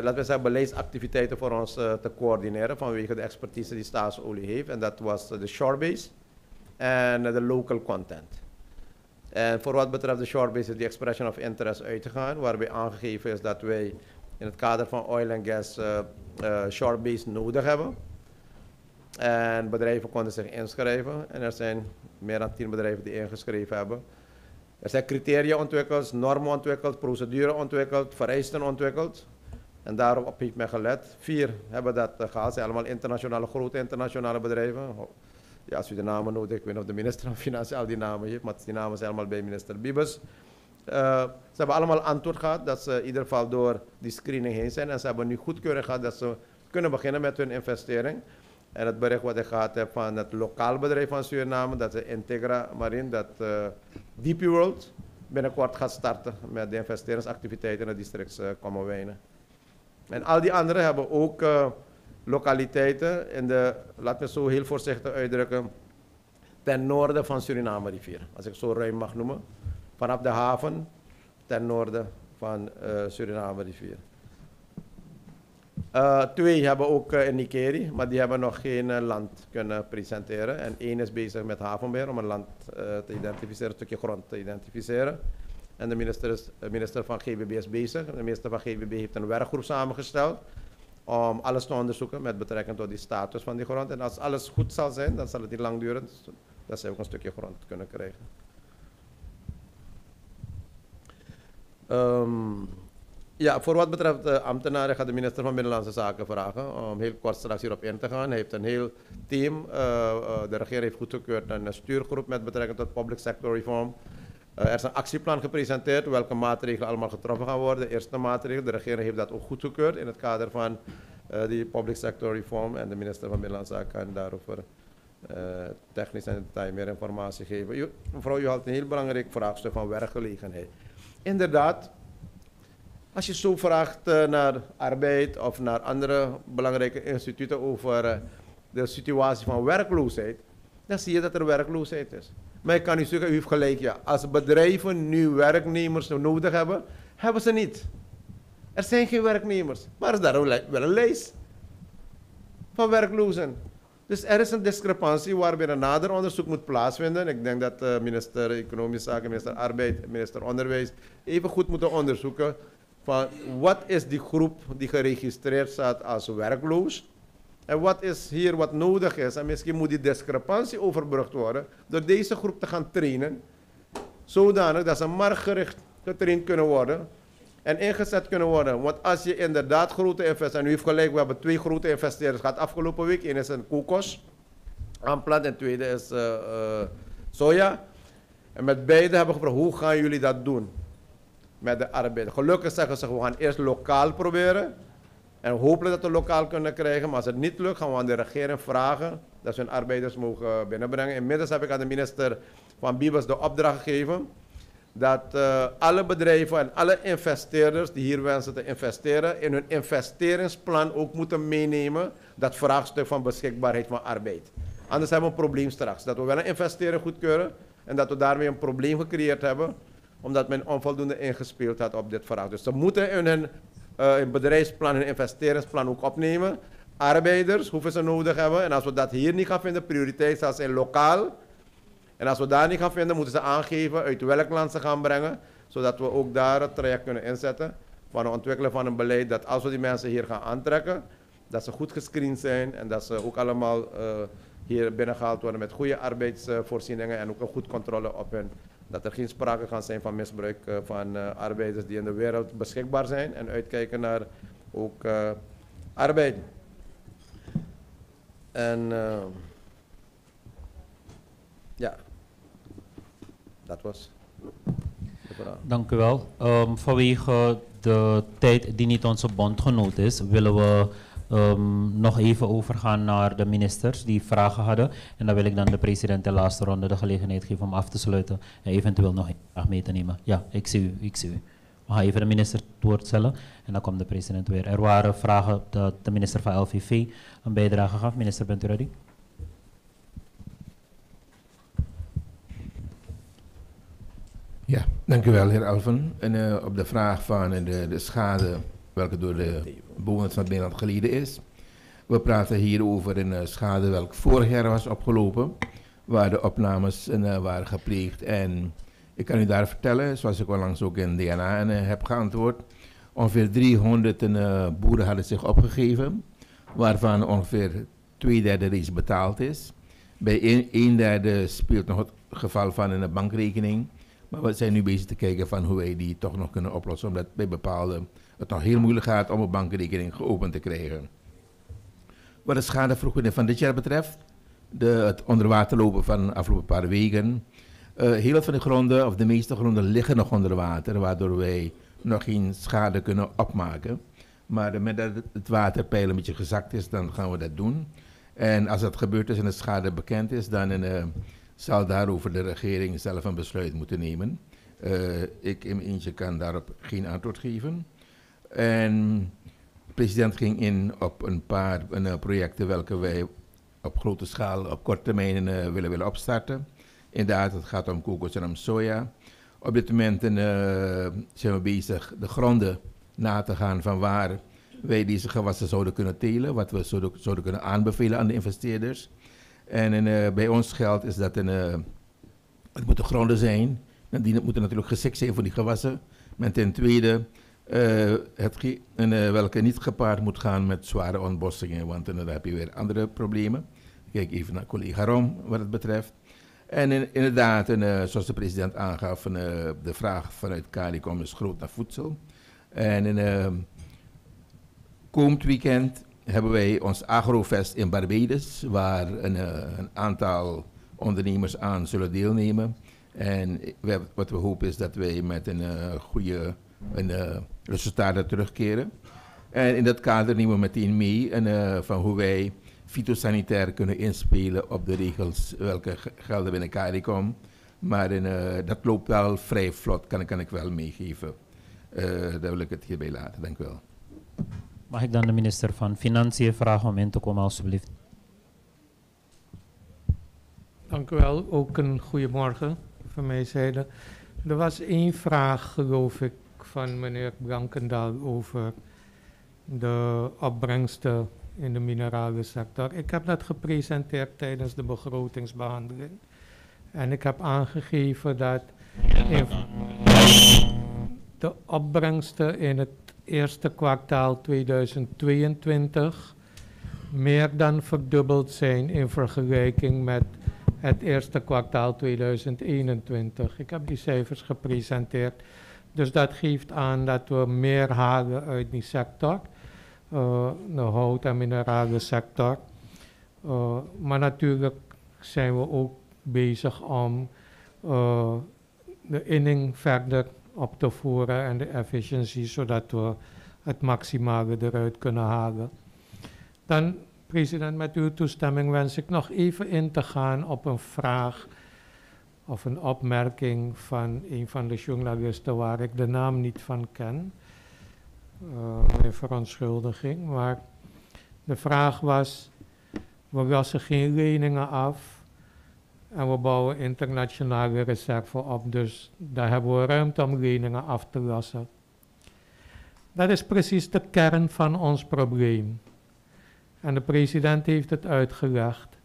laten zeggen, beleidsactiviteiten voor ons te coördineren vanwege de expertise die staatsolie heeft. En dat was de Shorebase en de local content. En voor wat betreft de Shorebase is die expression of interest uitgegaan, waarbij aangegeven is dat wij in het kader van oil en gas eh, Shorebase nodig hebben. En bedrijven konden zich inschrijven. En er zijn meer dan tien bedrijven die ingeschreven hebben. Er zijn criteria ontwikkeld, normen ontwikkeld, procedure ontwikkeld, vereisten ontwikkeld. En daarop heeft men gelet. Vier hebben dat eh, gehad. zijn allemaal internationale, grote internationale bedrijven. Oh, Ja, als u de namen nodig, ik weet niet of de minister van Financiën al die namen heeft, maar die namen zijn allemaal bij minister Biebes. Eh, ze hebben allemaal antwoord gehad dat ze in ieder geval door die screening heen zijn. En ze hebben nu goedkeuring gehad dat ze kunnen beginnen met hun investering. En het bericht wat ik gehad heb van het lokaal bedrijf van Suriname, dat is Integra Marine, dat eh DP World binnenkort gaat starten met de investeringsactiviteiten in het district uh. En al die anderen hebben ook eh, lokaliteiten in de, laat me zo heel voorzichtig uitdrukken, ten noorden van Suriname rivier. Als ik zo ruim mag noemen. Vanaf de haven ten noorden van Suriname rivier. Eh, twee hebben ook eh, in Nikeri, maar die hebben nog geen eh, land kunnen presenteren. En één is bezig met havenbeheer om een land te identificeren, een stukje grond te identificeren. En de minister, is, minister van GBB is bezig. De minister van GBB heeft een werkgroep samengesteld om alles te onderzoeken met betrekking tot die status van die grond. En als alles goed zal zijn, dan zal het niet lang duren dat ze ook een stukje grond kunnen krijgen. Ehm, ja, voor wat betreft de ambtenaren gaat de minister van Binnenlandse Zaken vragen om heel kort straks hierop in te gaan. Hij heeft een heel team, eh, eh, de regering heeft goedgekeurd een stuurgroep met betrekking tot public sector reform. Eh, er is een actieplan gepresenteerd welke maatregelen allemaal getroffen gaan worden. De eerste maatregel, de regering heeft dat ook goedgekeurd in het kader van eh, die public sector reform en de minister van Binnenlandse Zaken kan daarover eh, technisch en detail meer informatie geven. Mevrouw, u had een heel belangrijk vraagstuk van werkgelegenheid. Inderdaad, als je zo vraagt eh, naar arbeid of naar andere belangrijke instituten over eh, de situatie van werkloosheid, dan zie je dat er werkloosheid is. Maar ik kan u zeggen, u heeft gelijk. Als bedrijven nu werknemers nodig hebben, hebben ze niet. Er zijn geen werknemers, maar er is daar wel een lijst van werklozen. Dus er is een discrepantie waarbij een nader onderzoek moet plaatsvinden. Ik denk dat uh, minister Economische Zaken, minister Arbeid, minister Onderwijs even goed moeten onderzoeken van wat is die groep die geregistreerd staat als werkloos en wat is hier wat nodig is. En misschien moet die discrepantie overbrugd worden door deze groep te gaan trainen, zodanig dat ze marktgericht getraind kunnen worden en ingezet kunnen worden. Want als je inderdaad grote investeerders, en u heeft gelijk, we hebben twee grote investeerders gehad afgelopen week. Eén is een kokos, aanplant, en de tweede is uh, uh, soja. En met beide hebben we gevraagd, hoe gaan jullie dat doen? Met de arbeid. Gelukkig zeggen ze, we gaan eerst lokaal proberen. En hopelijk dat we lokaal kunnen krijgen. Maar als het niet lukt, gaan we aan de regering vragen dat ze hun arbeiders mogen binnenbrengen. Inmiddels heb ik aan de minister van Bibels de opdracht gegeven dat uh, alle bedrijven en alle investeerders die hier wensen te investeren, in hun investeringsplan ook moeten meenemen dat vraagstuk van beschikbaarheid van arbeid. Anders hebben we een probleem straks. Dat we wel een investering goedkeuren en dat we daarmee een probleem gecreëerd hebben, omdat men onvoldoende ingespeeld had op dit vraag. Dus ze moeten in hun uh, bedrijfsplan, hun investeringsplan ook opnemen. Arbeiders hoeven ze nodig hebben. En als we dat hier niet gaan vinden, prioriteit zelfs in lokaal. En als we daar niet gaan vinden, moeten ze aangeven uit welk land ze gaan brengen. Zodat we ook daar het traject kunnen inzetten. Van het ontwikkelen van een beleid dat als we die mensen hier gaan aantrekken, dat ze goed gescreend zijn en dat ze ook allemaal uh, hier binnengehaald worden met goede arbeidsvoorzieningen en ook een goed controle op hen. Dat er geen sprake kan zijn van misbruik uh, van uh, arbeiders die in de wereld beschikbaar zijn en uitkijken naar ook arbeid. En ja, dat was. Dank u wel. Um, vanwege de tijd die niet onze bondgenoot is, willen we um, nog even overgaan naar de ministers die vragen hadden. En dan wil ik dan de president de laatste ronde de gelegenheid geven om af te sluiten en eventueel nog mee te nemen. Ja, ik zie u, ik zie u. We gaan even de minister het woord stellen en dan komt de president weer. Er waren vragen dat de minister van LVV een bijdrage gaf. Minister, bent u ready? Ja, dank u wel, heer Alven. En uh, op de vraag van uh, de, de schade welke door de bewoners van Nederland geleden is. We praten hier over een uh, schade welke vorig jaar was opgelopen, waar de opnames waren gepleegd. En ik kan u daar vertellen, zoals ik onlangs ook in DNA heb geantwoord, ongeveer 300 boeren hadden zich opgegeven, waarvan ongeveer twee derde reeds betaald is. Bij een, een derde speelt nog het geval van een bankrekening. Maar we zijn nu bezig te kijken van hoe wij die toch nog kunnen oplossen. Omdat bij bepaalde het nog heel moeilijk gaat om een bankrekening geopend te krijgen. Wat de schadevergoeding van dit jaar betreft, de, het onderwaterlopen van de afgelopen paar weken. Uh, heel veel van de gronden, of de meeste gronden, liggen nog onder water, waardoor wij nog geen schade kunnen opmaken. Maar met dat het waterpeil een beetje gezakt is, dan gaan we dat doen. En als dat gebeurd is en de schade bekend is, dan uh, zal daarover de regering zelf een besluit moeten nemen. Uh, ik in mijn eentje kan daarop geen antwoord geven. En de president ging in op een paar uh, projecten welke wij op grote schaal op korte termijn uh, willen, willen opstarten. Inderdaad, het gaat om kokos en om soja. Op dit moment zijn we bezig de gronden na te gaan van waar wij deze gewassen zouden kunnen telen, wat we zouden, zouden kunnen aanbevelen aan de investeerders. En bij ons geldt is dat een, het moeten gronden zijn. Die moeten natuurlijk geschikt zijn voor die gewassen. Maar ten tweede, uh, het welke niet gepaard moet gaan met zware ontbossingen. Want dan heb je weer andere problemen. Kijk even naar collega Rom wat het betreft. En in, inderdaad, en, zoals de president aangaf, de vraag vanuit CARICOM is groot naar voedsel. En in, komend weekend hebben wij ons Agrofest in Barbados, waar een, eh, een aantal ondernemers aan zullen deelnemen. En we, wat we hopen is dat wij met een goede een, uh, resultaten terugkeren. En in dat kader nemen we meteen mee en, van hoe wij fytosanitair kunnen inspelen op de regels welke gelden binnen CARICOM. Maar in, dat loopt wel vrij vlot, kan, kan ik wel meegeven. daar wil ik het hierbij laten. Dank u wel. Mag ik dan de minister van Financiën vragen om in te komen, alstublieft? Dank u wel. Ook een goedemorgen van mijn zijde. Er was één vraag, geloof ik, van meneer Blankendaal over de opbrengsten in de minerale sector. Ik heb dat gepresenteerd tijdens de begrotingsbehandeling. En ik heb aangegeven dat de opbrengsten in het eerste kwartaal 2022 meer dan verdubbeld zijn in vergelijking met het eerste kwartaal 2021. Ik heb die cijfers gepresenteerd. Dus dat geeft aan dat we meer halen uit die sector, uh, de hout- en minerale sector. Uh, maar natuurlijk zijn we ook bezig om uh, de inning verder op te voeren en de efficiëntie, zodat we het maximale eruit kunnen halen. Dan, president, met uw toestemming wens ik nog even in te gaan op een vraag of een opmerking van een van de journalisten waar ik de naam niet van ken. Uh, mijn verontschuldiging, maar de vraag was, we lossen geen leningen af en we bouwen internationale reserve op, dus daar hebben we ruimte om leningen af te lossen. Dat is precies de kern van ons probleem. En de president heeft het uitgelegd.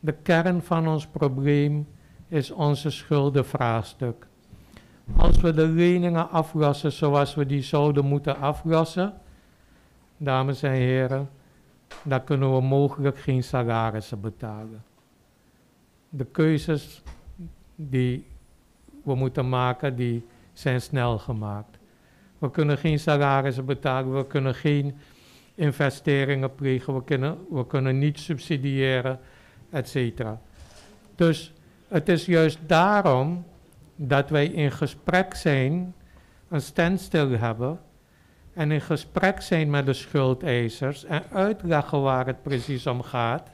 De kern van ons probleem is onze schuldenvraagstuk. Als we de leningen aflossen zoals we die zouden moeten aflossen, dames en heren, dan kunnen we mogelijk geen salarissen betalen. De keuzes die we moeten maken, die zijn snel gemaakt. We kunnen geen salarissen betalen, we kunnen geen investeringen plegen, we kunnen, we kunnen niet subsidiëren, etc. Dus het is juist daarom dat wij in gesprek zijn, een standstil hebben en in gesprek zijn met de schuldeisers en uitleggen waar het precies om gaat,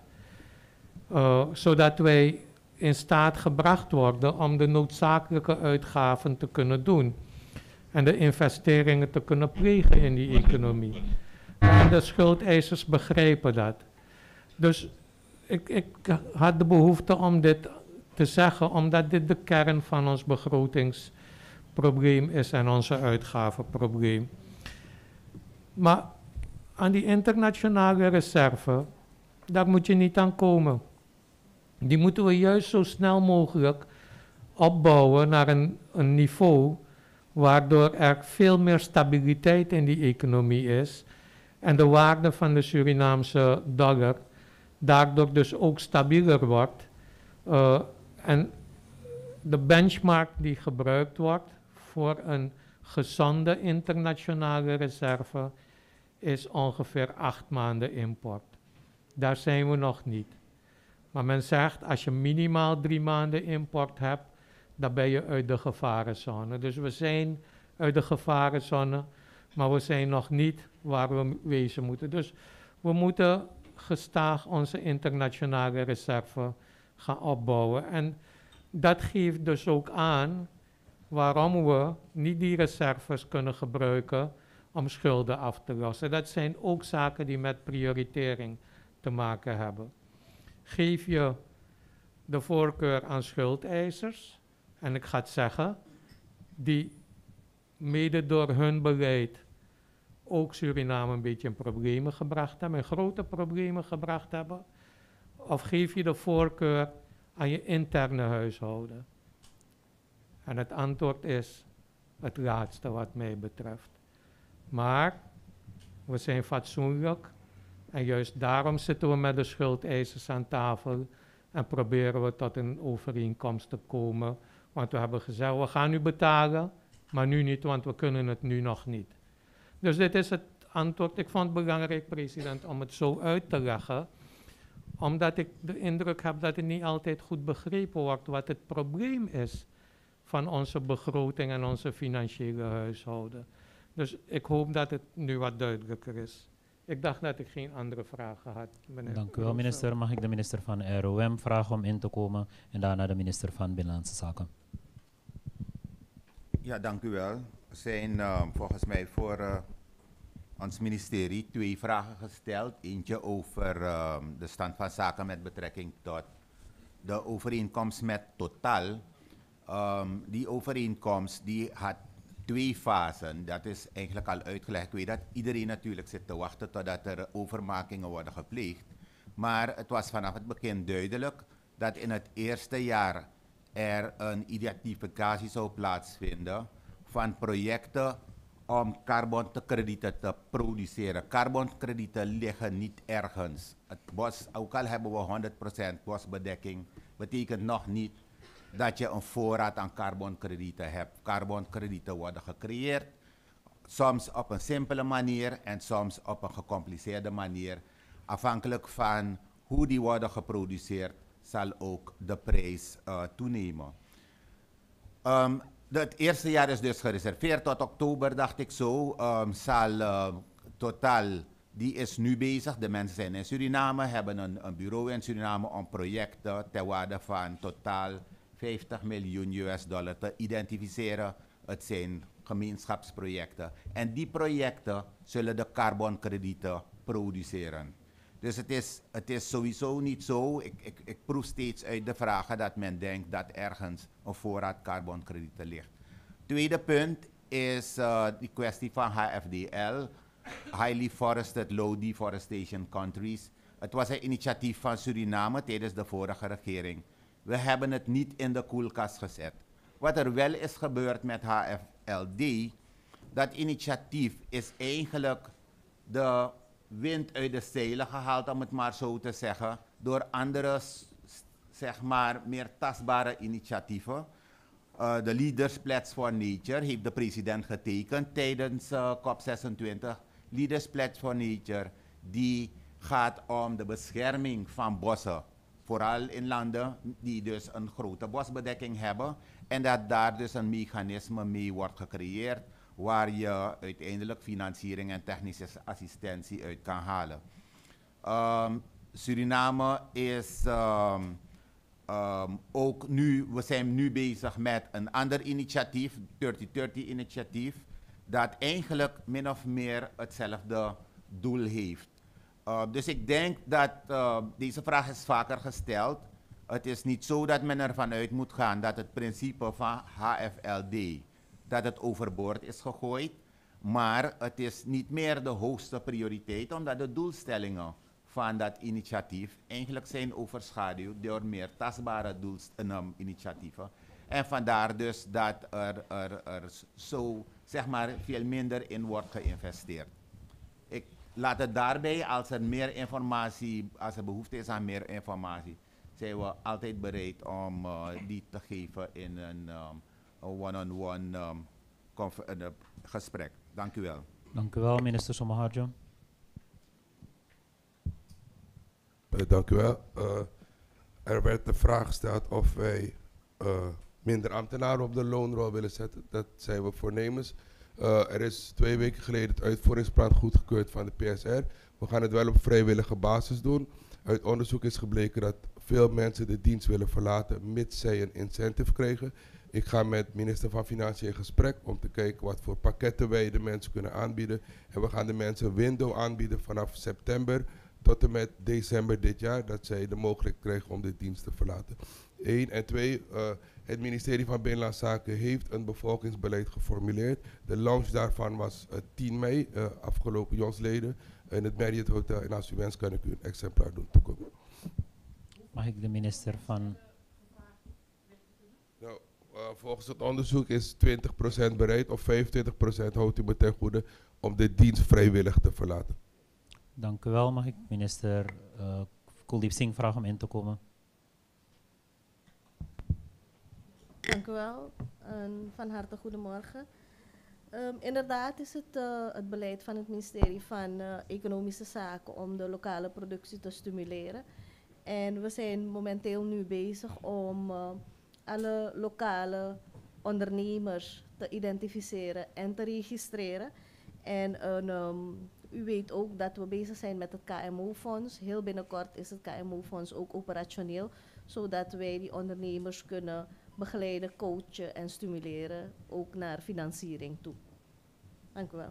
uh, zodat wij in staat gebracht worden om de noodzakelijke uitgaven te kunnen doen en de investeringen te kunnen plegen in die economie. En de schuldeisers begrepen dat. Dus ik, ik had de behoefte om dit te zeggen, omdat dit de kern van ons begrotingsprobleem is en onze uitgavenprobleem. Maar aan die internationale reserve, daar moet je niet aan komen. Die moeten we juist zo snel mogelijk opbouwen naar een, een niveau waardoor er veel meer stabiliteit in die economie is en de waarde van de Surinaamse dollar daardoor dus ook stabieler wordt. Uh, en de benchmark die gebruikt wordt voor een gezonde internationale reserve is ongeveer acht maanden import. Daar zijn we nog niet. Maar men zegt als je minimaal drie maanden import hebt, dan ben je uit de gevarenzone. Dus we zijn uit de gevarenzone, maar we zijn nog niet waar we wezen moeten. Dus we moeten gestaag onze internationale reserve gaan opbouwen. En dat geeft dus ook aan waarom we niet die reserves kunnen gebruiken om schulden af te lossen. Dat zijn ook zaken die met prioritering te maken hebben. Geef je de voorkeur aan schuldeisers, en ik ga het zeggen, die mede door hun beleid ook Suriname een beetje in problemen gebracht hebben, in grote problemen gebracht hebben? Of geef je de voorkeur aan je interne huishouden? En het antwoord is het laatste wat mij betreft. Maar we zijn fatsoenlijk en juist daarom zitten we met de schuldeisers aan tafel en proberen we tot een overeenkomst te komen. Want we hebben gezegd, we gaan nu betalen, maar nu niet, want we kunnen het nu nog niet. Dus dit is het antwoord. Ik vond het belangrijk, president, om het zo uit te leggen. Omdat ik de indruk heb dat het niet altijd goed begrepen wordt wat het probleem is van onze begroting en onze financiële huishouden. Dus ik hoop dat het nu wat duidelijker is. Ik dacht dat ik geen andere vragen had. Meneer dank u wel, minister. Mag ik de minister van ROM vragen om in te komen en daarna de minister van Binnenlandse Zaken? Ja, dank u wel. Er zijn uh, volgens mij voor uh, ons ministerie twee vragen gesteld. Eentje over uh, de stand van zaken met betrekking tot de overeenkomst met Total. Um, die overeenkomst die had twee fasen. Dat is eigenlijk al uitgelegd. Ik weet dat iedereen natuurlijk zit te wachten totdat er overmakingen worden gepleegd. Maar het was vanaf het begin duidelijk dat in het eerste jaar er een identificatie zou plaatsvinden van projecten om carbonkredieten te produceren. Carbonkredieten liggen niet ergens. Het bos, ook al hebben we 100% bosbedekking, betekent nog niet dat je een voorraad aan carbonkredieten hebt. Carbonkredieten worden gecreëerd, soms op een simpele manier en soms op een gecompliceerde manier. Afhankelijk van hoe die worden geproduceerd, zal ook de prijs uh, toenemen. Um, het eerste jaar is dus gereserveerd tot oktober, dacht ik zo. Ehm, zal eh, totaal, die is nu bezig. De mensen zijn in Suriname, hebben een, een bureau in Suriname om projecten ter waarde van totaal 50 miljoen US dollar te identificeren. Het zijn gemeenschapsprojecten. En die projecten zullen de carbonkredieten produceren. Dus het is, het is sowieso niet zo. Ik, ik, ik proef steeds uit de vragen dat men denkt dat ergens een voorraad carbonkredieten ligt. Tweede punt is uh, die kwestie van HFDL, Highly Forested Low Deforestation Countries. Het was een initiatief van Suriname tijdens de vorige regering. We hebben het niet in de koelkast gezet. Wat er wel is gebeurd met HFLD, dat initiatief is eigenlijk de wind uit de zeilen gehaald, om het maar zo te zeggen, door andere, zeg maar, meer tastbare initiatieven. Uh, de Leaders Pledge for Nature heeft de president getekend tijdens uh, COP26. Leaders Pledge for Nature, die gaat om de bescherming van bossen. Vooral in landen die dus een grote bosbedekking hebben. En dat daar dus een mechanisme mee wordt gecreëerd waar je uiteindelijk financiering en technische assistentie uit kan halen. Um, Suriname is um, um, ook nu, we zijn nu bezig met een ander initiatief, 3030 initiatief, dat eigenlijk min of meer hetzelfde doel heeft. Dus ik denk dat deze vraag is vaker gesteld. Het is niet zo dat men ervan uit moet gaan dat het principe van HFLD dat het overboord is gegooid. Maar het is niet meer de hoogste prioriteit, omdat de doelstellingen van dat initiatief eigenlijk zijn overschaduwd door meer tastbare doelinitiatieven. En vandaar dus dat er, er, er zo zeg maar, veel minder in wordt geïnvesteerd. Ik laat het daarbij, als er meer informatie, als er behoefte is aan meer informatie, zijn we altijd bereid om uh, die te geven in een um, one-on-one um, uh, gesprek. Dank u wel. Dank u wel, minister Somaharjo. Uh, dank u wel. Uh, er werd de vraag gesteld of wij uh, minder ambtenaren op de loonrol willen zetten. Dat zijn we voornemens. er is twee weken geleden het uitvoeringsplan goedgekeurd van de PSR. We gaan het wel op vrijwillige basis doen. Uit onderzoek is gebleken dat veel mensen de dienst willen verlaten, mits zij een incentive krijgen. Ik ga met minister van Financiën in gesprek om te kijken wat voor pakketten wij de mensen kunnen aanbieden. En we gaan de mensen een window aanbieden vanaf september tot en met december dit jaar, dat zij de mogelijkheid krijgen om de dienst te verlaten. Eén. En twee, uh, het ministerie van Binnenlandse Zaken heeft een bevolkingsbeleid geformuleerd. De launch daarvan was uh, 10 mei, uh, afgelopen jongsleden, in het Marriott Hotel. En als u wenst, kan ik u een exemplaar doen toekomen. Mag ik de minister van volgens het onderzoek is 20% bereid of 25% houdt u me ten goede om de dienst vrijwillig te verlaten. Dank u wel. Mag ik minister uh, Kuldeep Singh vragen om in te komen? Dank u wel. En van harte goedemorgen. Um, inderdaad is het uh, het beleid van het ministerie van uh, Economische Zaken om de lokale productie te stimuleren. En we zijn momenteel nu bezig om uh, alle lokale ondernemers te identificeren en te registreren. En um, u weet ook dat we bezig zijn met het KMO-fonds. Heel binnenkort is het KMO-fonds ook operationeel, zodat wij die ondernemers kunnen begeleiden, coachen en stimuleren, ook naar financiering toe. Dank u wel.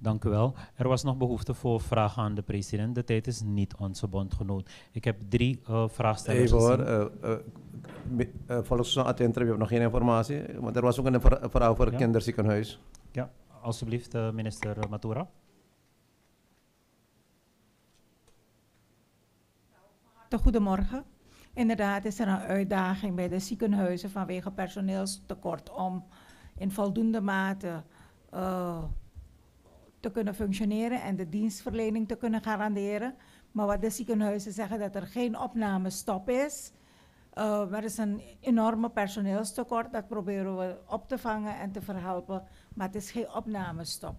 Dank u wel. Er was nog behoefte voor vragen aan de president. De tijd is niet onze bondgenoot. Ik heb drie uh, vraagstellers Even hoor, uh, uh, uh, volgens zo'n interview heb ik nog geen informatie. Want er was ook een verhaal voor het ja. kinderziekenhuis. Ja, alsjeblieft, uh, minister Matura. Goedemorgen. Inderdaad is er een uitdaging bij de ziekenhuizen vanwege personeelstekort om in voldoende mate uh, te kunnen functioneren en de dienstverlening te kunnen garanderen. Maar wat de ziekenhuizen zeggen dat er geen opnamestop is. Er is een enorme personeelstekort, dat proberen we op te vangen en te verhelpen. Maar het is geen opnamestop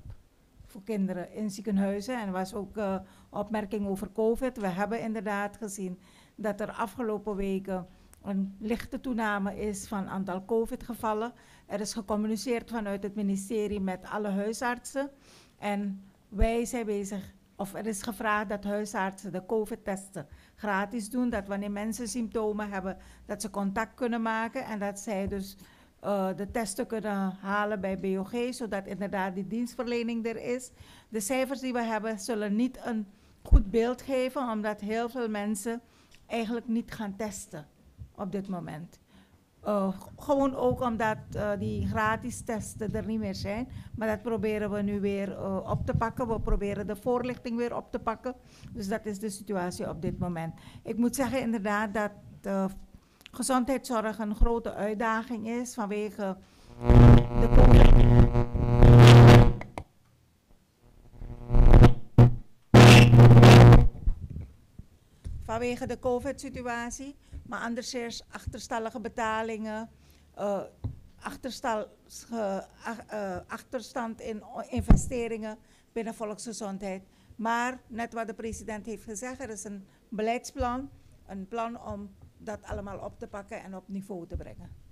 voor kinderen in ziekenhuizen. En er was ook uh, opmerking over COVID. We hebben inderdaad gezien dat er afgelopen weken een lichte toename is van aantal COVID-gevallen. Er is gecommuniceerd vanuit het ministerie met alle huisartsen. En wij zijn bezig, of er is gevraagd dat huisartsen de COVID-testen gratis doen. Dat wanneer mensen symptomen hebben, dat ze contact kunnen maken. En dat zij dus uh, de testen kunnen halen bij BOG, zodat inderdaad die dienstverlening er is. De cijfers die we hebben zullen niet een goed beeld geven, omdat heel veel mensen eigenlijk niet gaan testen op dit moment. Uh, gewoon ook omdat uh, die gratis testen er niet meer zijn. Maar dat proberen we nu weer uh, op te pakken. We proberen de voorlichting weer op te pakken. Dus dat is de situatie op dit moment. Ik moet zeggen inderdaad dat gezondheidszorg een grote uitdaging is vanwege de. Vanwege de COVID-situatie, maar anderzijds achterstallige betalingen, uh, achterstal, uh, achterstand in investeringen binnen volksgezondheid. Maar net wat de president heeft gezegd, er is een beleidsplan, een plan om dat allemaal op te pakken en op niveau te brengen.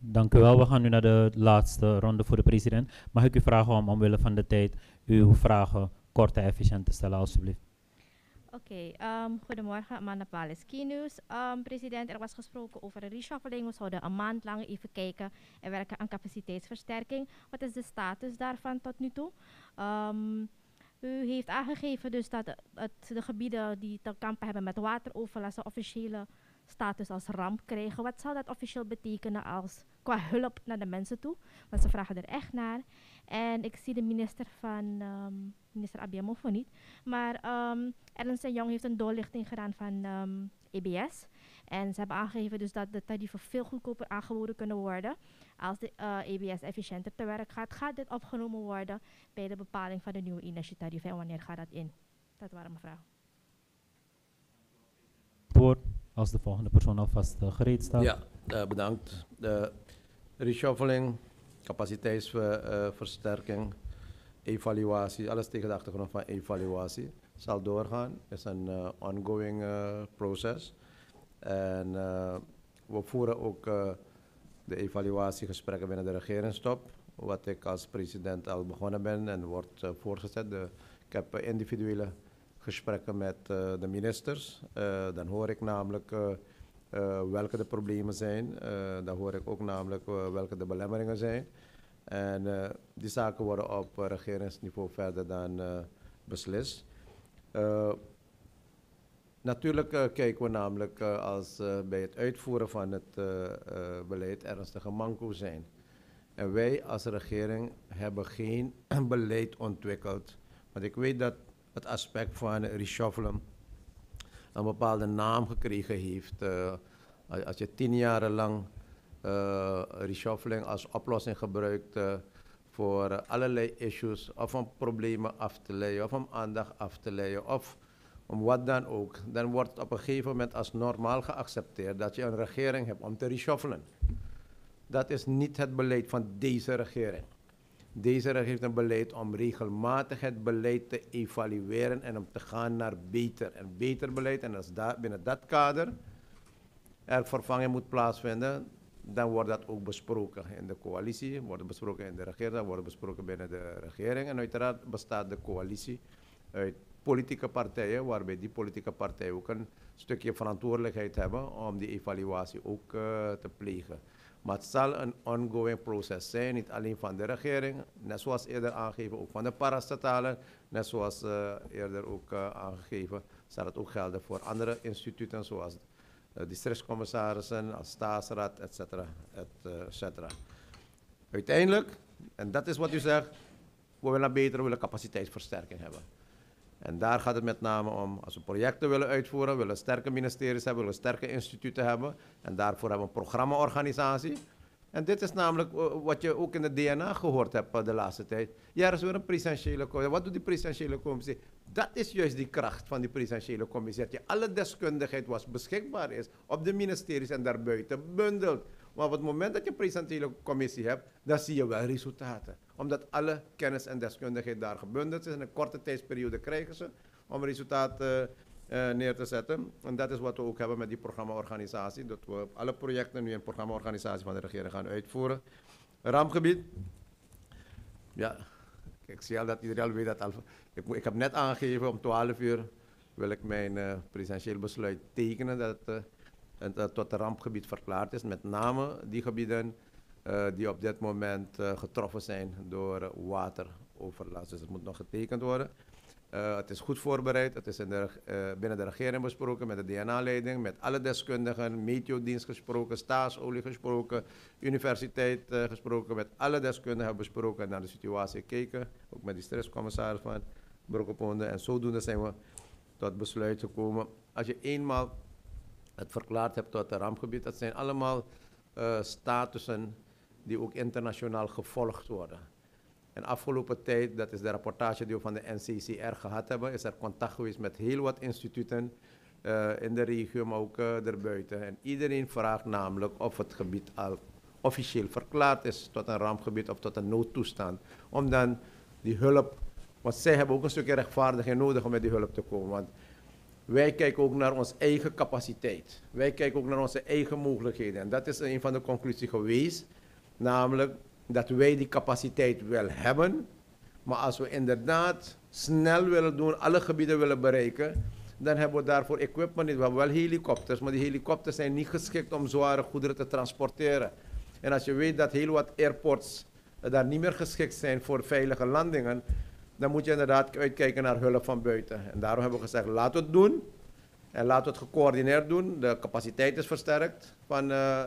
Dank u wel. We gaan nu naar de laatste ronde voor de president. Mag ik u vragen om omwille van de tijd uw vragen kort en efficiënt te stellen, alstublieft? Oké, um, goedemorgen, Amanda Palis, News. Um, president, er was gesproken over een reshuffling. We zouden een maand lang even kijken en werken aan capaciteitsversterking. Wat is de status daarvan tot nu toe? Um, u heeft aangegeven dus dat het, de gebieden die te kampen hebben met wateroverlast een officiële status als ramp krijgen. Wat zal dat officieel betekenen als qua hulp naar de mensen toe? Want ze vragen er echt naar. En ik zie de minister van, um, minister Abiamofo niet. Maar um, Ernst Jong heeft een doorlichting gedaan van um, EBS. En ze hebben aangegeven dus dat de tarieven veel goedkoper aangeboden kunnen worden als de EBS efficiënter te werk gaat. Gaat dit opgenomen worden bij de bepaling van de nieuwe energietarieven en wanneer gaat dat in? Dat waren vragen. Woord als de volgende persoon alvast uh, gereed staat. Ja, uh, bedankt. De reshuffling, capaciteitsversterking, evaluatie, alles tegen de achtergrond van evaluatie zal doorgaan. Het is een ongoing proces. En we voeren ook de evaluatiegesprekken binnen de regeringstop. Wat ik als president al begonnen ben en wordt voorgezet. De, ik heb individuele gesprekken met uh, de ministers. dan hoor ik namelijk welke de problemen zijn. dan hoor ik ook namelijk welke de belemmeringen zijn. En die zaken worden op regeringsniveau verder dan beslist. Natuurlijk kijken we namelijk als bij het uitvoeren van het beleid ernstige manco zijn. En wij als regering hebben geen beleid ontwikkeld. Want ik weet dat het aspect van reshuffelen een bepaalde naam gekregen heeft. als je tien jaar lang reshuffling als oplossing gebruikt voor allerlei issues, of om problemen af te leiden, of om aandacht af te leiden, of om wat dan ook, dan wordt het op een gegeven moment als normaal geaccepteerd dat je een regering hebt om te reshuffelen. Dat is niet het beleid van deze regering. Deze regering heeft een beleid om regelmatig het beleid te evalueren en om te gaan naar beter en beter beleid. En als daar binnen dat kader er vervanging moet plaatsvinden, dan wordt dat ook besproken in de coalitie, wordt besproken in de regering, wordt besproken binnen de regering. En uiteraard bestaat de coalitie uit politieke partijen, waarbij die politieke partijen ook een stukje verantwoordelijkheid hebben om die evaluatie ook uh, te plegen. Maar het zal een ongoing proces zijn, niet alleen van de regering, net zoals eerder aangegeven, ook van de parastatalen, net zoals uh, eerder ook uh, aangegeven, zal het ook gelden voor andere instituten zoals uh, districtscommissarissen, als staatsraad, etc. Et Uiteindelijk, en dat is wat u zegt, we willen beter, we willen capaciteitsversterking hebben. En daar gaat het met name om, als we projecten willen uitvoeren, willen sterke ministeries hebben, willen sterke instituten hebben. En daarvoor hebben we een programmaorganisatie. En dit is namelijk eh, wat je ook in de DNA gehoord hebt eh, de laatste tijd. Ja, er is weer een presidentiële commissie. Wat doet die presidentiële commissie? Dat is juist die kracht van die presidentiële commissie. Dat je alle deskundigheid wat beschikbaar is op de ministeries en daarbuiten bundelt. Maar op het moment dat je een presidentiële commissie hebt, dan zie je wel resultaten. Omdat alle kennis en deskundigheid daar gebundeld is. In een korte tijdsperiode krijgen ze om resultaten uh, neer te zetten. En dat is wat we ook hebben met die programmaorganisatie. Dat we alle projecten nu in programmaorganisatie van de regering gaan uitvoeren. Rampgebied. Ja, ik zie al dat iedereen weet dat al. Ik, ik heb net aangegeven om 12 uur wil ik mijn uh, presidentieel besluit tekenen dat uh, tot een rampgebied verklaard is. Met name die gebieden uh, die op dit moment getroffen zijn door wateroverlast. Dus het moet nog getekend worden. Uh, het is goed voorbereid. Het is in de, binnen de regering besproken met de DNA-leiding, met alle deskundigen, meteodienst gesproken, staasolie gesproken, universiteit gesproken, met alle deskundigen besproken en naar de situatie gekeken. Ook met die stresscommissaris van Brokkeponde. En zodoende zijn we tot besluit gekomen. Als je eenmaal het verklaard hebt tot een rampgebied, dat zijn allemaal statussen die ook internationaal gevolgd worden. En afgelopen tijd, dat is de rapportage die we van de NCCR gehad hebben, is er contact geweest met heel wat instituten uh, in de regio, maar ook uh, erbuiten. En iedereen vraagt namelijk of het gebied al officieel verklaard is tot een rampgebied of tot een noodtoestand. Om dan die hulp, want zij hebben ook een stukje rechtvaardigheid nodig om met die hulp te komen. Want wij kijken ook naar onze eigen capaciteit. Wij kijken ook naar onze eigen mogelijkheden. En dat is een van de conclusies geweest. Namelijk, dat wij die capaciteit wel hebben. Maar als we inderdaad snel willen doen, alle gebieden willen bereiken, dan hebben we daarvoor equipment niet. We hebben wel helikopters, maar die helikopters zijn niet geschikt om zware goederen te transporteren. En als je weet dat heel wat airports daar niet meer geschikt zijn voor veilige landingen, dan moet je inderdaad uitkijken naar hulp van buiten. En daarom hebben we gezegd, laten we het doen. En laten we het gecoördineerd doen. De capaciteit is versterkt van uh,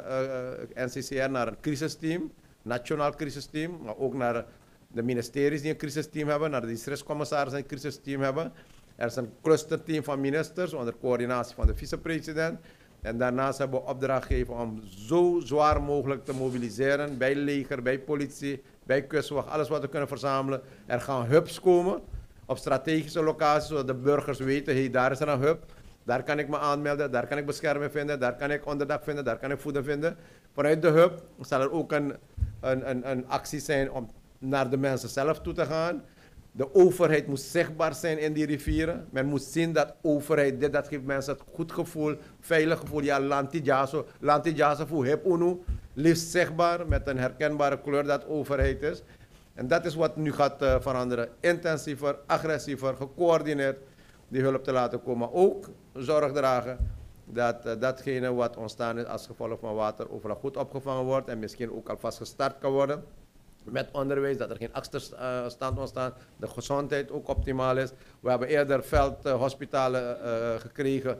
uh, NCCR naar een crisisteam nationaal crisisteam, maar ook naar de ministeries die een crisisteam hebben, naar de districtscommissarissen die een crisisteam hebben. Er is een clusterteam van ministers onder coördinatie van de vicepresident. En daarnaast hebben we opdracht gegeven om zo zwaar mogelijk te mobiliseren bij leger, bij politie, bij kustwacht, alles wat we kunnen verzamelen. Er gaan hubs komen op strategische locaties, zodat de burgers weten, hey, daar is er een hub. Daar kan ik me aanmelden, daar kan ik bescherming vinden, daar kan ik onderdak vinden, daar kan ik voeden vinden. Vanuit de hub zal er ook een, een, een, actie zijn om naar de mensen zelf toe te gaan. De overheid moet zichtbaar zijn in die rivieren. Men moet zien dat overheid, dit, dat geeft mensen het goed gevoel, veilig gevoel. Ja, Lantijaso, Lantijaso voor Hip Uno, liefst zichtbaar met een herkenbare kleur dat overheid is. En dat is wat nu gaat uh, veranderen. Intensiever, agressiever, gecoördineerd die hulp te laten komen. Ook zorg dragen dat uh, datgene wat ontstaan is als gevolg van water overal goed opgevangen wordt en misschien ook alvast gestart kan worden. Met onderwijs, dat er geen achterstand ontstaat, de gezondheid ook optimaal is. We hebben eerder veldhospitalen uh, gekregen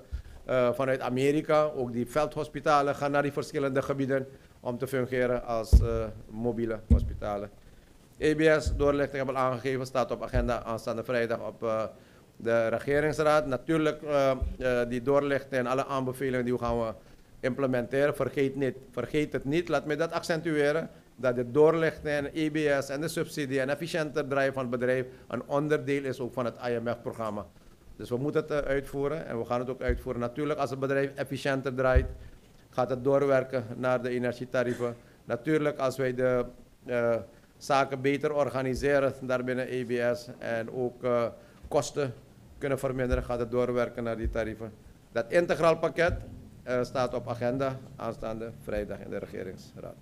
vanuit Amerika. Ook die veldhospitalen gaan naar die verschillende gebieden om te fungeren als mobiele hospitalen. EBS, doorlichting hebben we aangegeven, staat op agenda aanstaande vrijdag op de regeringsraad. Natuurlijk, uh, die doorlichten en alle aanbevelingen die we gaan implementeren. Vergeet, niet, vergeet het niet, laat me dat accentueren. Dat de doorlichten en EBS en de subsidie en efficiënter draaien van het bedrijf een onderdeel is ook van het IMF-programma. Dus we moeten het uitvoeren en we gaan het ook uitvoeren. Natuurlijk, als het bedrijf efficiënter draait, gaat het doorwerken naar de energietarieven. Natuurlijk, als wij de zaken beter organiseren daarbinnen EBS en ook kosten kunnen verminderen, gaat het doorwerken naar die tarieven. Dat integraal pakket uh, staat op agenda aanstaande vrijdag in de regeringsraad.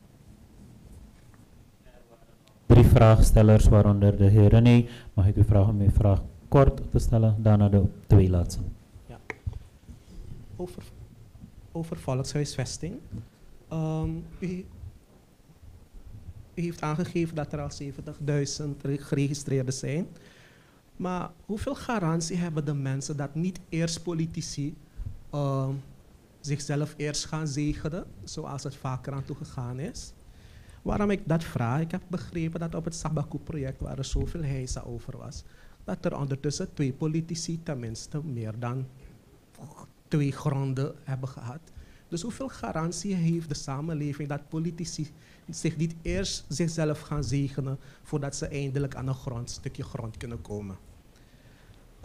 Drie vraagstellers, waaronder de heer René. Mag ik u vragen om uw vraag kort te stellen, daarna de twee laatste. Ja. Over, over volkshuisvesting. Um, u, heeft aangegeven dat er al 70.000 geregistreerden zijn. Maar hoeveel garantie hebben de mensen dat niet eerst politici uh, zichzelf eerst gaan zegenen, zoals het vaker aan toe gegaan is? Waarom ik dat vraag? Ik heb begrepen dat op het Sabaku-project, waar er zoveel heisa over was, dat er ondertussen twee politici tenminste meer dan twee gronden hebben gehad. Dus hoeveel garantie heeft de samenleving dat politici zich niet eerst zichzelf gaan zegenen voordat ze eindelijk aan een grond, stukje grond kunnen komen?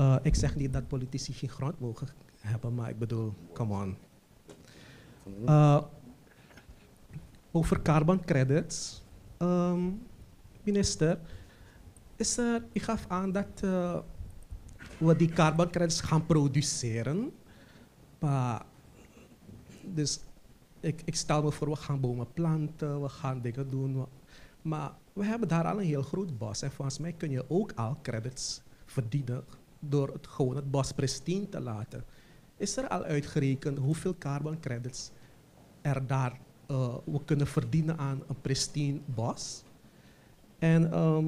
Uh, ik zeg niet dat politici geen grond mogen hebben, maar ik bedoel, come on. Uh, over carbon credits. Ehm, minister, is er, u gaf aan dat eh, we die carbon credits gaan produceren. Maar, dus ik, ik stel me voor, we gaan bomen planten, we gaan dingen doen. Maar we hebben daar al een heel groot bos. En volgens mij kun je ook al credits verdienen door het gewoon het bos pristine te laten. Is er al uitgerekend hoeveel carbon credits er daar eh, we kunnen verdienen aan een pristine bos? En ehm,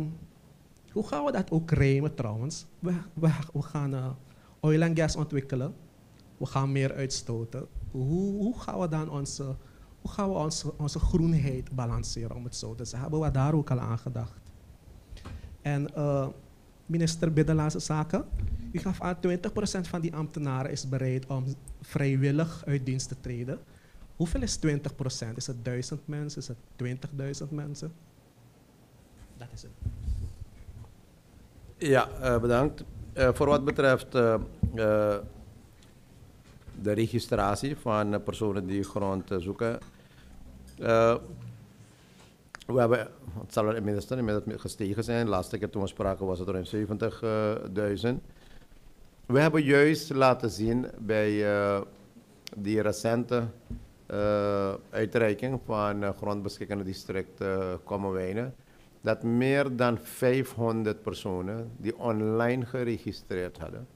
hoe gaan we dat ook rijmen trouwens? We, we, gaan eh, oil en gas ontwikkelen. We gaan meer uitstoten. Hoe, hoe gaan we dan onze, hoe gaan we onze, onze groenheid balanceren, om het zo te zeggen? Hebben we daar ook al aan gedacht? En eh, minister Binnenlandse Zaken, u gaf aan 20% van die ambtenaren is bereid om vrijwillig uit dienst te treden. Hoeveel is 20%? Is het 1000 mensen? Is het 20.000 mensen? Dat is het. Ja, eh, bedankt. Eh, voor wat betreft de registratie van personen die grond zoeken. eh, we hebben, het zal er inmiddels, inmiddels gestegen zijn. De laatste keer toen we spraken was het ruim 70.000. we hebben juist laten zien bij eh, die recente eh, uitreiking van uh, grondbeschikkende district Kommerwijnen dat meer dan 500 personen die online geregistreerd hadden,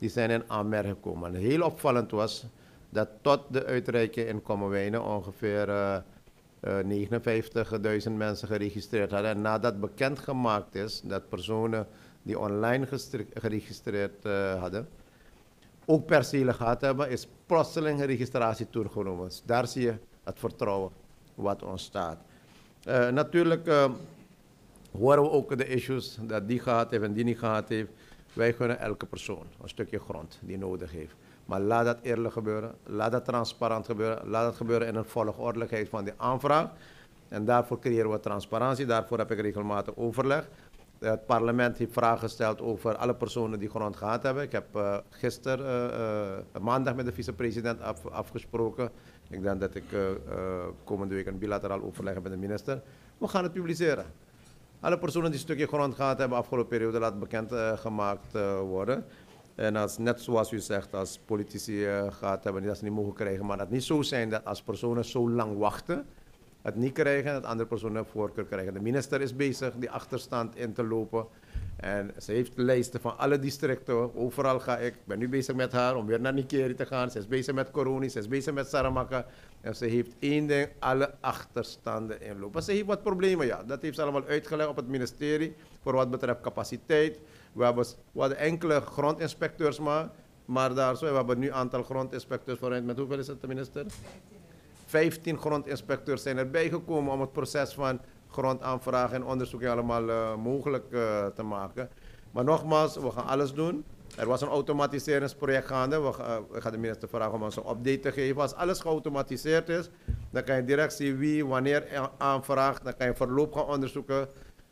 die zijn in aanmerking gekomen. En heel opvallend was dat tot de uitreiking in Kommerwijnen ongeveer uh, uh, 59.000 mensen geregistreerd hadden. En nadat bekendgemaakt is dat personen die online geregistreerd uh, hadden, ook percelen gehad hebben, is plotseling registratie toegenomen. Dus daar zie je het vertrouwen wat ontstaat. Natuurlijk horen we ook de issues dat die gehad heeft en die niet gehad heeft. Wij gunnen elke persoon een stukje grond die nodig heeft. Maar laat dat eerlijk gebeuren, laat dat transparant gebeuren, laat dat gebeuren in een volgordelijkheid van die aanvraag. En daarvoor creëren we transparantie, daarvoor heb ik regelmatig overleg. Het parlement heeft vragen gesteld over alle personen die grond gehad hebben. Ik heb uh, gisteren, uh, maandag, met de vicepresident af, afgesproken. Ik denk dat ik komende week een bilateraal overleg heb met de minister. We gaan het publiceren. Alle personen die een stukje grond gehad hebben afgelopen periode, laat bekend gemaakt worden. En als, net zoals u zegt, als politici gehad hebben, dat ze niet mogen krijgen. Maar dat niet zo zijn dat als personen zo lang wachten, het niet krijgen, dat andere personen voorkeur krijgen. De minister is bezig die achterstand in te lopen. En ze heeft lijsten van alle districten. Overal ga ik. Ik ben nu bezig met haar om weer naar Nikeri te gaan. Ze is bezig met Coroni, ze is bezig met Saramaka. En ze heeft één ding, alle achterstanden inlopen. Ze heeft wat problemen, ja. Dat heeft ze allemaal uitgelegd op het ministerie. Voor wat betreft capaciteit. We hebben, we hadden enkele grondinspecteurs maar. Maar daar zo, we hebben nu een aantal grondinspecteurs vooruit. Met hoeveel is het, de minister? 15 grondinspecteurs zijn erbij gekomen om het proces van grondaanvragen en onderzoek allemaal uh, mogelijk uh, te maken. Maar nogmaals, we gaan alles doen. Er was een automatiseringsproject gaande. We, gaan de minister vragen om ons een update te geven. Als alles geautomatiseerd is, dan kan je direct zien wie wanneer aanvraagt. Dan kan je verloop gaan onderzoeken.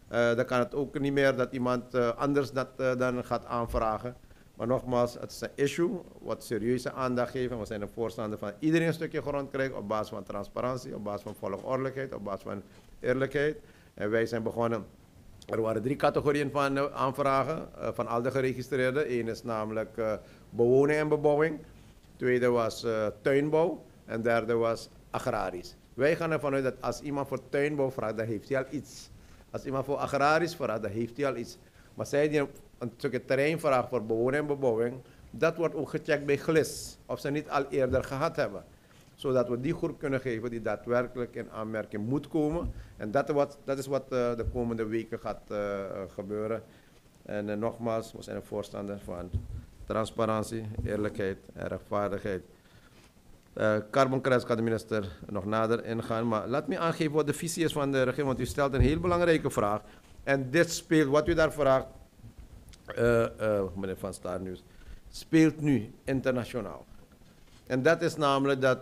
dan kan het ook niet meer dat iemand anders dat dan gaat aanvragen. Maar nogmaals, het is een issue wat serieuze aandacht geven. We zijn er voorstander van iedereen een stukje grond krijgt op basis van transparantie, op basis van volgordelijkheid, op basis van eerlijkheid. En wij zijn begonnen. Er waren drie categorieën van uh, aanvragen uh, van al de geregistreerden. Eén is namelijk uh, bewoning en bebouwing. Tweede was tuinbouw. En derde was agrarisch. Wij gaan ervan uit dat als iemand voor tuinbouw vraagt, dan heeft hij al iets. Als iemand voor agrarisch vraagt, dan heeft hij al iets. Maar zij die een stukje terrein vragen voor bewoning en bebouwing, dat wordt ook gecheckt bij GLIS, of ze niet al eerder gehad hebben. Zodat we die groep kunnen geven die daadwerkelijk in aanmerking moet komen. En dat, wat, dat is wat uh, de komende weken gaat uh, gebeuren. En uh, nogmaals, we zijn een voorstander van transparantie, eerlijkheid en rechtvaardigheid. carbon credits kan de minister nog nader ingaan, maar laat me aangeven wat de visie is van de regering, want u stelt een heel belangrijke vraag. En dit speelt, wat u daar vraagt, uh, uh, meneer Van Staar Nieuws, speelt nu internationaal. En dat is namelijk dat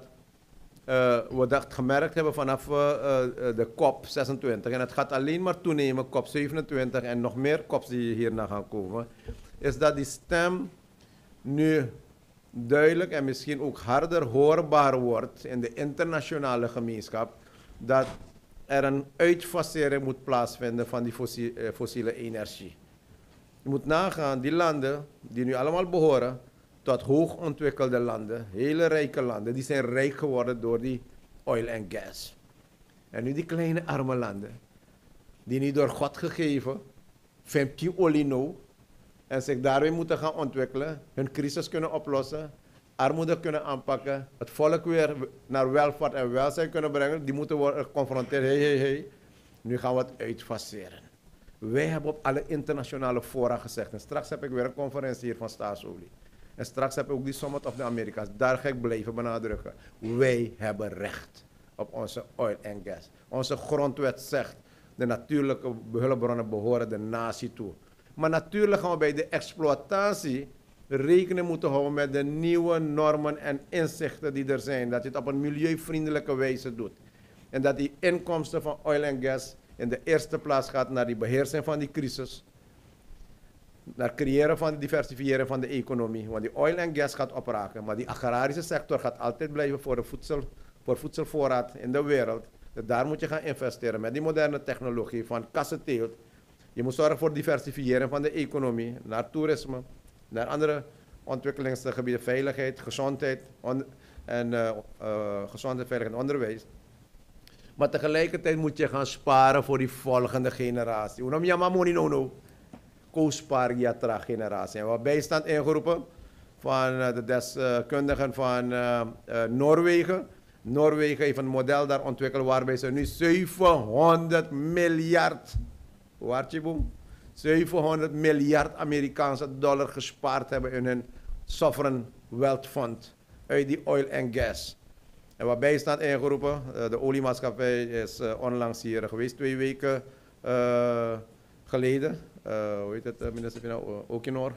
uh, we dat gemerkt hebben vanaf de COP 26. En het gaat alleen maar toenemen, COP 27 en nog meer COPs die hierna gaan komen. Is dat die stem nu duidelijk en misschien ook harder hoorbaar wordt in de internationale gemeenschap dat er een uitfasering moet plaatsvinden van die fossie- eh, fossiele energie. Je moet nagaan, die landen die nu allemaal behoren tot hoogontwikkelde landen, hele rijke landen, die zijn rijk geworden door die oil en gas. En nu die kleine arme landen, die niet door God gegeven, 15 olie nou, en zich daarmee moeten gaan ontwikkelen, hun crisis kunnen oplossen, armoede kunnen aanpakken, het volk weer naar welvaart en welzijn kunnen brengen, die moeten worden geconfronteerd. Hé, hé, hé, nu gaan we het uitfaseren. Wij hebben op alle internationale fora gezegd, en straks heb ik weer een conferentie hier van staatsolie. En straks heb ik ook die Summit of de Amerika's. Daar ga ik blijven benadrukken. Wij hebben recht op onze oil en gas. Onze grondwet zegt, de natuurlijke hulpbronnen behoren de natie toe. Maar natuurlijk gaan we bij de exploitatie rekening moeten houden met de nieuwe normen en inzichten die er zijn. Dat je het op een milieuvriendelijke wijze doet. En dat die inkomsten van oil en gas in de eerste plaats gaat naar die beheersing van die crisis. Naar creëren van diversifiëren van de economie. Want die oil en gas gaat opraken. Maar die agrarische sector gaat altijd blijven voor, de voedsel, voor voedselvoorraad in de wereld. Dus daar moet je gaan investeren met die moderne technologie van kassenteelt. Je moet zorgen voor diversifiëren van de economie, naar toerisme, naar andere ontwikkelingsgebieden, veiligheid, gezondheid on- en eh, eh, gezondheid, veiligheid en onderwijs. Maar tegelijkertijd moet je gaan sparen voor die volgende generatie. Unam yamamoni no no. Co-spaar yatra generatie. En hebben bijstand ingeroepen van eh, de deskundigen van eh, eh, Noorwegen. Noorwegen heeft een model daar ontwikkeld waarbij ze nu 700 miljard, Wartjeboom, 700 miljard Amerikaanse dollar gespaard hebben in hun sovereign wealth fund uit die oil en gas. En waarbij staat ingeroepen, de oliemaatschappij is onlangs hier geweest, twee weken geleden. Eh, hoe heet het, eh, minister van Okinor?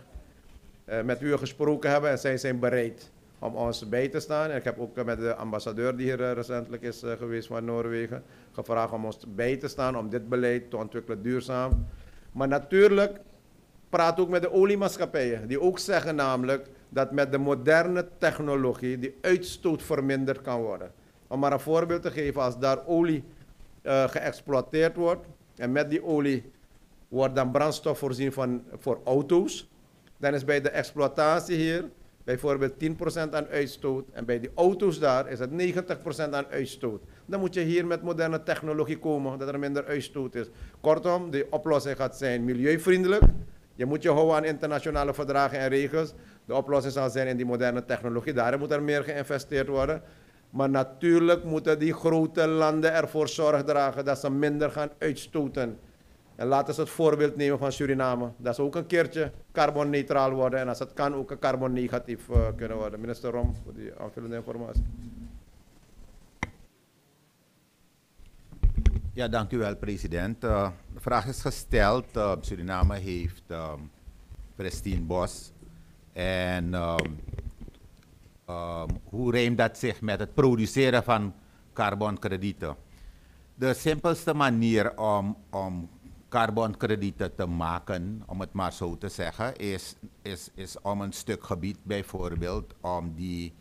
Eh, met u gesproken hebben en zij zijn bereid om ons bij te staan. En ik heb ook met de ambassadeur die hier recentelijk is geweest van Noorwegen gevraagd om ons bij te staan om dit beleid te ontwikkelen duurzaam. Maar natuurlijk praat ook met de oliemaatschappijen, die ook zeggen namelijk dat met de moderne technologie die uitstoot verminderd kan worden. Om maar een voorbeeld te geven, als daar olie eh, geëxploiteerd wordt en met die olie wordt dan brandstof voorzien van, voor auto's, dan is bij de exploitatie hier bijvoorbeeld 10% aan uitstoot en bij die auto's daar is het 90% aan uitstoot. Dan moet je hier met moderne technologie komen, dat er minder uitstoot is. Kortom, de oplossing gaat zijn milieuvriendelijk. Je moet je houden aan internationale verdragen en regels. De oplossing zal zijn in die moderne technologie. Daarin moet er meer geïnvesteerd worden. Maar natuurlijk moeten die grote landen ervoor zorg dragen dat ze minder gaan uitstoten. En laten ze het voorbeeld nemen van Suriname. Dat ze ook een keertje carbonneutraal worden. En als het kan ook een carbonnegatief uh, kunnen worden. Minister Rom, voor die aanvullende informatie. Ja, dank u wel, president. Uh, de vraag is gesteld. Uh, Suriname heeft um, pristine bos. En um, um, hoe rijmt dat zich met het produceren van carbonkredieten? De simpelste manier om, om carbonkredieten te maken, om het maar zo te zeggen, is, is, is om een stuk gebied bijvoorbeeld, om, die,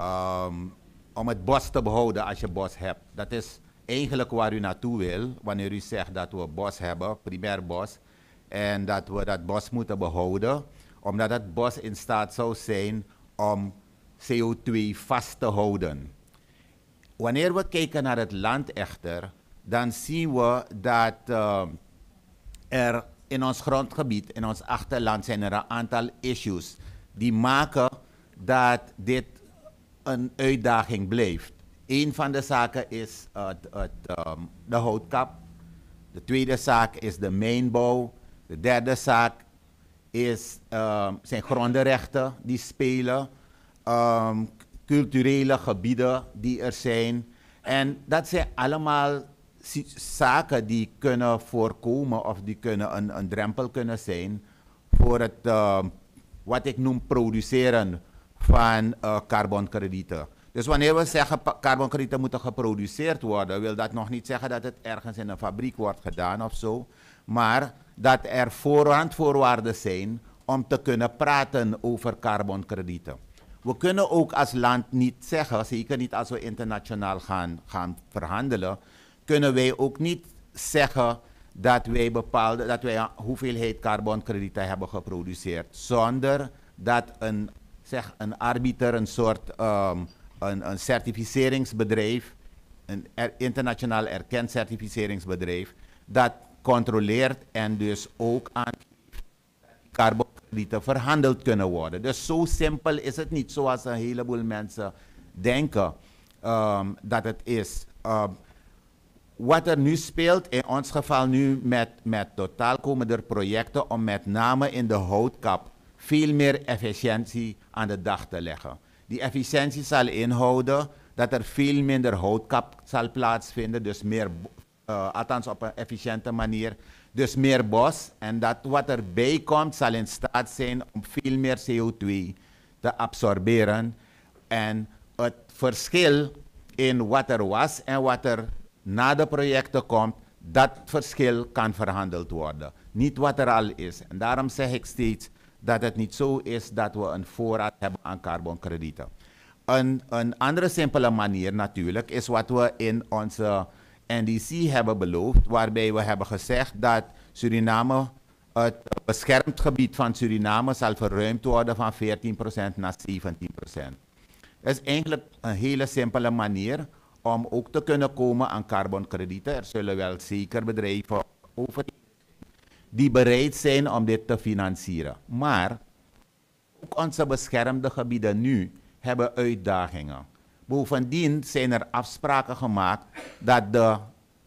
um, om het bos te behouden als je bos hebt. Dat is eigenlijk waar u naartoe wil, wanneer u zegt dat we bos hebben, primair bos, en dat we dat bos moeten behouden, omdat het bos in staat zou zijn om CO2 vast te houden. Wanneer we kijken naar het land echter, dan zien we dat uh, er in ons grondgebied, in ons achterland, zijn er een aantal issues die maken dat dit een uitdaging blijft. Een van de zaken is het, het, um, de houtkap. De tweede zaak is de mijnbouw. De derde zaak is, um, zijn grondenrechten die spelen. Um, culturele gebieden die er zijn. En dat zijn allemaal zaken die kunnen voorkomen of die kunnen een, een drempel kunnen zijn voor het, uh, wat ik noem, produceren van uh, carbonkredieten. Dus wanneer we zeggen carbonkredieten moeten geproduceerd worden, wil dat nog niet zeggen dat het ergens in een fabriek wordt gedaan of zo, maar dat er voorrandvoorwaarden zijn om te kunnen praten over carbonkredieten. we kunnen ook als land niet zeggen, zeker niet als we internationaal gaan, gaan verhandelen, kunnen wij ook niet zeggen dat wij bepaalde, dat wij hoeveelheid carbonkredieten hebben geproduceerd, zonder dat een, zeg, een arbiter, een soort ehm, een, een certificeringsbedrijf, een er- internationaal erkend certificeringsbedrijf, dat controleert en dus ook aan carbonkredieten verhandeld kunnen worden. Dus zo simpel is het niet zoals een heleboel mensen denken ehm, dat het is. Ehm, wat er nu speelt, in ons geval nu met, met totaal komen er projecten om met name in de houtkap veel meer efficiëntie aan de dag te leggen. Die efficiëntie zal inhouden dat er veel minder houtkap zal plaatsvinden, dus meer, eh, althans op een efficiënte manier, dus meer bos. En dat wat erbij komt zal in staat zijn om veel meer CO2 te absorberen. En het verschil in wat er was en wat er na de projecten komt, dat verschil kan verhandeld worden. Niet wat er al is. En daarom zeg ik steeds dat het niet zo is dat we een voorraad hebben aan carbonkredieten. Een, een andere simpele manier natuurlijk is wat we in onze NDC hebben beloofd, waarbij we hebben gezegd dat Suriname, het beschermd gebied van Suriname zal verruimd worden van 14% naar 17%. Dat is eigenlijk een hele simpele manier om ook te kunnen komen aan carbonkredieten. Er zullen wel zeker bedrijven over die bereid zijn om dit te financieren. Maar ook onze beschermde gebieden nu hebben uitdagingen. Bovendien zijn er afspraken gemaakt dat de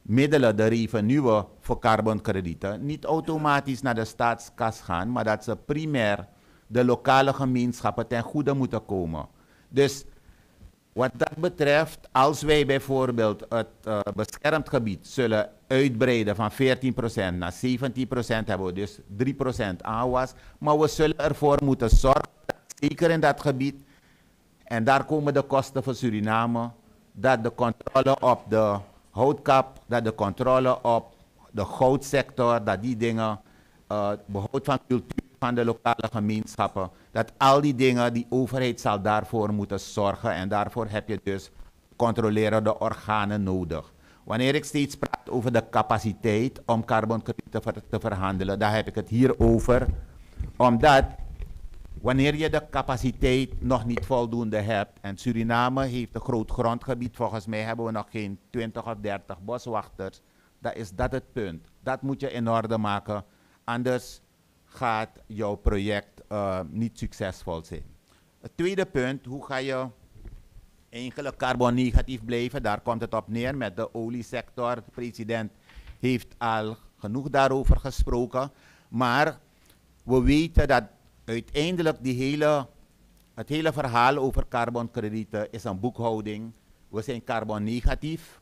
middelen, de revenue voor carbonkredieten, niet automatisch naar de staatskas gaan, maar dat ze primair de lokale gemeenschappen ten goede moeten komen. Dus wat dat betreft, als wij bijvoorbeeld het eh, beschermd gebied zullen uitbreiden van 14% naar 17%, hebben we dus 3% aanwas. Maar we zullen ervoor moeten zorgen, zeker in dat gebied, en daar komen de kosten voor Suriname, dat de controle op de houtkap, dat de controle op de goudsector, dat die dingen, uh, behoud van cultuur van de lokale gemeenschappen, dat al die dingen, die overheid zal daarvoor moeten zorgen en daarvoor heb je dus controlerende organen nodig. Wanneer ik steeds praat over de capaciteit om carbonkredieten te, ver- te verhandelen, dan heb ik het hier over, omdat wanneer je de capaciteit nog niet voldoende hebt, en Suriname heeft een groot grondgebied, volgens mij hebben we nog geen 20 of 30 boswachters, dan is dat het punt. Dat moet je in orde maken, anders gaat jouw project eh, niet succesvol zijn. Het tweede punt, hoe ga je eigenlijk carbonnegatief blijven? Daar komt het op neer met de oliesector. De president heeft al genoeg daarover gesproken. Maar we weten dat uiteindelijk die hele, het hele verhaal over carbonkredieten is een boekhouding. We zijn carbonnegatief.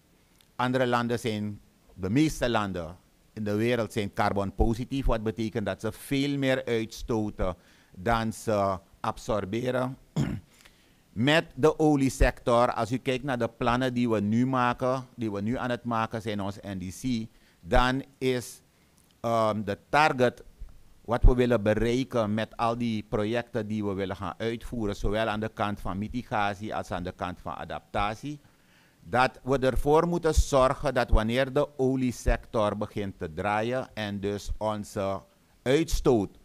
Andere landen zijn, de meeste landen in de wereld zijn carbonpositief. Wat betekent dat ze veel meer uitstoten dan ze absorberen. Met de oliesector, als u kijkt naar de plannen die we nu maken, die we nu aan het maken zijn, ons NDC, dan is um, de target wat we willen bereiken met al die projecten die we willen gaan uitvoeren, zowel aan de kant van mitigatie als aan de kant van adaptatie, dat we ervoor moeten zorgen dat wanneer de oliesector begint te draaien en dus onze uitstoot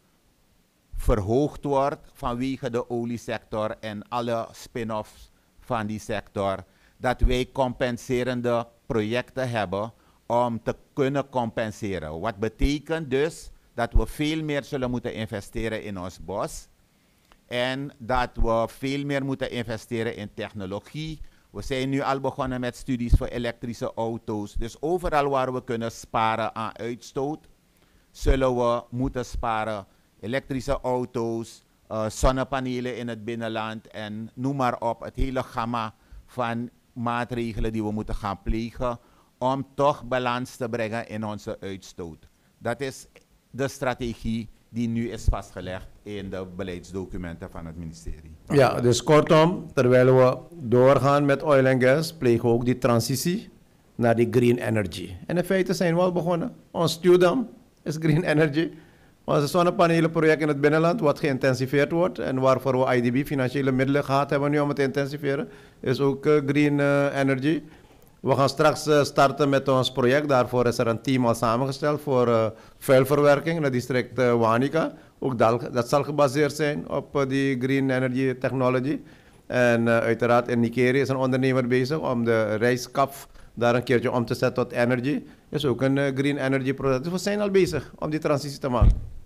verhoogd wordt vanwege de oliesector en alle spin-offs van die sector, dat wij compenserende projecten hebben om te kunnen compenseren. Wat betekent dus dat we veel meer zullen moeten investeren in ons bos en dat we veel meer moeten investeren in technologie. We zijn nu al begonnen met studies voor elektrische auto's. Dus overal waar we kunnen sparen aan uitstoot, zullen we moeten sparen. Elektrische auto's, uh, zonnepanelen in het binnenland en noem maar op. Het hele gamma van maatregelen die we moeten gaan plegen om toch balans te brengen in onze uitstoot. Dat is de strategie die nu is vastgelegd in de beleidsdocumenten van het ministerie. Ja, dus kortom, terwijl we doorgaan met oil en gas, plegen we ook die transitie naar die green energy. En in feite zijn we al begonnen. Ons stuwdam is green energy. Onze zonnepanelenproject in het binnenland, wat geïntensiveerd wordt en waarvoor we IDB financiële middelen gehad hebben nu om het te intensiveren, is ook eh, green eh, energy. We gaan straks eh, starten met ons project. Daarvoor is er een team al samengesteld voor uh, vuilverwerking in het district uh, Wanica. Ook dat, dat zal gebaseerd zijn op die green energy technology. En uiteraard in Nigeria is een ondernemer bezig om de rijskaf daar een keertje om te zetten tot energy. Is ook een green energy product. Dus we zijn al bezig om die transitie te maken.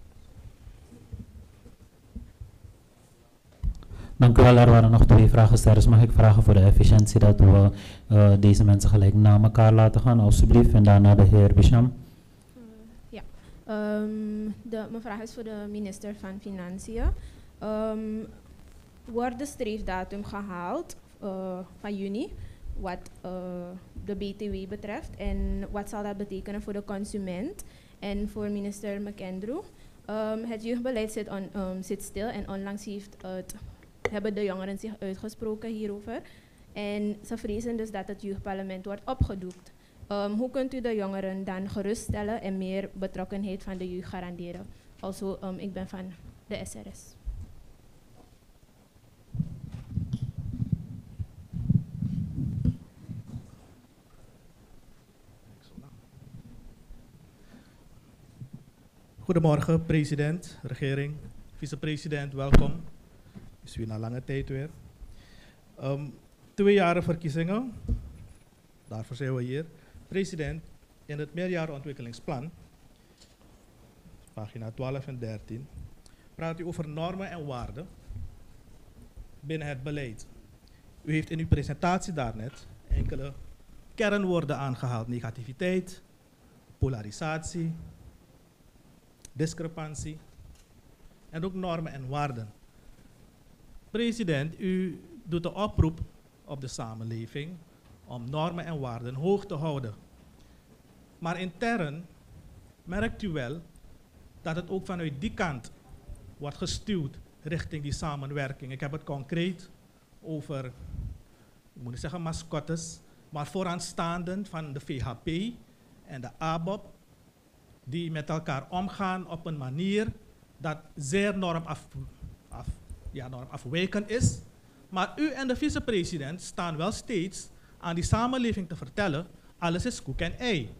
Dank u wel. Er waren nog twee vragenstellers. Mag ik vragen voor de efficiëntie dat we uh, deze mensen gelijk na elkaar laten gaan, alstublieft. En daarna de heer Bisham. Ja, um, de, mijn vraag is voor de minister van Financiën. Um, wordt de streefdatum gehaald uh, van juni, wat de BTW betreft? En wat zal dat betekenen voor de consument? En voor minister McAndrew. Um, het jeugdbeleid zit, on, zit stil en onlangs heeft het hebben de jongeren zich uitgesproken hierover. En ze vrezen dus dat het jeugdparlement wordt opgedoekt. Um, hoe kunt u de jongeren dan geruststellen en meer betrokkenheid van de jeugd garanderen? Also, um, ik ben van de SRS. Goedemorgen, president, regering, vicepresident, welkom. Is weer na lange tijd weer. Um, twee jaren verkiezingen, daarvoor zijn we hier. President, in het meerjarenontwikkelingsplan, pagina 12 en 13, praat u over normen en waarden binnen het beleid. U heeft in uw presentatie daarnet enkele kernwoorden aangehaald. Negativiteit, polarisatie, discrepantie en ook normen en waarden. President, u doet een oproep op de samenleving om normen en waarden hoog te houden. Maar intern merkt u wel dat het ook vanuit die kant wordt gestuurd richting die samenwerking. Ik heb het concreet over, ik moet niet zeggen mascottes, maar vooraanstaanden van de VHP en de ABOP, die met elkaar omgaan op een manier dat zeer normaf af, ja, normafwijkend is. Maar u en de vicepresident staan wel steeds aan die samenleving te vertellen, alles is koek en ei.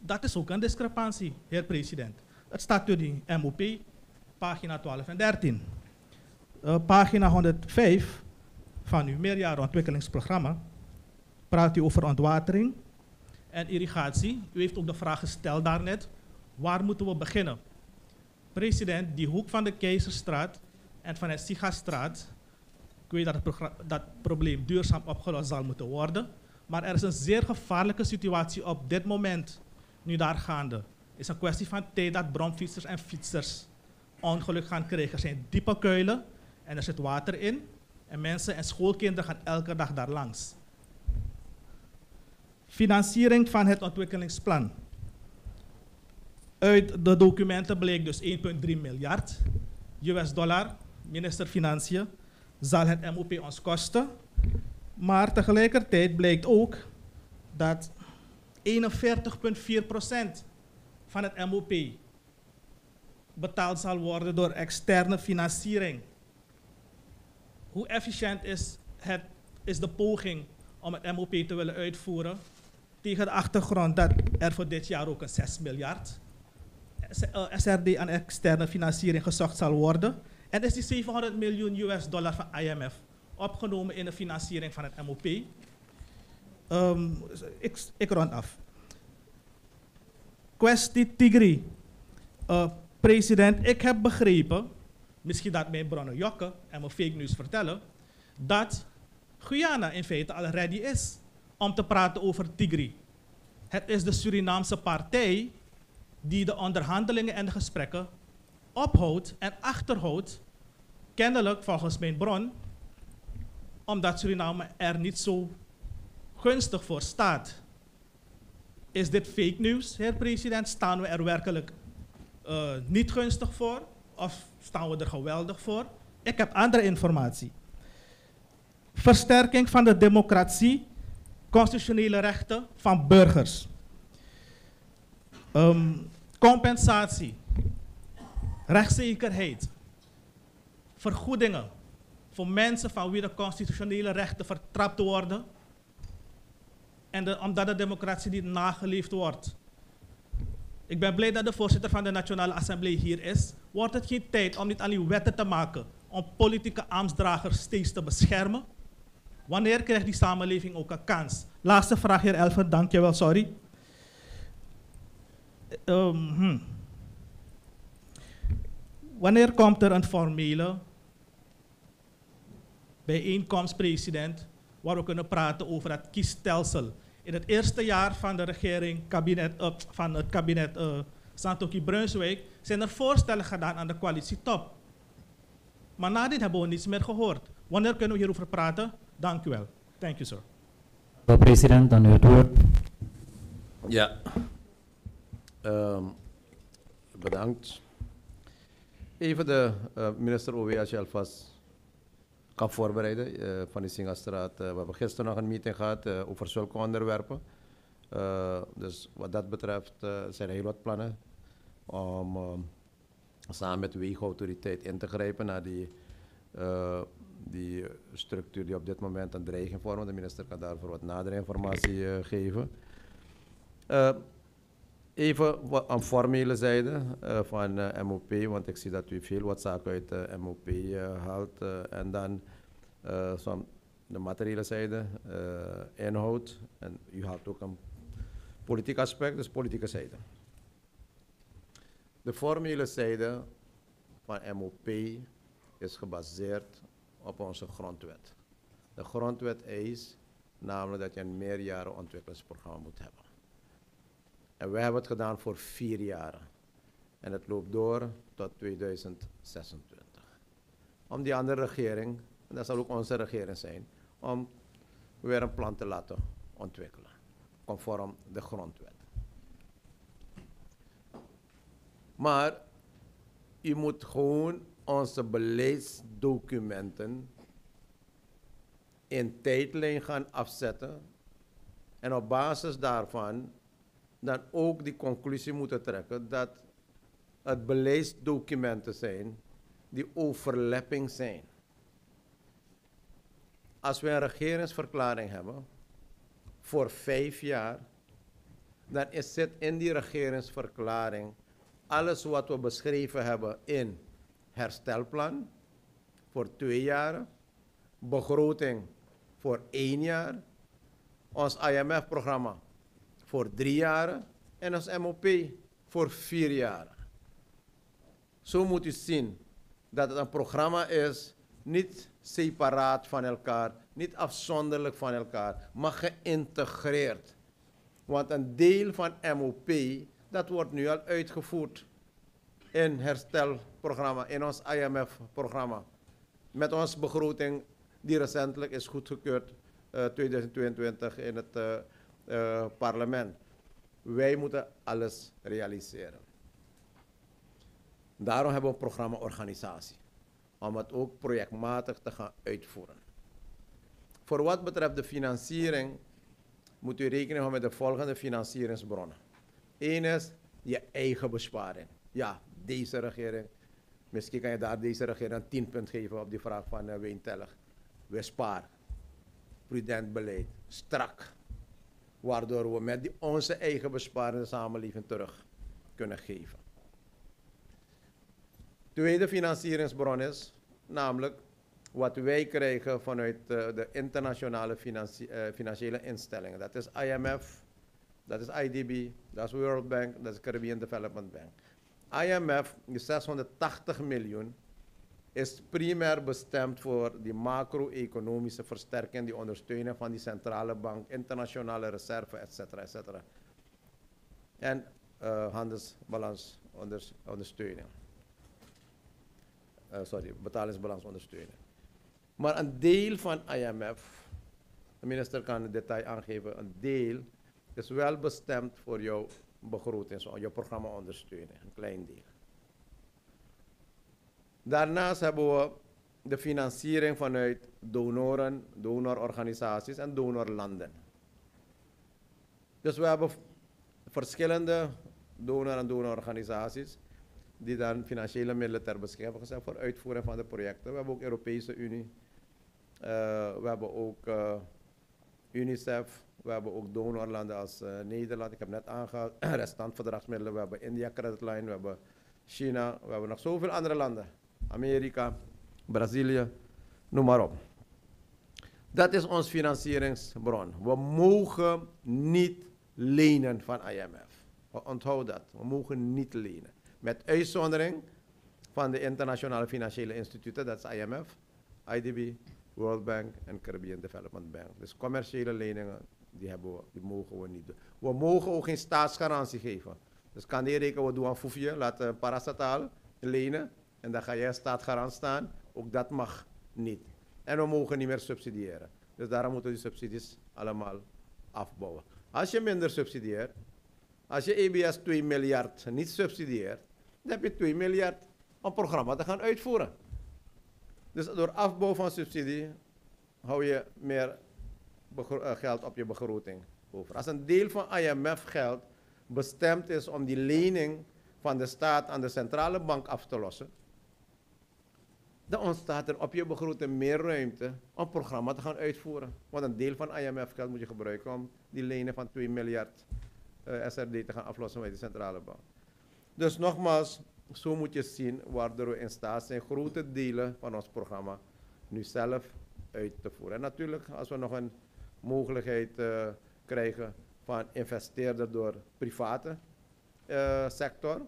Dat is ook een discrepantie, heer president. Het staat in die MOP, pagina 12 en 13. Uh, pagina 105 van uw meerjarenontwikkelingsprogramma praat u over ontwatering en irrigatie. U heeft ook de vraag gesteld daarnet, waar moeten we beginnen? President, die hoek van de Keizerstraat en van het Sigastraat, ik weet dat het dat probleem duurzaam opgelost zal moeten worden, maar er is een zeer gevaarlijke situatie op dit moment nu daar gaande. Het is een kwestie van tijd dat bromfietsers en fietsers ongeluk gaan krijgen. Er zijn diepe kuilen en er zit water in. En mensen en schoolkinderen gaan elke dag daar langs. Financiering van het ontwikkelingsplan. Uit de documenten bleek dus 1,3 miljard US dollar minister Financiën, zal het MOP ons kosten. Maar tegelijkertijd blijkt ook dat 41,4% van het MOP betaald zal worden door externe financiering. Hoe efficiënt is, het, is de poging om het MOP te willen uitvoeren tegen de achtergrond dat er voor dit jaar ook een 6 miljard SRD aan externe financiering gezocht zal worden? En is die 700 miljoen US dollar van IMF opgenomen in de financiering van het MOP. Ehm, ik, rond af. Kwestie Tigri. Uh, president, ik heb begrepen, misschien dat mijn bronnen jokken en me fake news vertellen, dat Guyana in feite al ready is om te praten over Tigri. Het is de Surinaamse partij die de onderhandelingen en de gesprekken ophoudt en achterhoudt, kennelijk volgens mijn bron, omdat Suriname er niet zo gunstig voor staat. Is dit fake news, heer president? Staan we er werkelijk uh, niet gunstig voor? Of staan we er geweldig voor? Ik heb andere informatie. Versterking van de democratie, constitutionele rechten van burgers. Um, compensatie rechtszekerheid, vergoedingen voor mensen van wie de constitutionele rechten vertrapt worden en de, omdat de democratie niet nageleefd wordt. Ik ben blij dat de voorzitter van de Nationale Assemblée hier is. Wordt het geen tijd om niet alleen wetten te maken om politieke ambtsdragers steeds te beschermen? Wanneer krijgt die samenleving ook een kans? Laatste vraag, heer Elfer, dankjewel, sorry. Um, hm. Wanneer komt er een formele bijeenkomst, president, waar we kunnen praten over het kiesstelsel? In het eerste jaar van de regering, kabinet, uh, van het kabinet uh, Santoki Brunswijk, zijn er voorstellen gedaan aan de coalitietop. Maar na dit hebben we niets meer gehoord. Wanneer kunnen we hierover praten? Dank u wel. Thank you, sir. Wel, president, dan u het woord. Ja. Um, bedankt. Even de uh, minister OW als je alvast kan voorbereiden uh, van de Singastraat. Uh, we hebben gisteren nog een meeting gehad uh, over zulke onderwerpen. dus wat dat betreft zijn er heel wat plannen om samen met de weegautoriteit in te grijpen naar die, die structuur die op dit moment een dreiging vormt. De minister kan daarvoor wat nadere informatie geven. Even aan formele zijde uh, van uh, MOP, want ik zie dat u veel wat zaken uit de uh, MOP haalt. en dan van de materiële zijde, inhoud. En u haalt ook een politiek aspect, dus politieke zijde. De formele zijde van MOP is gebaseerd op onze grondwet. De grondwet eist namelijk dat je een meerjaren ontwikkelingsprogramma moet hebben. En wij hebben het gedaan voor vier jaar. En het loopt door tot 2026. Om die andere regering, en dat zal ook onze regering zijn, om weer een plan te laten ontwikkelen. Conform de grondwet. Maar u moet gewoon onze beleidsdocumenten in tijdlijn gaan afzetten. En op basis daarvan dan ook die conclusie moeten trekken dat het beleidsdocumenten zijn die overlapping zijn. Als we een regeringsverklaring hebben voor vijf jaar, dan is het in die regeringsverklaring alles wat we beschreven hebben in herstelplan voor twee jaar, begroting voor één jaar, ons IMF-programma voor drie jaar en als MOP voor vier jaar. Zo moet u zien dat het een programma is, niet separaat van elkaar, niet afzonderlijk van elkaar, maar geïntegreerd. Want een deel van MOP, dat wordt nu al uitgevoerd in herstelprogramma, in ons IMF-programma. Met onze begroting die recentelijk is goedgekeurd, uh, 2022 in het uh, uh, parlement. Wij moeten alles realiseren. Daarom hebben we een programma organisatie. Om het ook projectmatig te gaan uitvoeren. Voor wat betreft de financiering moet u rekening houden met de volgende financieringsbronnen. Eén is je eigen besparing. Ja, deze regering. Misschien kan je daar deze regering een 10 punt geven op die vraag van uh, Weentellig. We sparen. Prudent beleid. Strak waardoor we met onze eigen besparende samenleving terug kunnen geven. Tweede financieringsbron is namelijk wat wij krijgen vanuit uh, de internationale uh, financiële instellingen. Dat is IMF, dat is IDB, dat is World Bank, dat is Caribbean Development Bank. IMF, die 680 miljoen, is primair bestemd voor die macro-economische versterking, die ondersteuning van die centrale bank, internationale reserve, etc. etc. En uh, handelsbalans ondersteuning. Uh, sorry, betalingsbalans ondersteuning. Maar een deel van IMF, de minister kan het detail aangeven, een deel is wel bestemd voor jouw begroting, jouw programma ondersteunen, een klein deel. Daarnaast hebben we de financiering vanuit donoren, donororganisaties en donorlanden. Dus we hebben verschillende donor- en donororganisaties. die dan financiële middelen ter beschikking hebben voor uitvoering van de projecten. We hebben ook Europese Unie, uh, we hebben ook uh, UNICEF, we hebben ook donorlanden als uh, Nederland. Ik heb net aangehaald, restant verdragsmiddelen. We hebben India Credit Line, we hebben China, we hebben nog zoveel andere landen. Amerika, Brazilië, noem maar op. Dat is ons financieringsbron. We mogen niet lenen van IMF. Onthoud dat. We mogen niet lenen. Met uitzondering van de internationale financiële instituten, dat is IMF, IDB, World Bank en Caribbean Development Bank. Dus commerciële leningen, die, hebben we, die mogen we niet doen. We mogen ook geen staatsgarantie geven. Dus kan die rekenen, we doen een foefje, laten een paracetaal lenen en dan ga jij staatsgarant staan. Ook dat mag niet. En we mogen niet meer subsidiëren. Dus daarom moeten we die subsidies allemaal afbouwen. Als je minder subsidieert, als je EBS 2 miljard niet subsidieert, dan heb je 2 miljard om programma te gaan uitvoeren. Dus door afbouw van subsidie hou je meer eh, geld op je begroting over. Als een deel van IMF geld bestemd is om die lening van de staat aan de centrale bank af te lossen, dan ontstaat er op je begroting meer ruimte om programma te gaan uitvoeren. Want een deel van IMF-geld moet je gebruiken om die lenen van 2 miljard uh, eh, SRD te gaan aflossen bij de centrale bank. Dus nogmaals, zo moet je zien waardoor we in staat zijn grote delen van ons programma nu zelf uit te voeren. En natuurlijk, als we nog een mogelijkheid uh, krijgen van investeerder door private uh, sector,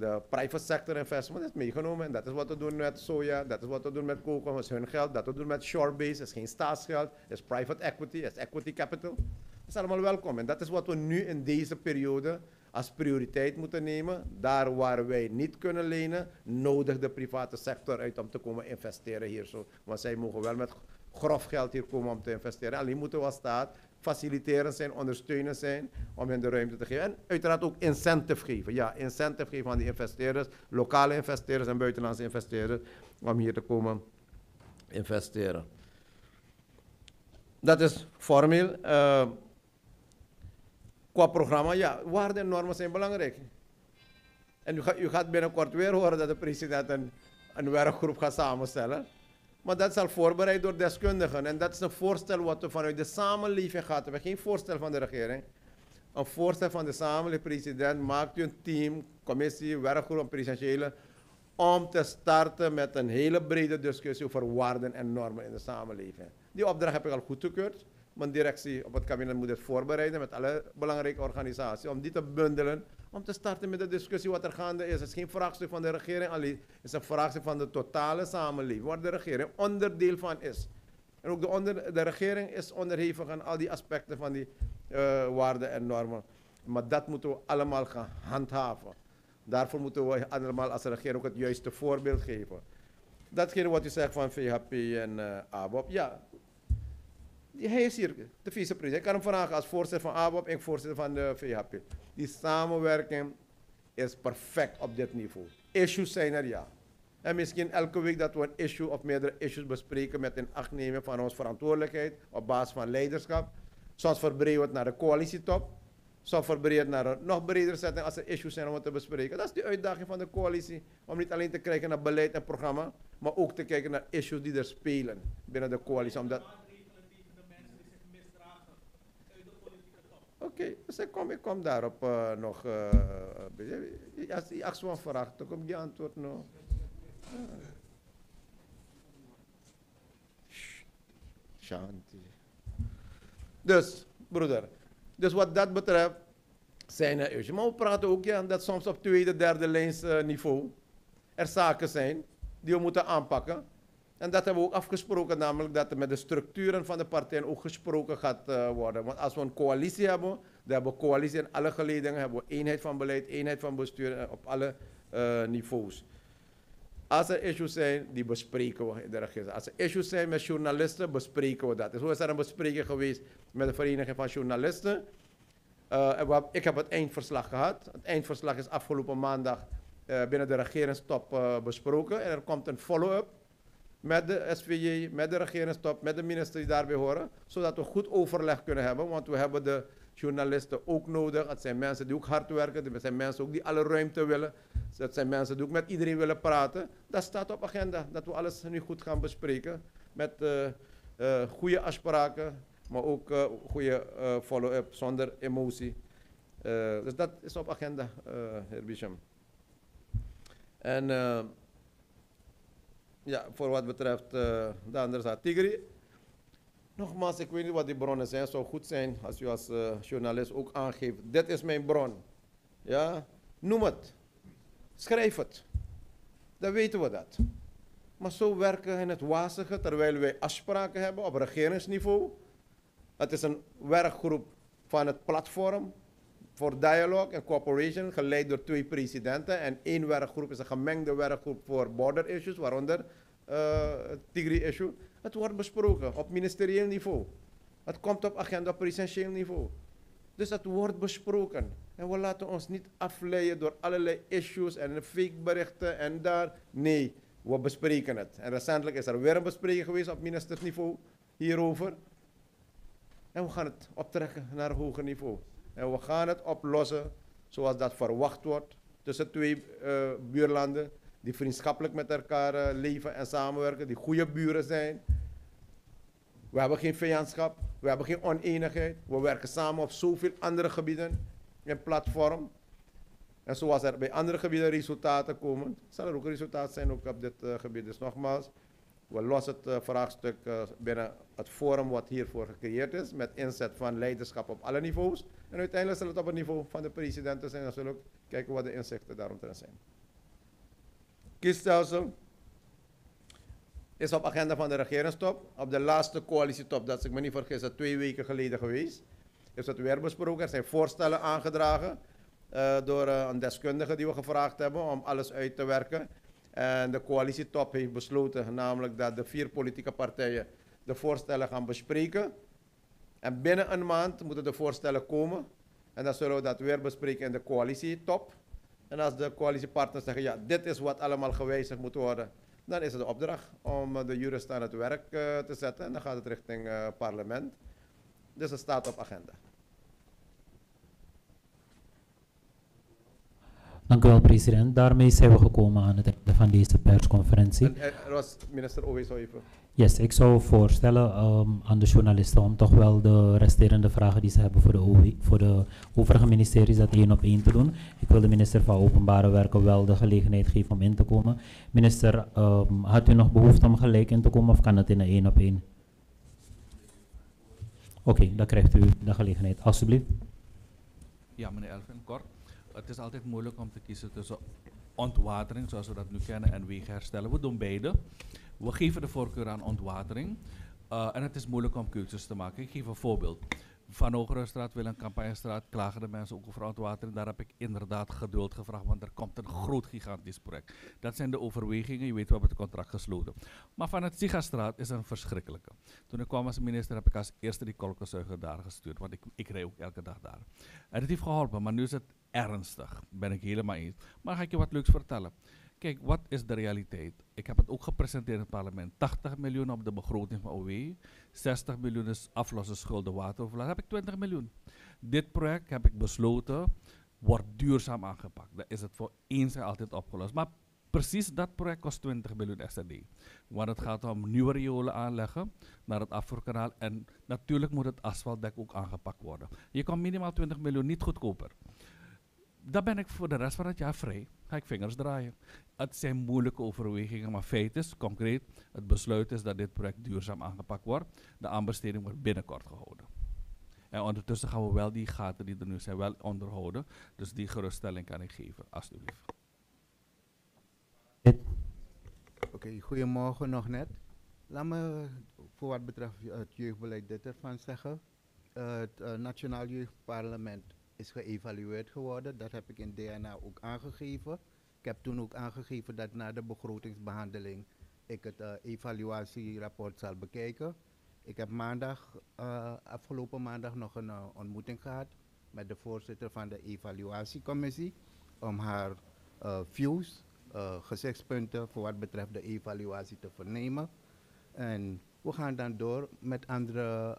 de private sector investment is meegenomen. En dat is wat we doen met soja, dat is wat we doen met cocoa, dat is hun geld. Dat we doen met shore base, dat is geen staatsgeld, dat is private equity, dat is equity capital. Dat is allemaal welkom. En dat is wat we nu in deze periode als prioriteit moeten nemen. Daar waar wij niet kunnen lenen, nodig de private sector uit om te komen investeren hier. Zo. Want zij mogen wel met grof geld hier komen om te investeren. Alleen moeten we als staat faciliteren zijn, ondersteunen zijn om hen de ruimte te geven. En uiteraard ook incentive geven. Ja, incentive geven aan die investeerders, lokale investeerders en buitenlandse investeerders, om hier te komen investeren. Dat is formeel. Uh, qua programma, ja, waarden en normen zijn belangrijk. En u gaat binnenkort weer horen dat de president een, een werkgroep gaat samenstellen. Maar dat is al voorbereid door deskundigen. En dat is een voorstel wat we vanuit de samenleving gaat. We hebben geen voorstel van de regering. Een voorstel van de samenleving, president, maakt u een team, commissie, werkgroep, presidentiële, om te starten met een hele brede discussie over waarden en normen in de samenleving. Die opdracht heb ik al goedgekeurd. Mijn directie op het kabinet moet het voorbereiden met alle belangrijke organisaties, om die te bundelen om te starten met de discussie wat er gaande is. Het is geen vraagstuk van de regering alleen, het is een vraagstuk van de totale samenleving, waar de regering onderdeel van is. En ook de, onder, de regering is onderhevig aan al die aspecten van die uh, waarden en normen. Maar dat moeten we allemaal gaan handhaven. Daarvoor moeten we allemaal als regering ook het juiste voorbeeld geven. Datgene wat u zegt van VHP en uh, ABOP, ja, hij is hier, de vicepresident. Ik kan hem vragen als voorzitter van ABOP en voorzitter van de VHP. Die samenwerking is perfect op dit niveau. Issues zijn er, ja. En misschien elke week dat we een issue of meerdere issues bespreken met een acht nemen van onze verantwoordelijkheid op basis van leiderschap. Soms verbreden we het naar de coalitietop. Soms verbreden we het naar een nog breder setting als er issues zijn om het te bespreken. Dat is de uitdaging van de coalitie. Om niet alleen te kijken naar beleid en programma, maar ook te kijken naar issues die er spelen binnen de coalitie. Omdat Oké, okay, ik kom, ik kom daarop uh, nog. Uh, als die achtste vraagt, dan kom je antwoord nog. Ah. Dus, broeder. Dus wat dat betreft zijn er. Maar we praten ook ja, dat soms op tweede, derde lijns niveau er zaken zijn die we moeten aanpakken. En dat hebben we ook afgesproken, namelijk dat er met de structuren van de partijen ook gesproken gaat uh, worden. Want als we een coalitie hebben, dan hebben we coalitie in alle geledingen, hebben we eenheid van beleid, eenheid van bestuur uh, op alle uh, niveaus. Als er issues zijn, die bespreken we in de regering. Als er issues zijn met journalisten, bespreken we dat. Dus hoe is er een bespreking geweest met de Vereniging van Journalisten? ik heb het eindverslag gehad. Het eindverslag is afgelopen maandag binnen de regeringstop besproken. En er komt een follow-up met de SVJ, met de regeringstop, met de minister die daarbij horen, zodat we goed overleg kunnen hebben, want we hebben de journalisten ook nodig. Het zijn mensen die ook hard werken, het zijn mensen ook die alle ruimte willen. Dat zijn mensen die ook met iedereen willen praten. Dat staat op agenda. Dat we alles nu goed gaan bespreken. Met uh, uh, goede afspraken, maar ook uh, goede follow-up zonder emotie. dus dat is op agenda, heer Bisham. En ja, voor wat betreft de andere zaak, Tigri. Nogmaals, ik weet niet wat die bronnen zijn. Het zou goed zijn als u als journalist ook aangeeft. Dit is mijn bron. Ja, noem het. Schrijf het. Dan weten we dat. Maar zo werken in het wazige terwijl wij afspraken hebben op regeringsniveau. Het is een werkgroep van het platform voor dialogue en cooperation, geleid door twee presidenten. En één werkgroep is een gemengde werkgroep voor border issues, waaronder uh, het Tigri-issue. Het wordt besproken op ministerieel niveau. Het komt op agenda op presidentieel niveau. Dus het wordt besproken. En we laten ons niet afleiden door allerlei issues en fake berichten en daar. Nee, we bespreken het. En recentelijk is er weer een bespreking geweest op ministersniveau hierover. En we gaan het optrekken naar hoger niveau. En we gaan het oplossen zoals dat verwacht wordt tussen twee uh, buurlanden die vriendschappelijk met elkaar uh, leven en samenwerken, die goede buren zijn. We hebben geen vijandschap, we hebben geen oneenigheid. We werken samen op zoveel andere gebieden en platform. En zoals er bij andere gebieden resultaten komen, zal er ook resultaat zijn ook op dit uh, gebied. Dus nogmaals, we lossen het uh, vraagstuk binnen het forum wat hiervoor gecreëerd is, met inzet van leiderschap op alle niveaus. En uiteindelijk zal het op het niveau van de presidenten zijn. Dan zullen we ook kijken wat de inzichten daaromtrent zijn. Kiesstelsel is op agenda van de regeringstop. Op de laatste coalitietop, dat ik me niet vergis, dat twee weken geleden geweest, is het weer besproken. Er zijn voorstellen aangedragen uh, door uh, een deskundige die we gevraagd hebben om alles uit te werken. En de coalitietop heeft besloten, namelijk dat de vier politieke partijen de voorstellen gaan bespreken. En binnen een maand moeten de voorstellen komen. En dan zullen we dat weer bespreken in de coalitietop. En als de coalitiepartners zeggen, ja, dit is wat allemaal gewijzigd moet worden, dan is het de opdracht om de juristen aan het werk uh, te zetten. En dan gaat het richting uh, parlement. Dus het staat op agenda. Dank u wel, president. Daarmee zijn we gekomen aan het einde van deze persconferentie. En er was minister Owe zo even. Yes, ik zou voorstellen um, aan de journalisten om toch wel de resterende vragen die ze hebben voor de, OW, voor de overige ministeries dat één op één te doen. Ik wil de minister van Openbare Werken wel de gelegenheid geven om in te komen. Minister, um, had u nog behoefte om gelijk in te komen of kan het in een één op één? Oké, okay, dan krijgt u de gelegenheid. Alsjeblieft. Ja, meneer Elvin, kort. Het is altijd moeilijk om te kiezen tussen ontwatering, zoals we dat nu kennen, en wegen herstellen. We doen beide. We geven de voorkeur aan ontwatering. Uh, en het is moeilijk om keuzes te maken. Ik geef een voorbeeld. Van Hogerenstraat, Willem Campagnestraat, klagen de mensen ook over ontwatering. Daar heb ik inderdaad geduld gevraagd, want er komt een groot, gigantisch project. Dat zijn de overwegingen. Je weet, we hebben het contract gesloten. Maar van het Sigastraat is een verschrikkelijke. Toen ik kwam als minister, heb ik als eerste die kolkenzuiger daar gestuurd, want ik, ik reed ook elke dag daar. En het heeft geholpen, maar nu is het ernstig. Ben ik helemaal eens. Maar ga ik je wat leuks vertellen. Kijk, wat is de realiteit? Ik heb het ook gepresenteerd in het parlement. 80 miljoen op de begroting van OW. 60 miljoen is aflossen schulden wateroverlast. heb ik 20 miljoen. Dit project heb ik besloten, wordt duurzaam aangepakt. Dat is het voor eens en altijd opgelost. Maar precies dat project kost 20 miljoen SRD. Want het gaat om nieuwe riolen aanleggen naar het afvoerkanaal. En natuurlijk moet het asfaltdek ook aangepakt worden. Je kan minimaal 20 miljoen niet goedkoper dan ben ik voor de rest van het jaar vrij. Ga ik vingers draaien. Het zijn moeilijke overwegingen, maar feit is, concreet, het besluit is dat dit project duurzaam aangepakt wordt. De aanbesteding wordt binnenkort gehouden. En ondertussen gaan we wel die gaten die er nu zijn, wel onderhouden. Dus die geruststelling kan ik geven, alsjeblieft. Oké, okay, goedemorgen nog net. Laat me voor wat betreft het jeugdbeleid dit ervan zeggen. Uh, het uh, Nationaal Jeugdparlement is geëvalueerd geworden. Dat heb ik in DNA ook aangegeven. Ik heb toen ook aangegeven dat na de begrotingsbehandeling ik het uh, evaluatierapport zal bekijken. Ik heb maandag, uh, afgelopen maandag nog een uh, ontmoeting gehad met de voorzitter van de evaluatiecommissie om haar views, gezichtspunten voor wat betreft de evaluatie te vernemen. En we gaan dan door met andere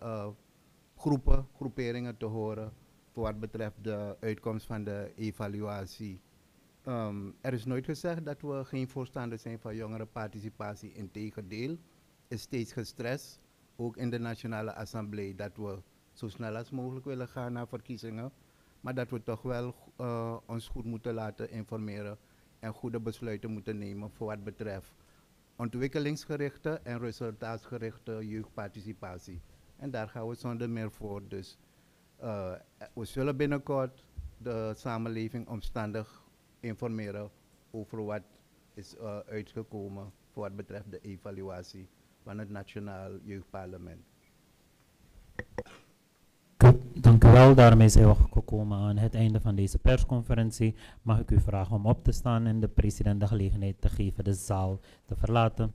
groepen, groeperingen te horen wat betreft de uitkomst van de evaluatie Ehm, er is nooit gezegd dat we geen voorstander zijn van jongerenparticipatie. Integendeel, is steeds gestrest, ook in de Nationale Assemblée, dat we zo snel als mogelijk willen gaan naar verkiezingen. Maar dat we toch wel eh, ons goed moeten laten informeren en goede besluiten moeten nemen voor wat betreft ontwikkelingsgerichte en resultaatgerichte jeugdparticipatie. En daar gaan we zonder meer voor. Dus eh, we zullen binnenkort de samenleving omstandig informeren over wat is uh, uitgekomen voor wat betreft de evaluatie van het Nationaal Jeugdparlement. Dank u wel. Daarmee zijn we gekomen aan het einde van deze persconferentie. Mag ik u vragen om op te staan en de president de gelegenheid te geven de zaal te verlaten.